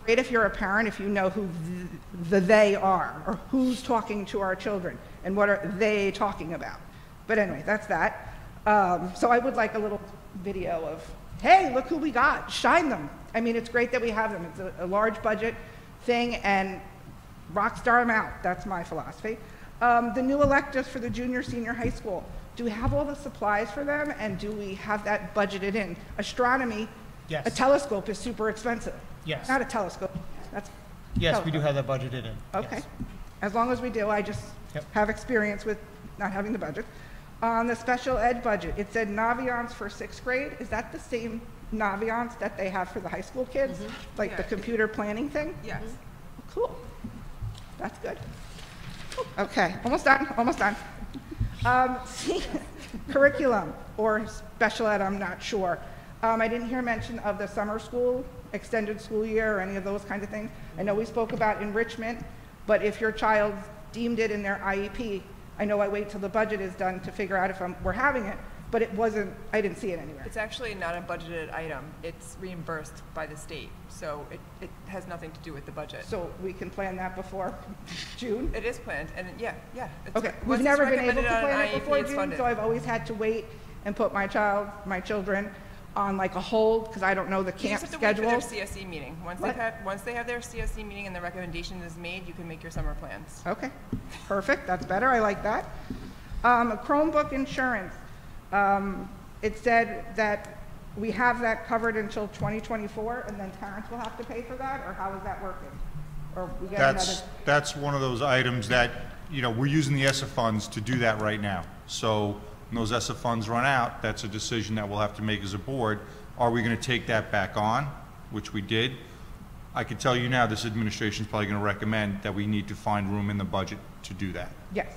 [SPEAKER 17] It's great if you're a parent if you know who th- the they are or who's talking to our children and what are they talking about. But anyway, that's that. Um, so I would like a little video of, hey, look who we got. Shine them. I mean, it's great that we have them. It's a, a large budget thing, and rock star them out. That's my philosophy. Um, the new electives for the junior, senior high school. Do we have all the supplies for them, and do we have that budgeted in? Astronomy,
[SPEAKER 10] Yes.
[SPEAKER 17] a telescope is super expensive.
[SPEAKER 10] Yes.
[SPEAKER 17] Not a telescope. That's
[SPEAKER 10] Yes, we do have that budgeted in.
[SPEAKER 17] Okay.
[SPEAKER 10] yes.
[SPEAKER 17] As long as we do, I just
[SPEAKER 10] Yep.
[SPEAKER 17] have experience with not having the budget. On the special ed budget, it said Naviance for sixth grade. Is that the same Naviance that they have for the high school kids? Like the
[SPEAKER 6] Yeah.
[SPEAKER 17] computer planning thing?
[SPEAKER 6] Yes.
[SPEAKER 17] Cool. That's good. Okay, almost done, almost done. Um, see, curriculum or special ed, I'm not sure. Um, I didn't hear mention of the summer school, extended school year, or any of those kinds of things. I know we spoke about enrichment, but if your child deemed it in their IEP, I know I wait till the budget is done to figure out if I'm, we're having it, but it wasn't, I didn't see it anywhere.
[SPEAKER 6] It's actually not a budgeted item. It's reimbursed by the state, so it, it has nothing to do with the budget.
[SPEAKER 17] So we can plan that before June?
[SPEAKER 6] It is planned, and yeah, yeah. it's
[SPEAKER 17] Okay, we've
[SPEAKER 6] once it's
[SPEAKER 17] never been able
[SPEAKER 6] recommended
[SPEAKER 17] to
[SPEAKER 6] an
[SPEAKER 17] plan it
[SPEAKER 6] IEP,
[SPEAKER 17] before
[SPEAKER 6] it's
[SPEAKER 17] June,
[SPEAKER 6] funded.
[SPEAKER 17] so I've always had to wait and put my child, my children on like a hold, because I don't know the
[SPEAKER 6] You
[SPEAKER 17] camp
[SPEAKER 6] just have to wait for
[SPEAKER 17] schedule.
[SPEAKER 6] their CSE meeting. Once they've had, once they have their CSE meeting and the recommendation is made, you can make your summer plans.
[SPEAKER 17] Okay, perfect, that's better, I like that. Um, Chromebook insurance, um, it said that we have that covered until 2024, and then parents will have to pay for that, or how is that working? Or we get another?
[SPEAKER 1] That's, that's one of those items that, you know, we're using the ESSA funds to do that right now. So when those ESSA funds run out, that's a decision that we'll have to make as a board. Are we going to take that back on, which we did? I can tell you now, this administration is probably going to recommend that we need to find room in the budget to do that.
[SPEAKER 17] Yes,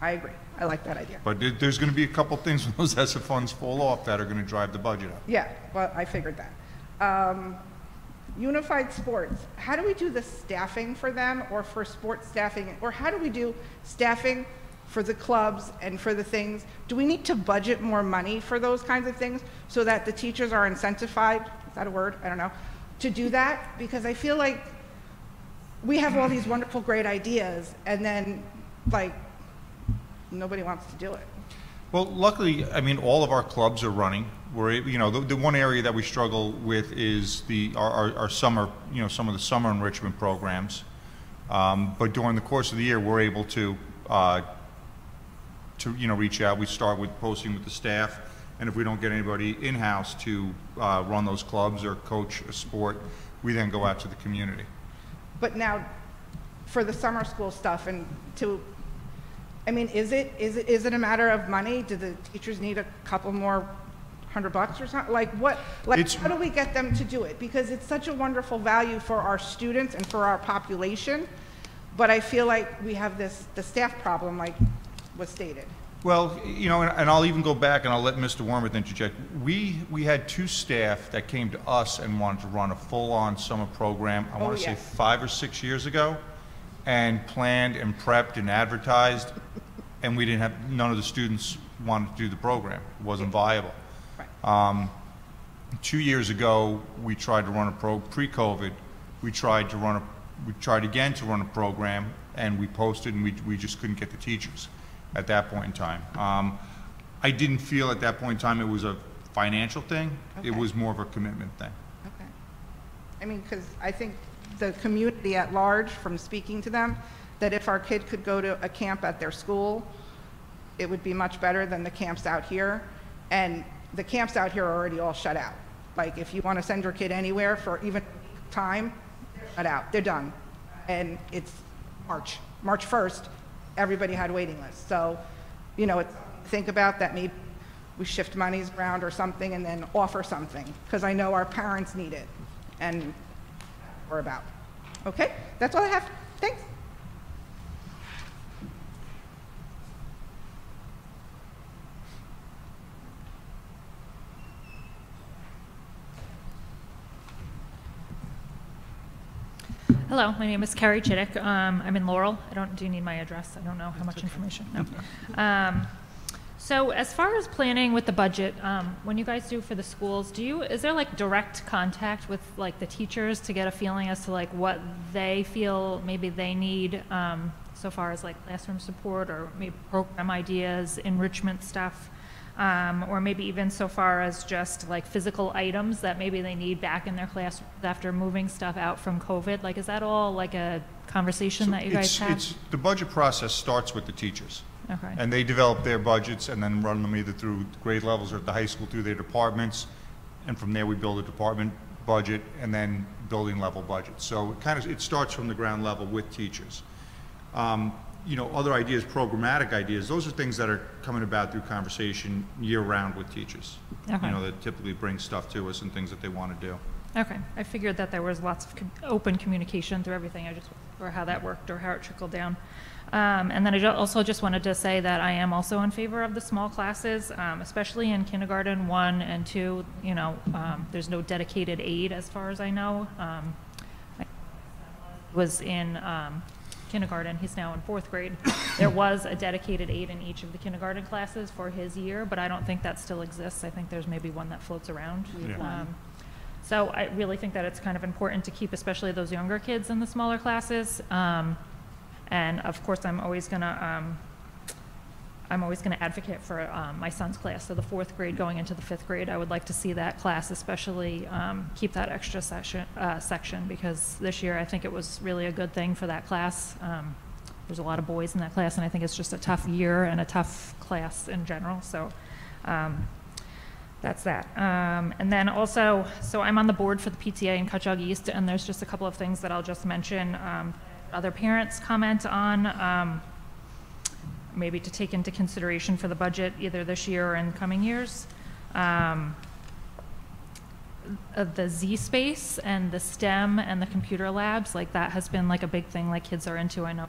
[SPEAKER 17] I agree, I like that idea.
[SPEAKER 1] But there- there's going to be a couple things when those ESSA funds fall off that are going to drive the budget up.
[SPEAKER 17] Yeah, well, I figured that. Um, unified sports, how do we do the staffing for them or for sports staffing? Or how do we do staffing for the clubs and for the things? Do we need to budget more money for those kinds of things so that the teachers are incentivized, is that a word? I don't know, to do that? Because I feel like we have all these wonderful, great ideas and then, like, nobody wants to do it.
[SPEAKER 1] Well, luckily, I mean, all of our clubs are running. We're, you know, the, the one area that we struggle with is the, our, our, our summer, you know, some of the summer enrichment programs. Um, but during the course of the year, we're able to, uh, to, you know, reach out. We start with posting with the staff, and if we don't get anybody in-house to, uh, run those clubs or coach a sport, we then go out to the community.
[SPEAKER 17] But now, for the summer school stuff and to, I mean, is it, is it, is it a matter of money? Do the teachers need a couple more hundred bucks or something? Like what, like
[SPEAKER 1] It's-
[SPEAKER 17] how do we get them to do it? Because it's such a wonderful value for our students and for our population. But I feel like we have this, the staff problem like was stated.
[SPEAKER 1] Well, you know, and, and I'll even go back and I'll let Mr. Wormuth interject. We, we had two staff that came to us and wanted to run a full-on summer program, I
[SPEAKER 17] Oh,
[SPEAKER 1] want to say
[SPEAKER 17] yes.
[SPEAKER 1] five or six years ago, and planned and prepped and advertised, and we didn't have, none of the students wanted to do the program. It wasn't viable. Um, two years ago, we tried to run a pro, pre-COVID, we tried to run a, we tried again to run a program, and we posted, and we, we just couldn't get the teachers at that point in time. Um, I didn't feel at that point in time it was a, financial thing. It
[SPEAKER 17] Okay.
[SPEAKER 1] was more of a commitment thing.
[SPEAKER 17] Okay. I mean, because I think the community at large, from speaking to them, that if our kid could go to a camp at their school, it would be much better than the camps out here. And the camps out here are already all shut out. Like, if you want to send your kid anywhere for even time, they're shut out, they're done. And it's March, March 1st, everybody had waiting lists. So, you know, think about that maybe we shift monies around or something and then offer something, because I know our parents need it, and we're about. Okay, that's all I have. Thanks.
[SPEAKER 18] Hello, my name is Carrie Chittick. Um, I'm in Laurel. I don't, do you need my address? I don't know how much information. No. Um, so as far as planning with the budget, um, when you guys do for the schools, do you, is there like direct contact with like the teachers to get a feeling as to like what they feel maybe they need, um, so far as like classroom support or maybe program ideas, enrichment stuff? Um, or maybe even so far as just like physical items that maybe they need back in their class after moving stuff out from COVID? Like, is that all like a conversation that you guys
[SPEAKER 1] It's-
[SPEAKER 18] have?
[SPEAKER 1] it's- The budget process starts with the teachers.
[SPEAKER 18] Okay.
[SPEAKER 1] And they develop their budgets and then run them either through grade levels or at the high school through their departments. And from there, we build a department budget and then building level budget. So it kind of, it starts from the ground level with teachers. Um, You know, other ideas, programmatic ideas, those are things that are coming about through conversation year-round with teachers.
[SPEAKER 18] Okay.
[SPEAKER 1] You know, that typically bring stuff to us and things that they want to do.
[SPEAKER 18] Okay, I figured that there was lots of com- open communication through everything, I just, or how that worked, or how it trickled down. Um, and then I also just wanted to say that I am also in favor of the small classes, um, especially in kindergarten one and two, you know, um, there's no dedicated aide as far as I know. Um, I was in, um, kindergarten, he's now in fourth grade. There was a dedicated aide in each of the kindergarten classes for his year, but I don't think that still exists. I think there's maybe one that floats around.
[SPEAKER 4] We have one.
[SPEAKER 18] Um, so I really think that it's kind of important to keep especially those younger kids in the smaller classes. Um, and of course, I'm always gonna, um, I'm always gonna advocate for, um, my son's class, so the fourth grade going into the fifth grade. I would like to see that class especially, um, keep that extra session, uh, section, because this year I think it was really a good thing for that class. Um, there's a lot of boys in that class, and I think it's just a tough year and a tough class in general, so, um, that's that. Um, and then also, so I'm on the board for the PTA in Cutchogue East, and there's just a couple of things that I'll just mention. Um, other parents comment on, um, maybe to take into consideration for the budget either this year or in coming years. Um, uh, the zSpace and the STEM and the computer labs, like that has been like a big thing like kids are into. I know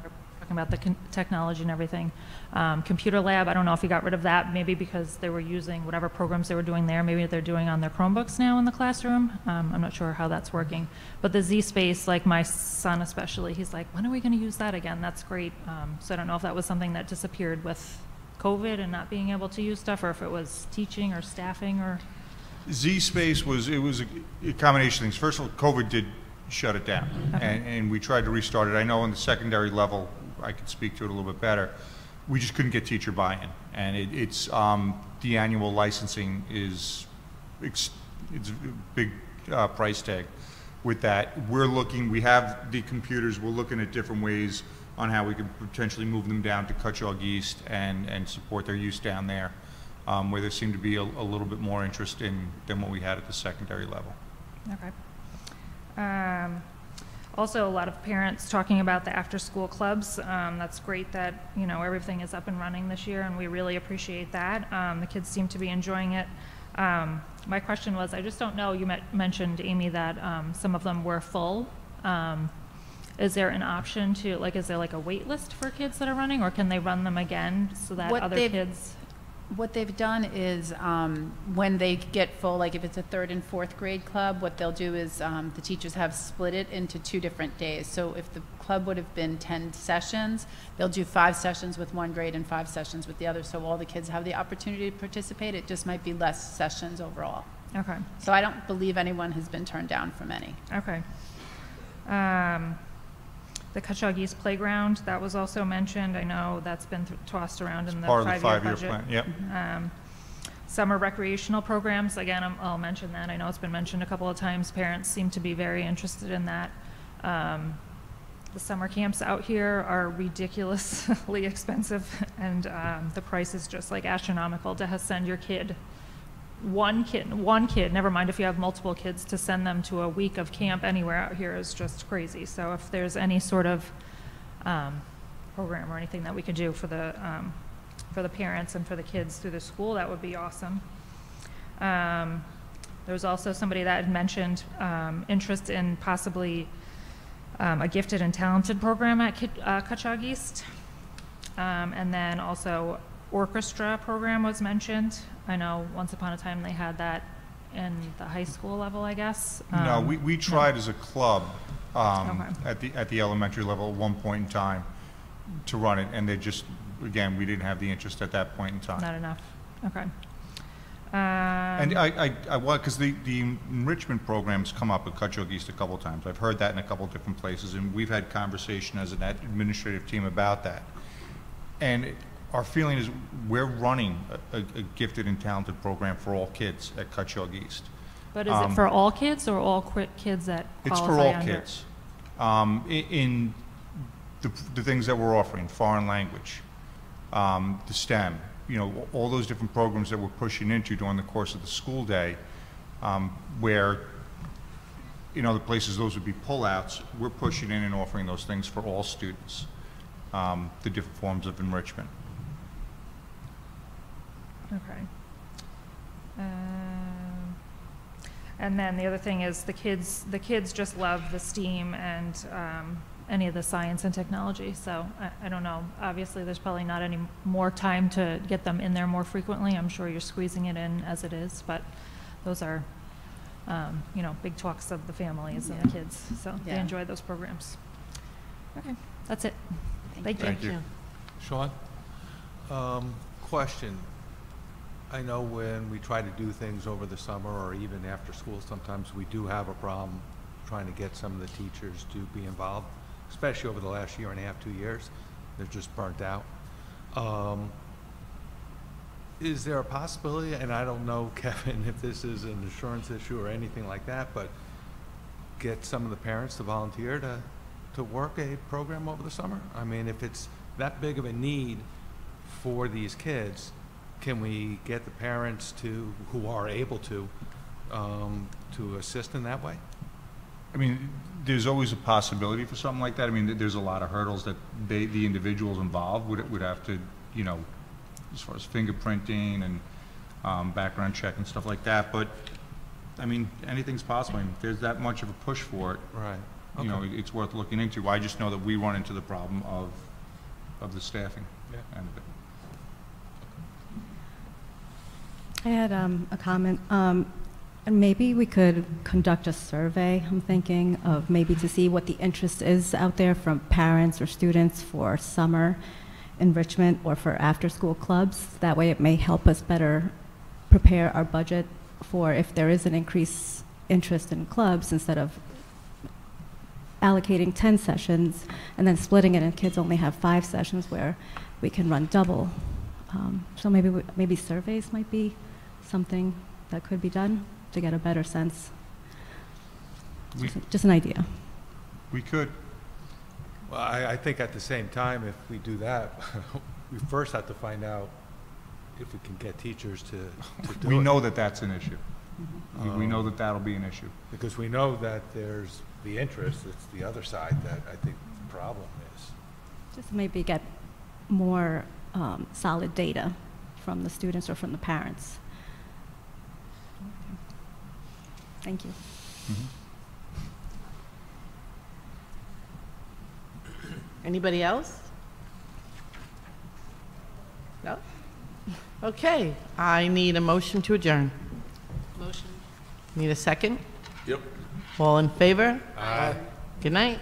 [SPEAKER 18] talking about the technology and everything. Um, computer lab, I don't know if you got rid of that, maybe because they were using whatever programs they were doing there. Maybe they're doing on their Chromebooks now in the classroom. Um, I'm not sure how that's working. But the zSpace, like my son especially, he's like, when are we going to use that again? That's great. Um, so I don't know if that was something that disappeared with COVID and not being able to use stuff, or if it was teaching or staffing or.
[SPEAKER 1] zSpace was, it was a a combination of things. First of all, COVID did shut it down, and, and we tried to restart it. I know on the secondary level, I could speak to it a little bit better. We just couldn't get teacher buy-in, and it, it's, um, the annual licensing is, it's a big, uh, price tag with that. We're looking, we have the computers, we're looking at different ways on how we could potentially move them down to Cutchogue East and, and support their use down there, um, where there seemed to be a, a little bit more interest in, than what we had at the secondary level.
[SPEAKER 18] Okay. Um, Also, a lot of parents talking about the after-school clubs. Um, That's great that, you know, everything is up and running this year, and we really appreciate that. Um, The kids seem to be enjoying it. Um, My question was, I just don't know, you met- mentioned, Amy, that um, some of them were full. Um, Is there an option to, like, is there like a wait list for kids that are running, or can they run them again so that
[SPEAKER 4] What
[SPEAKER 18] other kids?
[SPEAKER 4] What they've done is, um, when they get full, like if it's a third and fourth grade club, what they'll do is, um, the teachers have split it into two different days. So if the club would have been ten sessions, they'll do five sessions with one grade and five sessions with the other, so all the kids have the opportunity to participate. It just might be less sessions overall.
[SPEAKER 18] Okay.
[SPEAKER 4] So I don't believe anyone has been turned down from any.
[SPEAKER 18] Okay. Um, The Cutchogue Playground, that was also mentioned. I know that's been th- tossed around in the
[SPEAKER 1] part of the
[SPEAKER 18] five-year
[SPEAKER 1] five-year
[SPEAKER 18] budget.
[SPEAKER 1] plan, yep.
[SPEAKER 18] Um, Summer recreational programs, again, I'm- I'll mention that. I know it's been mentioned a couple of times. Parents seem to be very interested in that. Um, The summer camps out here are ridiculously expensive, and um, the price is just like astronomical to ha- send your kid, one kid, one kid, never mind if you have multiple kids, to send them to a week of camp anywhere out here is just crazy. So if there's any sort of um, program or anything that we could do for the, um, for the parents and for the kids through the school, that would be awesome. Um, There was also somebody that had mentioned um, interest in possibly um, a gifted and talented program at Kit- uh, Cutchogue East. Um, And then also orchestra program was mentioned. I know once upon a time they had that in the high school level, I guess.
[SPEAKER 1] No,
[SPEAKER 18] Um,
[SPEAKER 1] we, we tried as a club um,
[SPEAKER 18] Okay.
[SPEAKER 1] at the, at the elementary level at one point in time to run it, and they just, again, we didn't have the interest at that point in time.
[SPEAKER 18] Not enough, okay.
[SPEAKER 1] And
[SPEAKER 18] Um,
[SPEAKER 1] I, I, I, well, because the, the enrichment programs come up at Cutchogue East a couple of times. I've heard that in a couple of different places, and we've had conversation as an administrative team about that. And our feeling is, we're running a, a gifted and talented program for all kids at Cutchogue East.
[SPEAKER 18] But is
[SPEAKER 1] Um,
[SPEAKER 18] it for all kids or all kids that
[SPEAKER 1] It's for all
[SPEAKER 18] under?
[SPEAKER 1] kids. Um, in the, the things that we're offering, foreign language, um, the STEM, you know, all those different programs that we're pushing into during the course of the school day, um, where in other places those would be pullouts, we're pushing in and offering those things for all students, um, the different forms of enrichment.
[SPEAKER 18] Okay. Um, And then the other thing is the kids, the kids just love the STEAM and um, any of the science and technology. So I, I don't know, obviously, there's probably not any more time to get them in there more frequently. I'm sure you're squeezing it in as it is, but those are, um, you know, big talks of the families and the kids. So they
[SPEAKER 2] Yeah.
[SPEAKER 18] enjoy those programs. Okay, that's it. Thank you.
[SPEAKER 1] Thank you.
[SPEAKER 3] Sean? Um, Question. I know when we try to do things over the summer or even after school, sometimes we do have a problem trying to get some of the teachers to be involved, especially over the last year and a half, two years. They're just burnt out. Um, Is there a possibility, and I don't know, Kevin, if this is an insurance issue or anything like that, but get some of the parents to volunteer to, to work a program over the summer? I mean, if it's that big of a need for these kids, can we get the parents to, who are able to, um, to assist in that way?
[SPEAKER 1] I mean, there's always a possibility for something like that. I mean, there's a lot of hurdles that they, the individuals involved would, would have to, you know, as far as fingerprinting and, um, background check and stuff like that, but, I mean, anything's possible. I mean, if there's that much of a push for it,
[SPEAKER 3] Right.
[SPEAKER 1] you know, it's worth looking into. I just know that we run into the problem of, of the staffing
[SPEAKER 3] Yeah.
[SPEAKER 1] end of it.
[SPEAKER 5] I had um, a comment. Um, and maybe we could conduct a survey, I'm thinking, of maybe to see what the interest is out there from parents or students for summer enrichment or for after-school clubs. That way it may help us better prepare our budget for if there is an increased interest in clubs instead of allocating 10 sessions and then splitting it and kids only have five sessions where we can run double. Um, so maybe, maybe surveys might be something that could be done to get a better sense.
[SPEAKER 1] We-
[SPEAKER 5] Just, just an idea.
[SPEAKER 1] We could.
[SPEAKER 3] Well, I, I think at the same time, if we do that, we first have to find out if we can get teachers to, to do it.
[SPEAKER 1] We know that that's an issue. We, we know
[SPEAKER 3] Um,
[SPEAKER 1] that that'll be an issue.
[SPEAKER 3] Because we know that there's the interest, it's the other side that I think the problem is.
[SPEAKER 5] Just maybe get more um, solid data from the students or from the parents. Thank you. Mm-hmm.
[SPEAKER 2] Anybody else? No? Okay, I need a motion to adjourn.
[SPEAKER 7] Motion.
[SPEAKER 2] Need a second?
[SPEAKER 8] Yep.
[SPEAKER 2] All in favor? Aye. Good night.